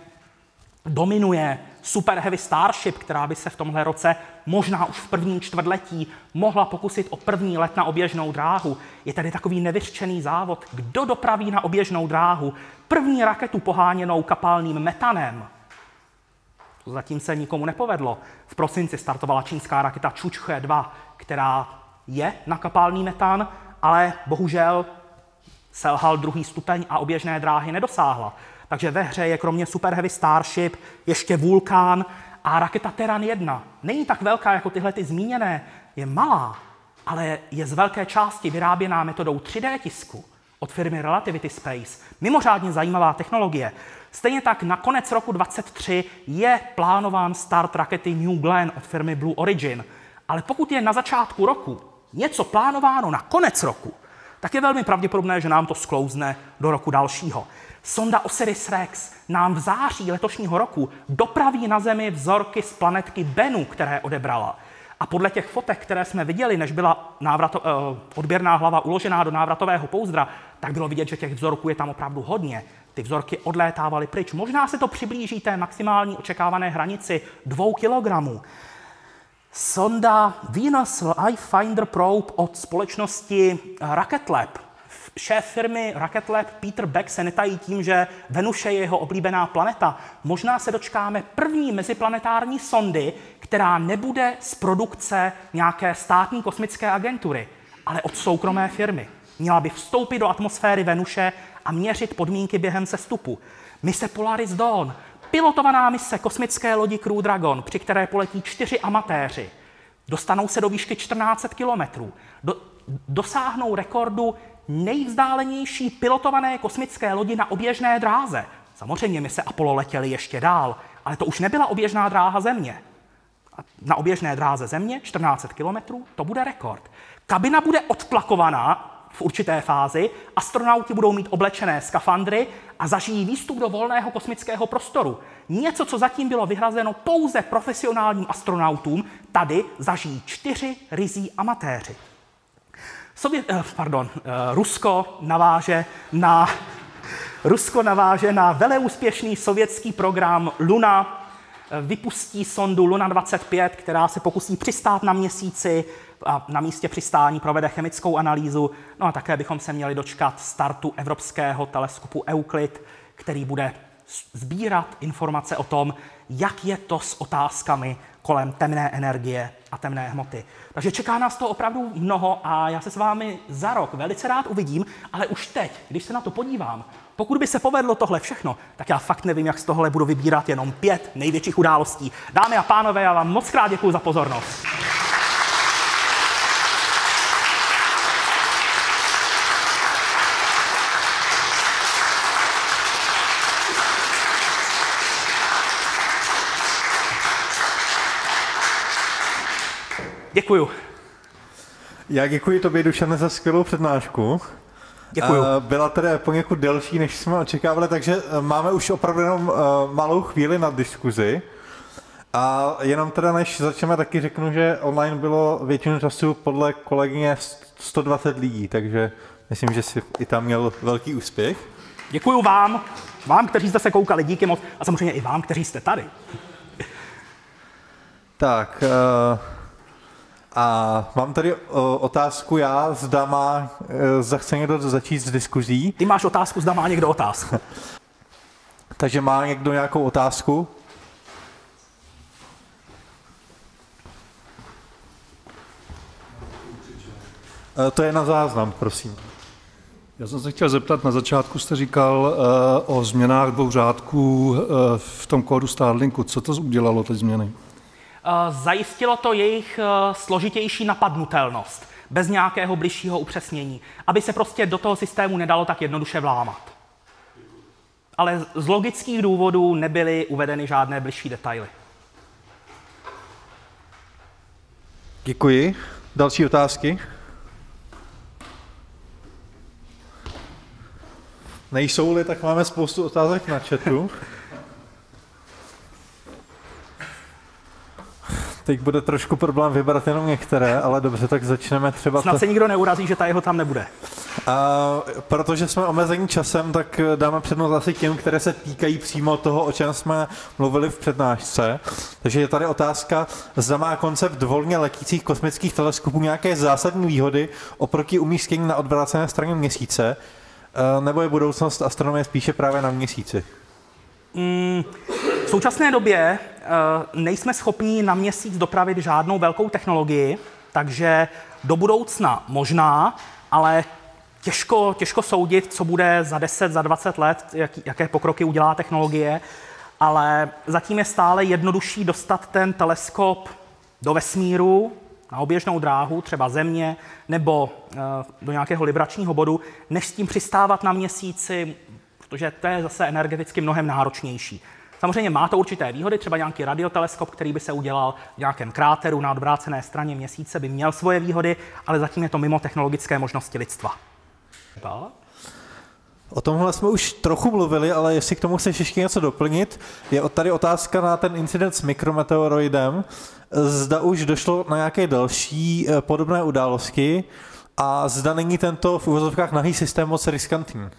dominuje Super Heavy Starship, která by se v tomhle roce možná už v prvním čtvrtletí mohla pokusit o první let na oběžnou dráhu. Je tady takový nevyřčený závod, kdo dopraví na oběžnou dráhu první raketu poháněnou kapalným metanem. To zatím se nikomu nepovedlo. V prosinci startovala čínská raketa Čučche 2, která je na kapalný metan, ale bohužel selhal druhý stupeň a oběžné dráhy nedosáhla. Takže ve hře je kromě Super Heavy Starship ještě Vulkán a raketa Terran 1. Není tak velká jako tyhle ty zmíněné, je malá, ale je z velké části vyráběná metodou 3D tisku od firmy Relativity Space. Mimořádně zajímavá technologie. Stejně tak na konec roku 2023 je plánován start rakety New Glenn od firmy Blue Origin. Ale pokud je na začátku roku něco plánováno na konec roku, tak je velmi pravděpodobné, že nám to sklouzne do roku dalšího. Sonda Osiris-Rex nám v září letošního roku dopraví na Zemi vzorky z planetky Bennu, které odebrala. A podle těch fotek, které jsme viděli, než byla návrato, eh, odběrná hlava uložená do návratového pouzdra, tak bylo vidět, že těch vzorků je tam opravdu hodně. Ty vzorky odlétávaly pryč. Možná se to přiblíží té maximální očekávané hranici dvou kilogramů. Sonda Venus Life Finder Probe od společnosti Rocket Lab Šéf firmy Rocket Lab Peter Beck se netají tím, že Venuše je jeho oblíbená planeta. Možná se dočkáme první meziplanetární sondy, která nebude z produkce nějaké státní kosmické agentury, ale od soukromé firmy. Měla by vstoupit do atmosféry Venuše a měřit podmínky během sestupu. Mise Polaris Dawn, pilotovaná mise kosmické lodi Crew Dragon, při které poletí čtyři amatéři. Dostanou se do výšky 14 kilometrů. Do, dosáhnou rekordu nejvzdálenější pilotované kosmické lodi na oběžné dráze. Samozřejmě my se Apollo letěli ještě dál, ale to už nebyla oběžná dráha Země. Na oběžné dráze Země 14 kilometrů, to bude rekord. Kabina bude odplakovaná v určité fázi, astronauti budou mít oblečené skafandry a zažijí výstup do volného kosmického prostoru. Něco, co zatím bylo vyhrazeno pouze profesionálním astronautům, tady zažijí čtyři rizí amatéři. Sovět, eh, pardon, eh, Rusko naváže na Rusko naváže na veleúspěšný sovětský program Luna, eh, vypustí sondu Luna 25, která se pokusí přistát na měsíci a na místě přistání provede chemickou analýzu. No a také bychom se měli dočkat startu evropského teleskopu Euclid, který bude sbírat informace o tom, jak je to s otázkami kolem temné energie a temné hmoty. Takže čeká nás to opravdu mnoho a já se s vámi za rok velice rád uvidím, ale už teď, když se na to podívám, pokud by se povedlo tohle všechno, tak já fakt nevím, jak z tohle budu vybírat jenom pět největších událostí. Dámy a pánové, já vám moc krát děkuji za pozornost. Děkuju. Já děkuji tobě, Dušane, za skvělou přednášku. Děkuju. Byla tedy poněkud delší, než jsme očekávali, takže eh, máme už opravdu jenom eh, malou chvíli na diskuzi. A jenom teda, než začneme, taky řeknu, že online bylo většinu času podle kolegyně 120 lidí, takže myslím, že si i tam měl velký úspěch. Děkuju vám, vám, kteří jste se koukali, díky moc, a samozřejmě i vám, kteří jste tady. Tak, uh... A mám tady o, otázku já, zda má, e, zda chce někdo začít s diskuzí. Ty máš otázku, zda má někdo otázku. Takže má někdo nějakou otázku? E, to je na záznam, prosím. Já jsem se chtěl zeptat, na začátku jste říkal uh, o změnách dvou řádků uh, v tom kódu Starlinku. Co to udělalo, ty změny? Uh, zajistilo to jejich uh, složitější napadnutelnost, bez nějakého bližšího upřesnění, aby se prostě do toho systému nedalo tak jednoduše vlámat. Ale z logických důvodů nebyly uvedeny žádné bližší detaily. Děkuji. Další otázky? Nejsou-li, tak máme spoustu otázek na chatu. Teď bude trošku problém vybrat jenom některé, ale dobře, tak začneme třeba... Snad se nikdo neurazí, že ta jeho tam nebude. A, protože jsme omezení časem, tak dáme přednost asi těm, které se týkají přímo toho, o čem jsme mluvili v přednášce. Takže je tady otázka, zda má koncept volně letících kosmických teleskopů nějaké zásadní výhody oproti umístění na odvrácené straně měsíce, Eh, nebo je budoucnost astronomie spíše právě na měsíci? Mm, současné době uh, nejsme schopni na měsíc dopravit žádnou velkou technologii, takže do budoucna možná, ale těžko, těžko soudit, co bude za 10, za 20 let, jak, jaké pokroky udělá technologie, ale zatím je stále jednodušší dostat ten teleskop do vesmíru, na oběžnou dráhu, třeba země, nebo eh, do nějakého libračního bodu, než s tím přistávat na měsíci, protože to je zase energeticky mnohem náročnější. Samozřejmě má to určité výhody, třeba nějaký radioteleskop, který by se udělal v nějakém kráteru na odvrácené straně měsíce, by měl svoje výhody, ale zatím je to mimo technologické možnosti lidstva. O tomhle jsme už trochu mluvili, ale jestli k tomu chceš ještě něco doplnit, je tady otázka na ten incident s mikrometeoroidem. Zda už došlo na nějaké další eh, podobné události a zda není tento v uvozovkách nahý systém moc riskantní.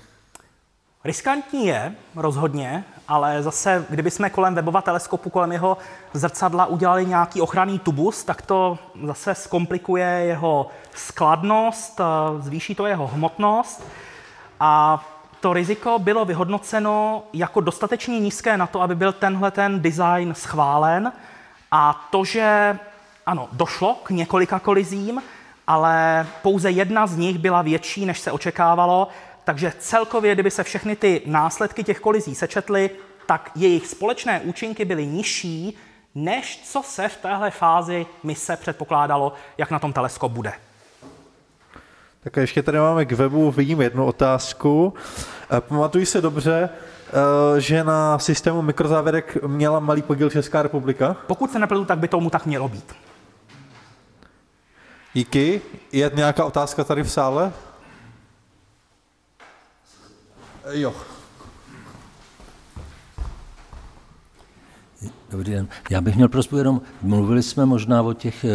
Riskantní je, rozhodně, ale zase, kdyby jsme kolem webova teleskopu, kolem jeho zrcadla udělali nějaký ochranný tubus, tak to zase zkomplikuje jeho skladnost, eh, zvýší to jeho hmotnost a to riziko bylo vyhodnoceno jako dostatečně nízké na to, aby byl tenhle ten design schválen. A to, že ano, došlo k několika kolizím, ale pouze jedna z nich byla větší, než se očekávalo, takže celkově, kdyby se všechny ty následky těch kolizí sečetly, tak jejich společné účinky byly nižší, než co se v téhle fázi mise předpokládalo, jak na tom teleskop bude. Tak a ještě tady máme k webu, vidím jednu otázku. Eh, pamatuji se dobře, eh, že na systému mikrozávěrek měla malý podíl Česká republika? Pokud se nepletu, tak by tomu tak mělo být. Díky. Je nějaká otázka tady v sále? Jo. Dobrý den. Já bych měl prosbu jenom, mluvili jsme možná o těch e,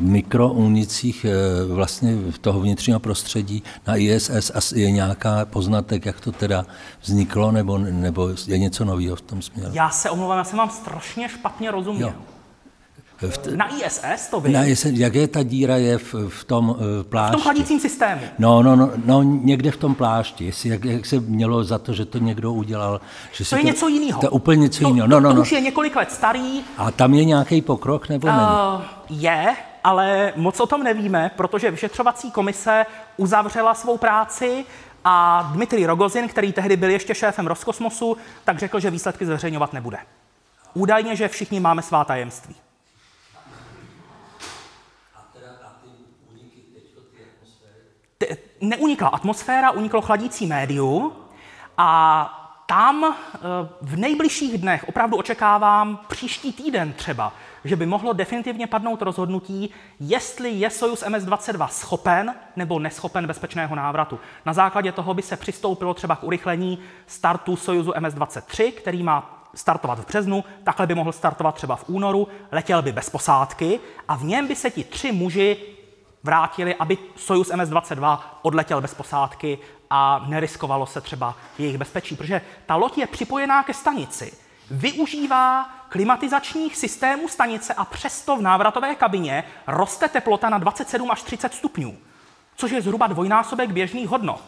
mikrounicích e, vlastně v toho vnitřního prostředí na ISS. A je nějaká poznatek, jak to teda vzniklo, nebo, nebo je něco nového v tom směru? Já se omlouvám, já jsem vám strašně špatně rozuměl. Jo. V t- na ISS to vím. Na ISS, jak je ta díra je v, v tom uh, plášti? V tom chladícím systému. No, no, no, no, někde v tom plášti. Jestli, jak, jak se mělo za to, že to někdo udělal. Že to je to, něco jiného. To je úplně něco to, jiného. No, to, no, to no. už je několik let starý. A tam je nějaký pokrok nebo uh, není? Je, ale moc o tom nevíme, protože vyšetřovací komise uzavřela svou práci a Dmitrij Rogozin, který tehdy byl ještě šéfem Roskosmosu, tak řekl, že výsledky zveřejňovat nebude. Údajně, že všichni máme svá tajemství. Neunikla atmosféra, uniklo chladící médium a tam eh, v nejbližších dnech opravdu očekávám příští týden třeba, že by mohlo definitivně padnout rozhodnutí, jestli je Sojus MS-22 schopen nebo neschopen bezpečného návratu. Na základě toho by se přistoupilo třeba k urychlení startu Sojuzu MS-23, který má startovat v březnu, takhle by mohl startovat třeba v únoru, letěl by bez posádky a v něm by se ti tři muži vrátili, aby Sojus MS-22 odletěl bez posádky a neriskovalo se třeba jejich bezpečí, protože ta loď je připojená ke stanici, využívá klimatizačních systémů stanice a přesto v návratové kabině roste teplota na 27 až 30 stupňů, což je zhruba dvojnásobek běžných hodnot.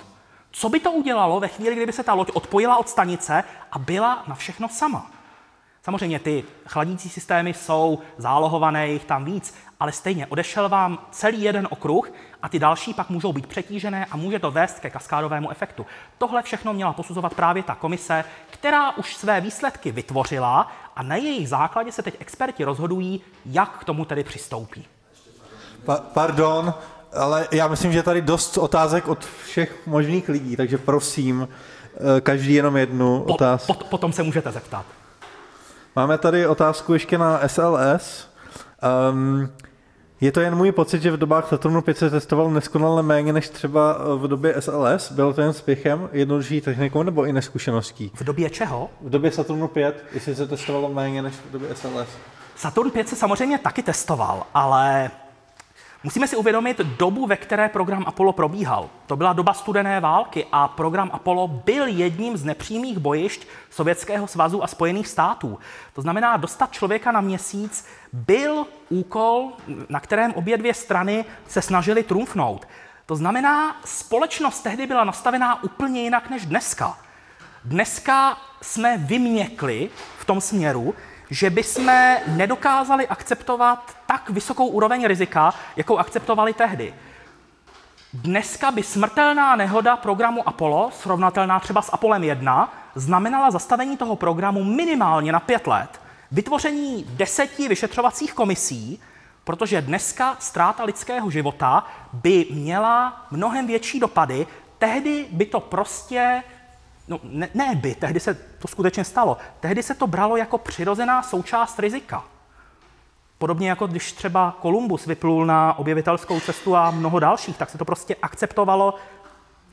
Co by to udělalo ve chvíli, kdyby se ta loď odpojila od stanice a byla na všechno sama? Samozřejmě ty chladící systémy jsou zálohované, jich tam víc, ale stejně odešel vám celý jeden okruh a ty další pak můžou být přetížené a může to vést ke kaskádovému efektu. Tohle všechno měla posuzovat právě ta komise, která už své výsledky vytvořila a na jejich základě se teď experti rozhodují, jak k tomu tedy přistoupí. Pa- pardon, ale já myslím, že je tady dost otázek od všech možných lidí, takže prosím, eh, každý jenom jednu Po, otázku. pot, potom se můžete zeptat. Máme tady otázku ještě na SLS. Um, je to jen můj pocit, že v dobách Saturnu 5 se testoval neskonale méně než třeba v době SLS? Bylo to jen spěchem, jednodušší technikou nebo i neskušeností? V době čeho? V době Saturnu 5, jestli se testovalo méně než v době SLS? Saturn 5 se samozřejmě taky testoval, ale musíme si uvědomit dobu, ve které program Apollo probíhal. To byla doba studené války a program Apollo byl jedním z nepřímých bojišť Sovětského svazu a Spojených států. To znamená, dostat člověka na měsíc byl úkol, na kterém obě dvě strany se snažily trumfnout. To znamená, společnost tehdy byla nastavená úplně jinak než dneska. Dneska jsme vyměkli v tom směru, že bychom nedokázali akceptovat tak vysokou úroveň rizika, jakou akceptovali tehdy. Dneska by smrtelná nehoda programu Apollo, srovnatelná třeba s Apollem 1, znamenala zastavení toho programu minimálně na pět let, vytvoření deseti vyšetřovacích komisí, protože dneska ztráta lidského života by měla mnohem větší dopady. Tehdy by to prostě No, ne, ne by, tehdy se to skutečně stalo. Tehdy se to bralo jako přirozená součást rizika. Podobně jako když třeba Kolumbus vyplul na objevitelskou cestu a mnoho dalších, tak se to prostě akceptovalo,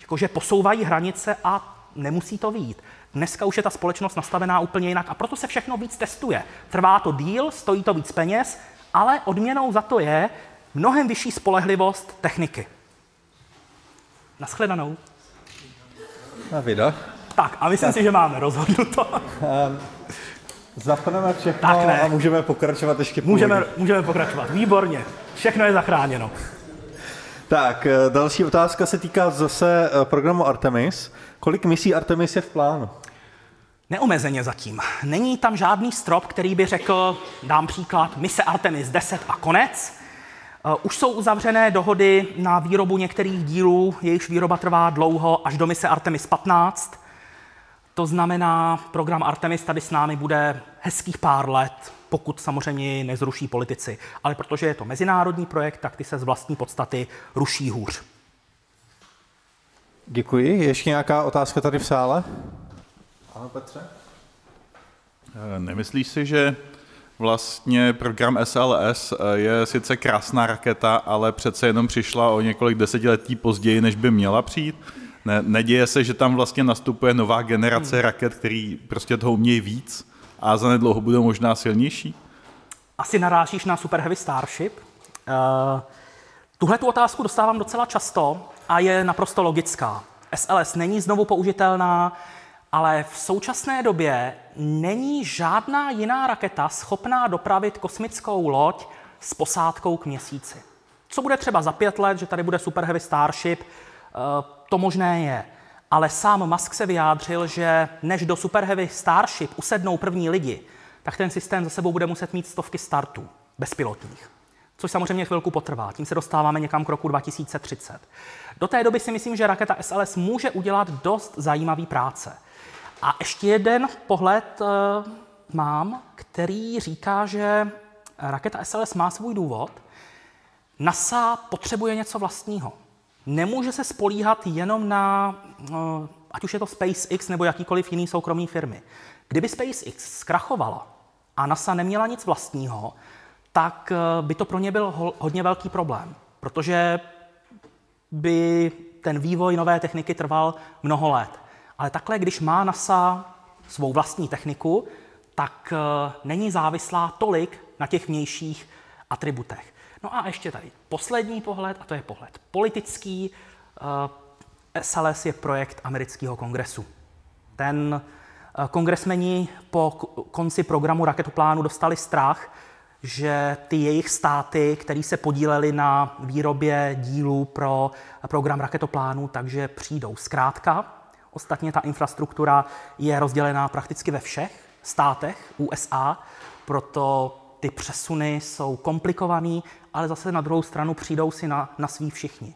jako že posouvají hranice a nemusí to výjít. Dneska už je ta společnost nastavená úplně jinak a proto se všechno víc testuje. Trvá to díl, stojí to víc peněz, ale odměnou za to je mnohem vyšší spolehlivost techniky. Naschledanou. Na vida. Tak a myslím tak. si, že máme rozhodnuto. Zapneme všechno Tak ne. a můžeme pokračovat ještě půl Můžeme, můžeme pokračovat. Výborně. Všechno je zachráněno. Tak, eh, další otázka se týká zase eh, programu Artemis. Kolik misí Artemis je v plánu? Neomezeně zatím. Není tam žádný strop, který by řekl, dám příklad, mise Artemis 10 a konec. Eh, Už jsou uzavřené dohody na výrobu některých dílů, jejichž výroba trvá dlouho, až do mise Artemis 15. To znamená, program Artemis tady s námi bude hezkých pár let, pokud samozřejmě jej nezruší politici. Ale protože je to mezinárodní projekt, tak ty se z vlastní podstaty ruší hůř. Děkuji. Ještě nějaká otázka tady v sále? Ano, Petře? Eh, Nemyslíš si, že vlastně program SLS eh, je sice krásná raketa, ale přece jenom přišla o několik desetiletí později, než by měla přijít? Ne, neděje se, že tam vlastně nastupuje nová generace Hmm. raket, který prostě toho umějí víc a zanedlouho budou možná silnější? Asi narážíš na Super Heavy Starship. Uh, tuhle tu otázku dostávám docela často a je naprosto logická. SLS není znovu použitelná, ale v současné době není žádná jiná raketa schopná dopravit kosmickou loď s posádkou k měsíci. Co bude třeba za pět let, že tady bude Super Heavy Starship, eh, to možné je. Ale sám Musk se vyjádřil, že než do Super Heavy Starship usednou první lidi, tak ten systém za sebou bude muset mít stovky startů bezpilotních. Což samozřejmě chvilku potrvá. Tím se dostáváme někam k roku 2030. Do té doby si myslím, že raketa SLS může udělat dost zajímavý práce. A ještě jeden pohled uh, mám, který říká, že raketa SLS má svůj důvod. NASA potřebuje něco vlastního. Nemůže se spolíhat jenom na, uh, ať už je to SpaceX nebo jakýkoliv jiný soukromý firmy. Kdyby SpaceX zkrachovala a NASA neměla nic vlastního, tak uh, by to pro ně byl ho- hodně velký problém, protože by ten vývoj nové techniky trval mnoho let. Ale takhle, když má NASA svou vlastní techniku, tak eh, není závislá tolik na těch vnějších atributech. No a ještě tady poslední pohled, a to je pohled politický. Eh, SLS je projekt amerického kongresu. Ten eh, kongresmeni po konci programu raketoplánu dostali strach, že ty jejich státy, které se podílely na výrobě dílů pro program raketoplánu, takže přijdou zkrátka. Ostatně ta infrastruktura je rozdělená prakticky ve všech státech USA, proto ty přesuny jsou komplikovaný ale zase na druhou stranu přijdou si na, na svý všichni.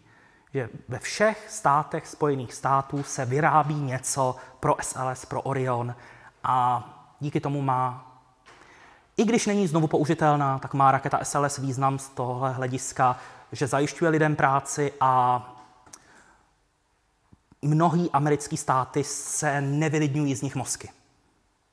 Že ve všech státech Spojených států se vyrábí něco pro SLS, pro Orion a díky tomu má, i když není znovu použitelná, tak má raketa SLS význam z tohohle hlediska, že zajišťuje lidem práci a mnohý americký státy se nevylidňují z nich mozky.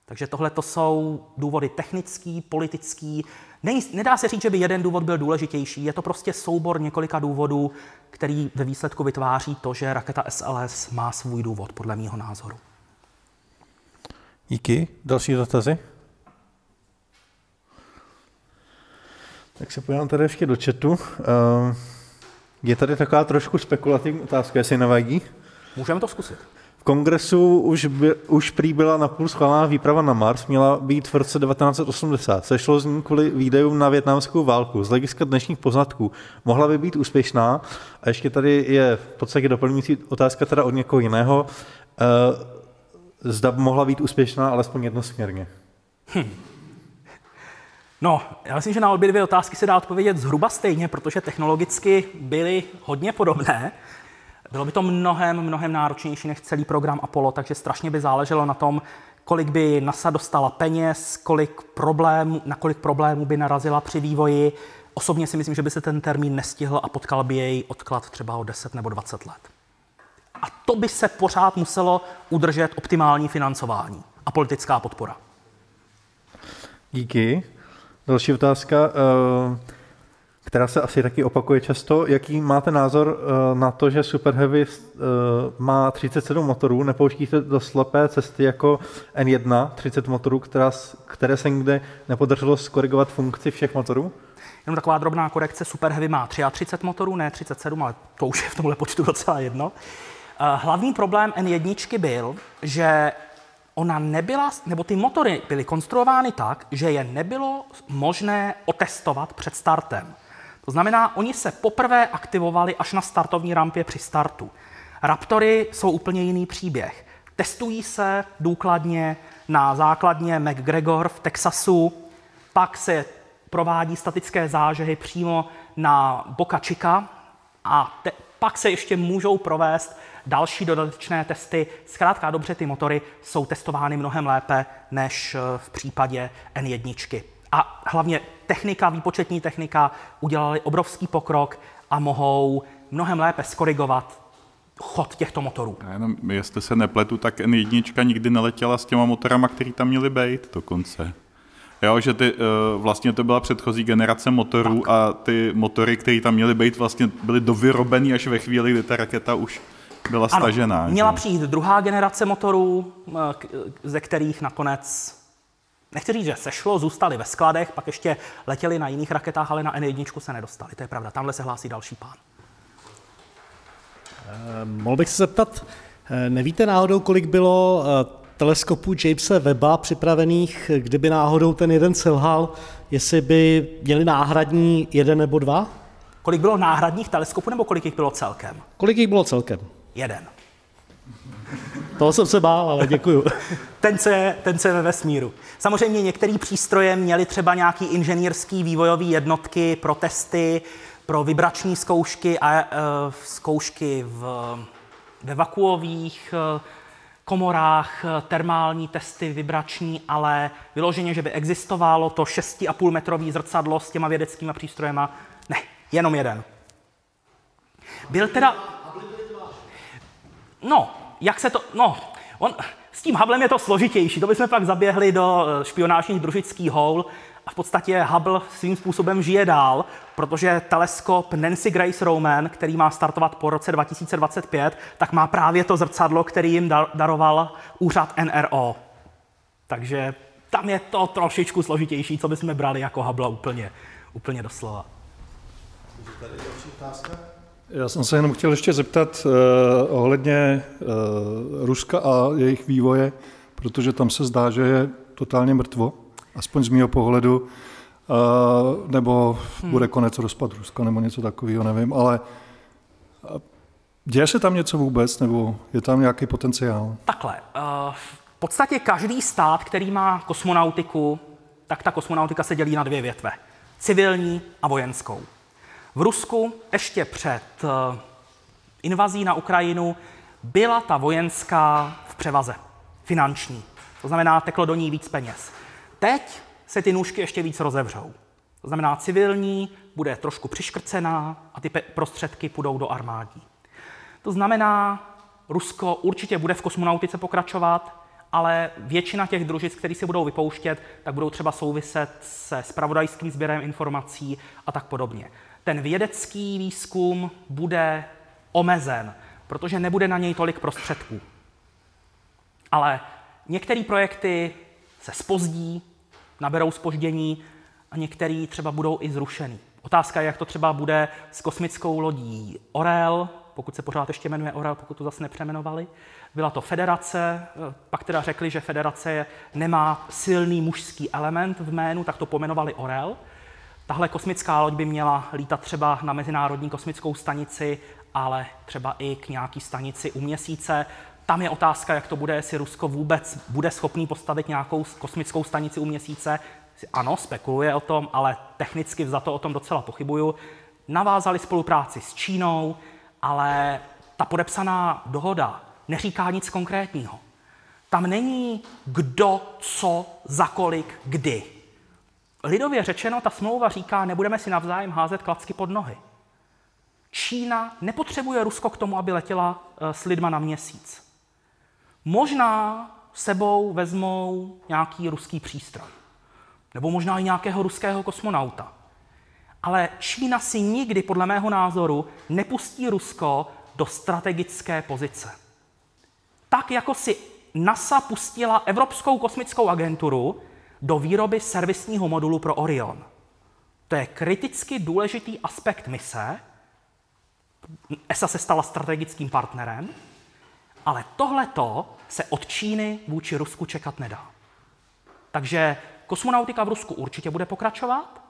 Takže tohle to jsou důvody technický, politický. Není, nedá se říct, že by jeden důvod byl důležitější. Je to prostě soubor několika důvodů, který ve výsledku vytváří to, že raketa SLS má svůj důvod, podle mého názoru. Díky. Další dotazy? Tak se podívám tady ještě do chatu. Ehm, je tady taková trošku spekulativní otázka, jestli nevadí. Můžeme to zkusit. V kongresu už, by, už prý byla napůl schválená výprava na Mars, měla být v roce 1980. Sešlo z ní kvůli výdejům na větnamskou válku. Z hlediska dnešních poznatků mohla by být úspěšná. A ještě tady je v podstatě doplňující otázka teda od někoho jiného. E, zda by mohla být úspěšná alespoň jednosměrně. Hm. No, já myslím, že na obě dvě otázky se dá odpovědět zhruba stejně, protože technologicky byly hodně podobné. Bylo by to mnohem, mnohem náročnější než celý program Apollo, takže strašně by záleželo na tom, kolik by NASA dostala peněz, kolik problémů, na kolik problémů by narazila při vývoji. Osobně si myslím, že by se ten termín nestihl a potkal by jej odklad třeba o 10 nebo 20 let. A to by se pořád muselo udržet optimální financování a politická podpora. Díky. Další otázka. Uh která se asi taky opakuje často. Jaký máte názor eh, na to, že Super Heavy eh, má 37 motorů, nepouští se do slepé cesty jako N1, 30 motorů, která, které se nikde nepodařilo skorigovat funkci všech motorů? Jenom taková drobná korekce, Super Heavy má 33 motorů, ne 37, ale to už je v tomhle počtu docela jedno. Eh, hlavní problém N1 byl, že ona nebyla, nebo ty motory byly konstruovány tak, že je nebylo možné otestovat před startem. To znamená, oni se poprvé aktivovali až na startovní rampě při startu. Raptory jsou úplně jiný příběh. Testují se důkladně na základně McGregor v Texasu, pak se provádí statické zážehy přímo na Boca Chica a te, pak se ještě můžou provést další dodatečné testy. Zkrátka dobře, ty motory jsou testovány mnohem lépe než v případě N1 a hlavně technika, výpočetní technika udělali obrovský pokrok a mohou mnohem lépe skorigovat chod těchto motorů. Já jenom, jestli se nepletu, tak N1 nikdy neletěla s těma motorama, které tam měly být dokonce. Jo, že ty, eh, vlastně to byla předchozí generace motorů tak. a ty motory, které tam měly být, vlastně byly dovyrobený až ve chvíli, kdy ta raketa už byla stažená. Ano, měla že? přijít druhá generace motorů, eh, ze kterých nakonec Nechci říct, že sešlo, zůstali ve skladech, pak ještě letěli na jiných raketách, ale na N1 se nedostali. To je pravda. Tamhle se hlásí další pán. Eh, mohl bych se zeptat, eh, nevíte náhodou, kolik bylo eh, teleskopů Jamesa Webba připravených, kdyby náhodou ten jeden selhal, jestli by měli náhradní jeden nebo dva? Kolik bylo náhradních teleskopů nebo kolik jich bylo celkem? Kolik jich bylo celkem? Jeden. Toho jsem se bál, ale děkuju. ten, co je, ten, co je ve vesmíru. Samozřejmě některé přístroje měly třeba nějaký inženýrský vývojový jednotky pro testy, pro vibrační zkoušky a e, zkoušky v, ve vakuových e, komorách, e, termální testy vibrační, ale vyloženě, že by existovalo to 6,5 metrový zrcadlo s těma vědeckými přístrojema, ne, jenom jeden. Byl teda... No, jak se to, no, on, s tím Hubblem je to složitější, to bychom pak zaběhli do eh, špionážních družických houl a v podstatě Hubble svým způsobem žije dál, protože teleskop Nancy Grace Roman, který má startovat po roce 2025, tak má právě to zrcadlo, který jim daroval úřad NRO. Takže tam je to trošičku složitější, co bychom brali jako Hubble úplně, úplně doslova. Tady další otázka? Já jsem se jenom chtěl ještě zeptat uh, ohledně uh, Ruska a jejich vývoje, protože tam se zdá, že je totálně mrtvo, aspoň z mého pohledu, uh, nebo hmm. bude konec rozpad Ruska, nebo něco takového, nevím, ale uh, děje se tam něco vůbec, nebo je tam nějaký potenciál? Takhle, uh, v podstatě každý stát, který má kosmonautiku, tak ta kosmonautika se dělí na dvě větve. Civilní a vojenskou. V Rusku ještě před eh, invazí na Ukrajinu byla ta vojenská v převaze, finanční. To znamená, teklo do ní víc peněz. Teď se ty nůžky ještě víc rozevřou. To znamená, civilní bude trošku přiškrcená a ty prostředky půjdou do armádí. To znamená, Rusko určitě bude v kosmonautice pokračovat, ale většina těch družic, které se budou vypouštět, tak budou třeba souviset se spravodajským sběrem informací a tak podobně. Ten vědecký výzkum bude omezen, protože nebude na něj tolik prostředků. Ale některé projekty se spozdí, naberou spoždění a některé třeba budou i zrušený. Otázka je, jak to třeba bude s kosmickou lodí Orel, pokud se pořád ještě jmenuje Orel, pokud to zase nepřemenovali. Byla to federace, pak teda řekli, že federace nemá silný mužský element v jménu, tak to pomenovali Orel. Tahle kosmická loď by měla lítat třeba na Mezinárodní kosmickou stanici, ale třeba i k nějaký stanici u měsíce. Tam je otázka, jak to bude, jestli Rusko vůbec bude schopný postavit nějakou kosmickou stanici u měsíce. Ano, spekuluje o tom, ale technicky za to o tom docela pochybuju. Navázali spolupráci s Čínou, ale ta podepsaná dohoda neříká nic konkrétního. Tam není kdo, co, za kolik, kdy. Lidově řečeno, ta smlouva říká, nebudeme si navzájem házet klacky pod nohy. Čína nepotřebuje Rusko k tomu, aby letěla eh, s lidma na měsíc. Možná sebou vezmou nějaký ruský přístroj. Nebo možná i nějakého ruského kosmonauta. Ale Čína si nikdy, podle mého názoru, nepustí Rusko do strategické pozice. Tak, jako si NASA pustila Evropskou kosmickou agenturu do výroby servisního modulu pro Orion. To je kriticky důležitý aspekt mise. ESA se stala strategickým partnerem, ale tohleto se od Číny vůči Rusku čekat nedá. Takže kosmonautika v Rusku určitě bude pokračovat,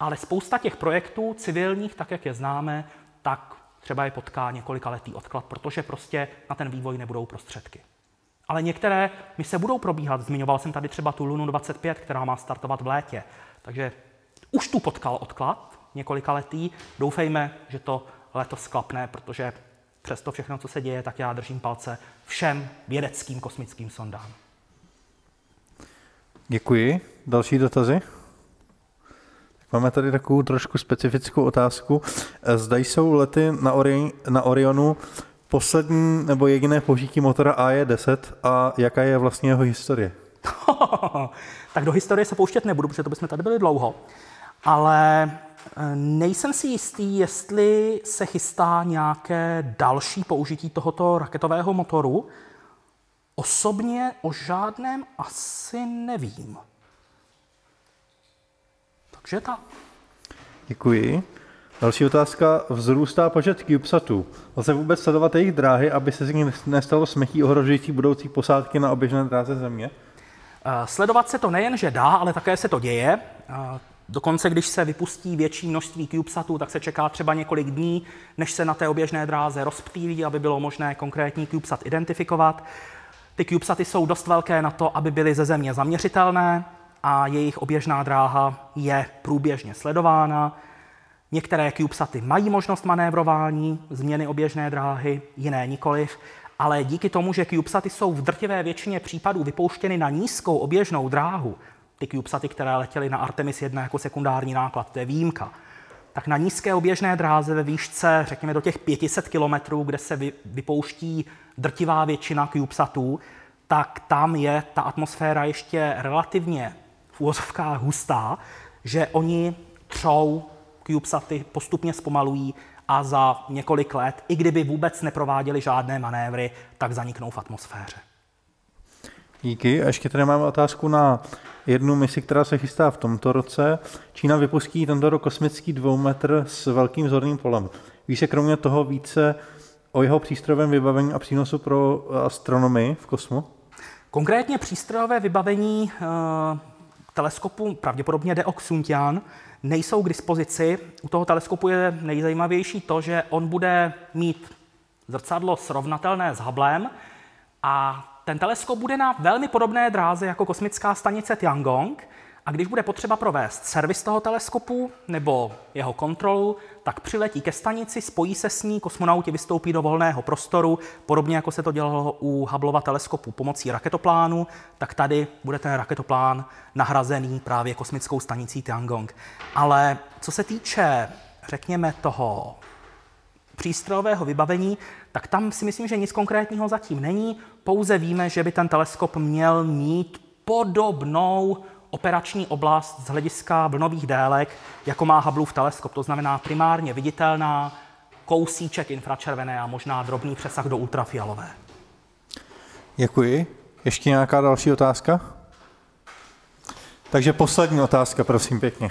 ale spousta těch projektů civilních, tak jak je známe, tak třeba je potká několika letý odklad, protože prostě na ten vývoj nebudou prostředky. Ale některé mise budou probíhat. Zmiňoval jsem tady třeba tu Lunu 25, která má startovat v létě. Takže už tu potkal odklad několika letý. Doufejme, že to letos sklapne, protože přes to všechno, co se děje, tak já držím palce všem vědeckým kosmickým sondám. Děkuji. Další dotazy? Máme tady takovou trošku specifickou otázku. Zda jsou lety na, Ori- na Orionu poslední nebo jediné použití motora AE10 a jaká je vlastně jeho historie? tak do historie se pouštět nebudu, protože to bychom tady byli dlouho. Ale eh, nejsem si jistý, jestli se chystá nějaké další použití tohoto raketového motoru. Osobně o žádném asi nevím. Takže tak. Děkuji. Další otázka. Vzrůstá počet CubeSatů. Lze vůbec sledovat jejich dráhy, aby se z nich nestalo smechí ohrožující budoucí posádky na oběžné dráze Země? Eh, sledovat se to nejen, že dá, ale také se to děje. Eh, dokonce, když se vypustí větší množství CubeSatů, tak se čeká třeba několik dní, než se na té oběžné dráze rozptýlí, aby bylo možné konkrétní CubeSat identifikovat. Ty CubeSaty jsou dost velké na to, aby byly ze Země zaměřitelné a jejich oběžná dráha je průběžně sledována. Některé CubeSaty mají možnost manévrování, změny oběžné dráhy, jiné nikoliv, ale díky tomu, že CubeSaty jsou v drtivé většině případů vypouštěny na nízkou oběžnou dráhu, ty CubeSaty, které letěly na Artemis 1 jako sekundární náklad, to je výjimka, tak na nízké oběžné dráze ve výšce, řekněme do těch 500 km, kde se vypouští drtivá většina CubeSatů, tak tam je ta atmosféra ještě relativně v úvozovkách hustá, že oni třou CubeSaty postupně zpomalují a za několik let, i kdyby vůbec neprováděli žádné manévry, tak zaniknou v atmosféře. Díky. A ještě tady máme otázku na jednu misi, která se chystá v tomto roce. Čína vypustí tento rok kosmický dvoumetr s velkým zorným polem. Ví se kromě toho více o jeho přístrojovém vybavení a přínosu pro astronomii v kosmu? Konkrétně přístrojové vybavení uh, teleskopu pravděpodobně jde o Xuntian, nejsou k dispozici. U toho teleskopu je nejzajímavější to, že on bude mít zrcadlo srovnatelné s Hubbleem a ten teleskop bude na velmi podobné dráze jako kosmická stanice Tiangong A když bude potřeba provést servis toho teleskopu nebo jeho kontrolu, tak přiletí ke stanici, spojí se s ní, kosmonauti vystoupí do volného prostoru, podobně jako se to dělalo u Hubbleova teleskopu pomocí raketoplánu, tak tady bude ten raketoplán nahrazený právě kosmickou stanicí Tiangong. Ale co se týče, řekněme, toho přístrojového vybavení, tak tam si myslím, že nic konkrétního zatím není. Pouze víme, že by ten teleskop měl mít podobnou operační oblast z hlediska vlnových délek, jako má Hubbleův teleskop. To znamená primárně viditelná, kousíček infračervené a možná drobný přesah do ultrafialové. Děkuji. Ještě nějaká další otázka? Takže poslední otázka, prosím pěkně.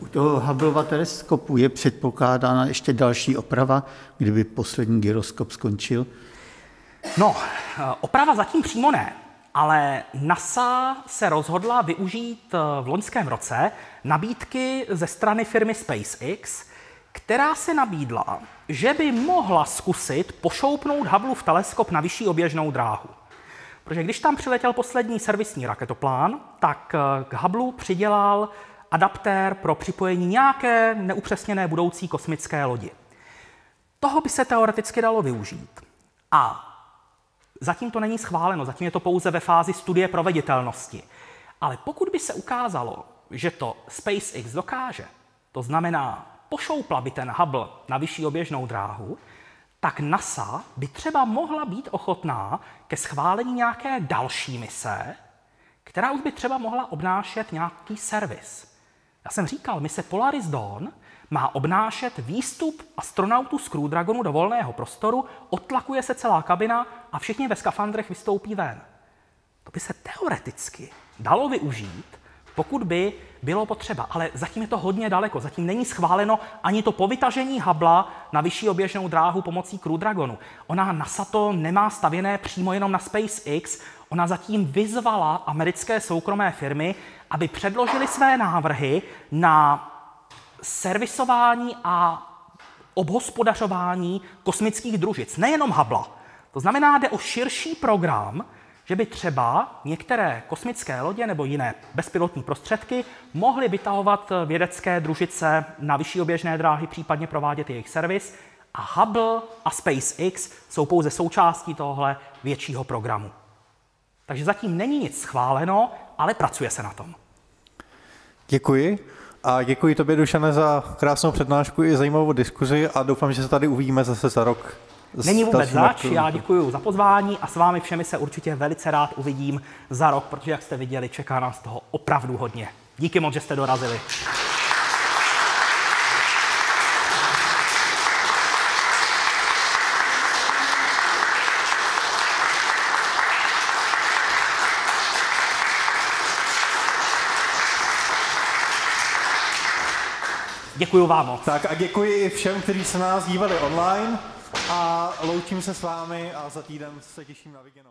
U toho Hubbleova teleskopu je předpokládána ještě další oprava, kdyby poslední gyroskop skončil? No, oprava zatím přímo ne, ale NASA se rozhodla využít v loňském roce nabídky ze strany firmy SpaceX, která se nabídla, že by mohla zkusit pošoupnout Hubbleův teleskop na vyšší oběžnou dráhu. Protože když tam přiletěl poslední servisní raketoplán, tak k Hubble přidělal adaptér pro připojení nějaké neupřesněné budoucí kosmické lodi. Toho by se teoreticky dalo využít. A zatím to není schváleno, zatím je to pouze ve fázi studie proveditelnosti. Ale pokud by se ukázalo, že to SpaceX dokáže, to znamená, pošoupla by ten Hubble na vyšší oběžnou dráhu, tak NASA by třeba mohla být ochotná ke schválení nějaké další mise, která už by třeba mohla obnášet nějaký servis. Já jsem říkal, mise Polaris Dawn má obnášet výstup astronautů z Crew Dragonu do volného prostoru, odtlakuje se celá kabina a všichni ve skafandrech vystoupí ven. To by se teoreticky dalo využít, pokud by bylo potřeba, ale zatím je to hodně daleko, zatím není schváleno ani to povytažení Habla na vyšší oběžnou dráhu pomocí Crew Dragonu. Ona NASA to nemá stavěné přímo jenom na SpaceX, ona zatím vyzvala americké soukromé firmy, aby předložili své návrhy na servisování a obhospodařování kosmických družic, nejenom Hubble. To znamená, jde o širší program, že by třeba některé kosmické lodě nebo jiné bezpilotní prostředky mohly vytahovat vědecké družice na vyšší oběžné dráhy, případně provádět jejich servis. A Hubble a SpaceX jsou pouze součástí tohle většího programu. Takže zatím není nic schváleno, ale pracuje se na tom. Děkuji. A děkuji tobě, Dušane, za krásnou přednášku i zajímavou diskuzi a doufám, že se tady uvidíme zase za rok. Není vůbec zač, já děkuji za pozvání a s vámi všemi se určitě velice rád uvidím za rok, protože jak jste viděli, čeká nás toho opravdu hodně. Díky moc, že jste dorazili. Děkuji vám moc. Tak a děkuji všem, kteří se nás dívali online a loučím se s vámi a za týden se těším na viděnou.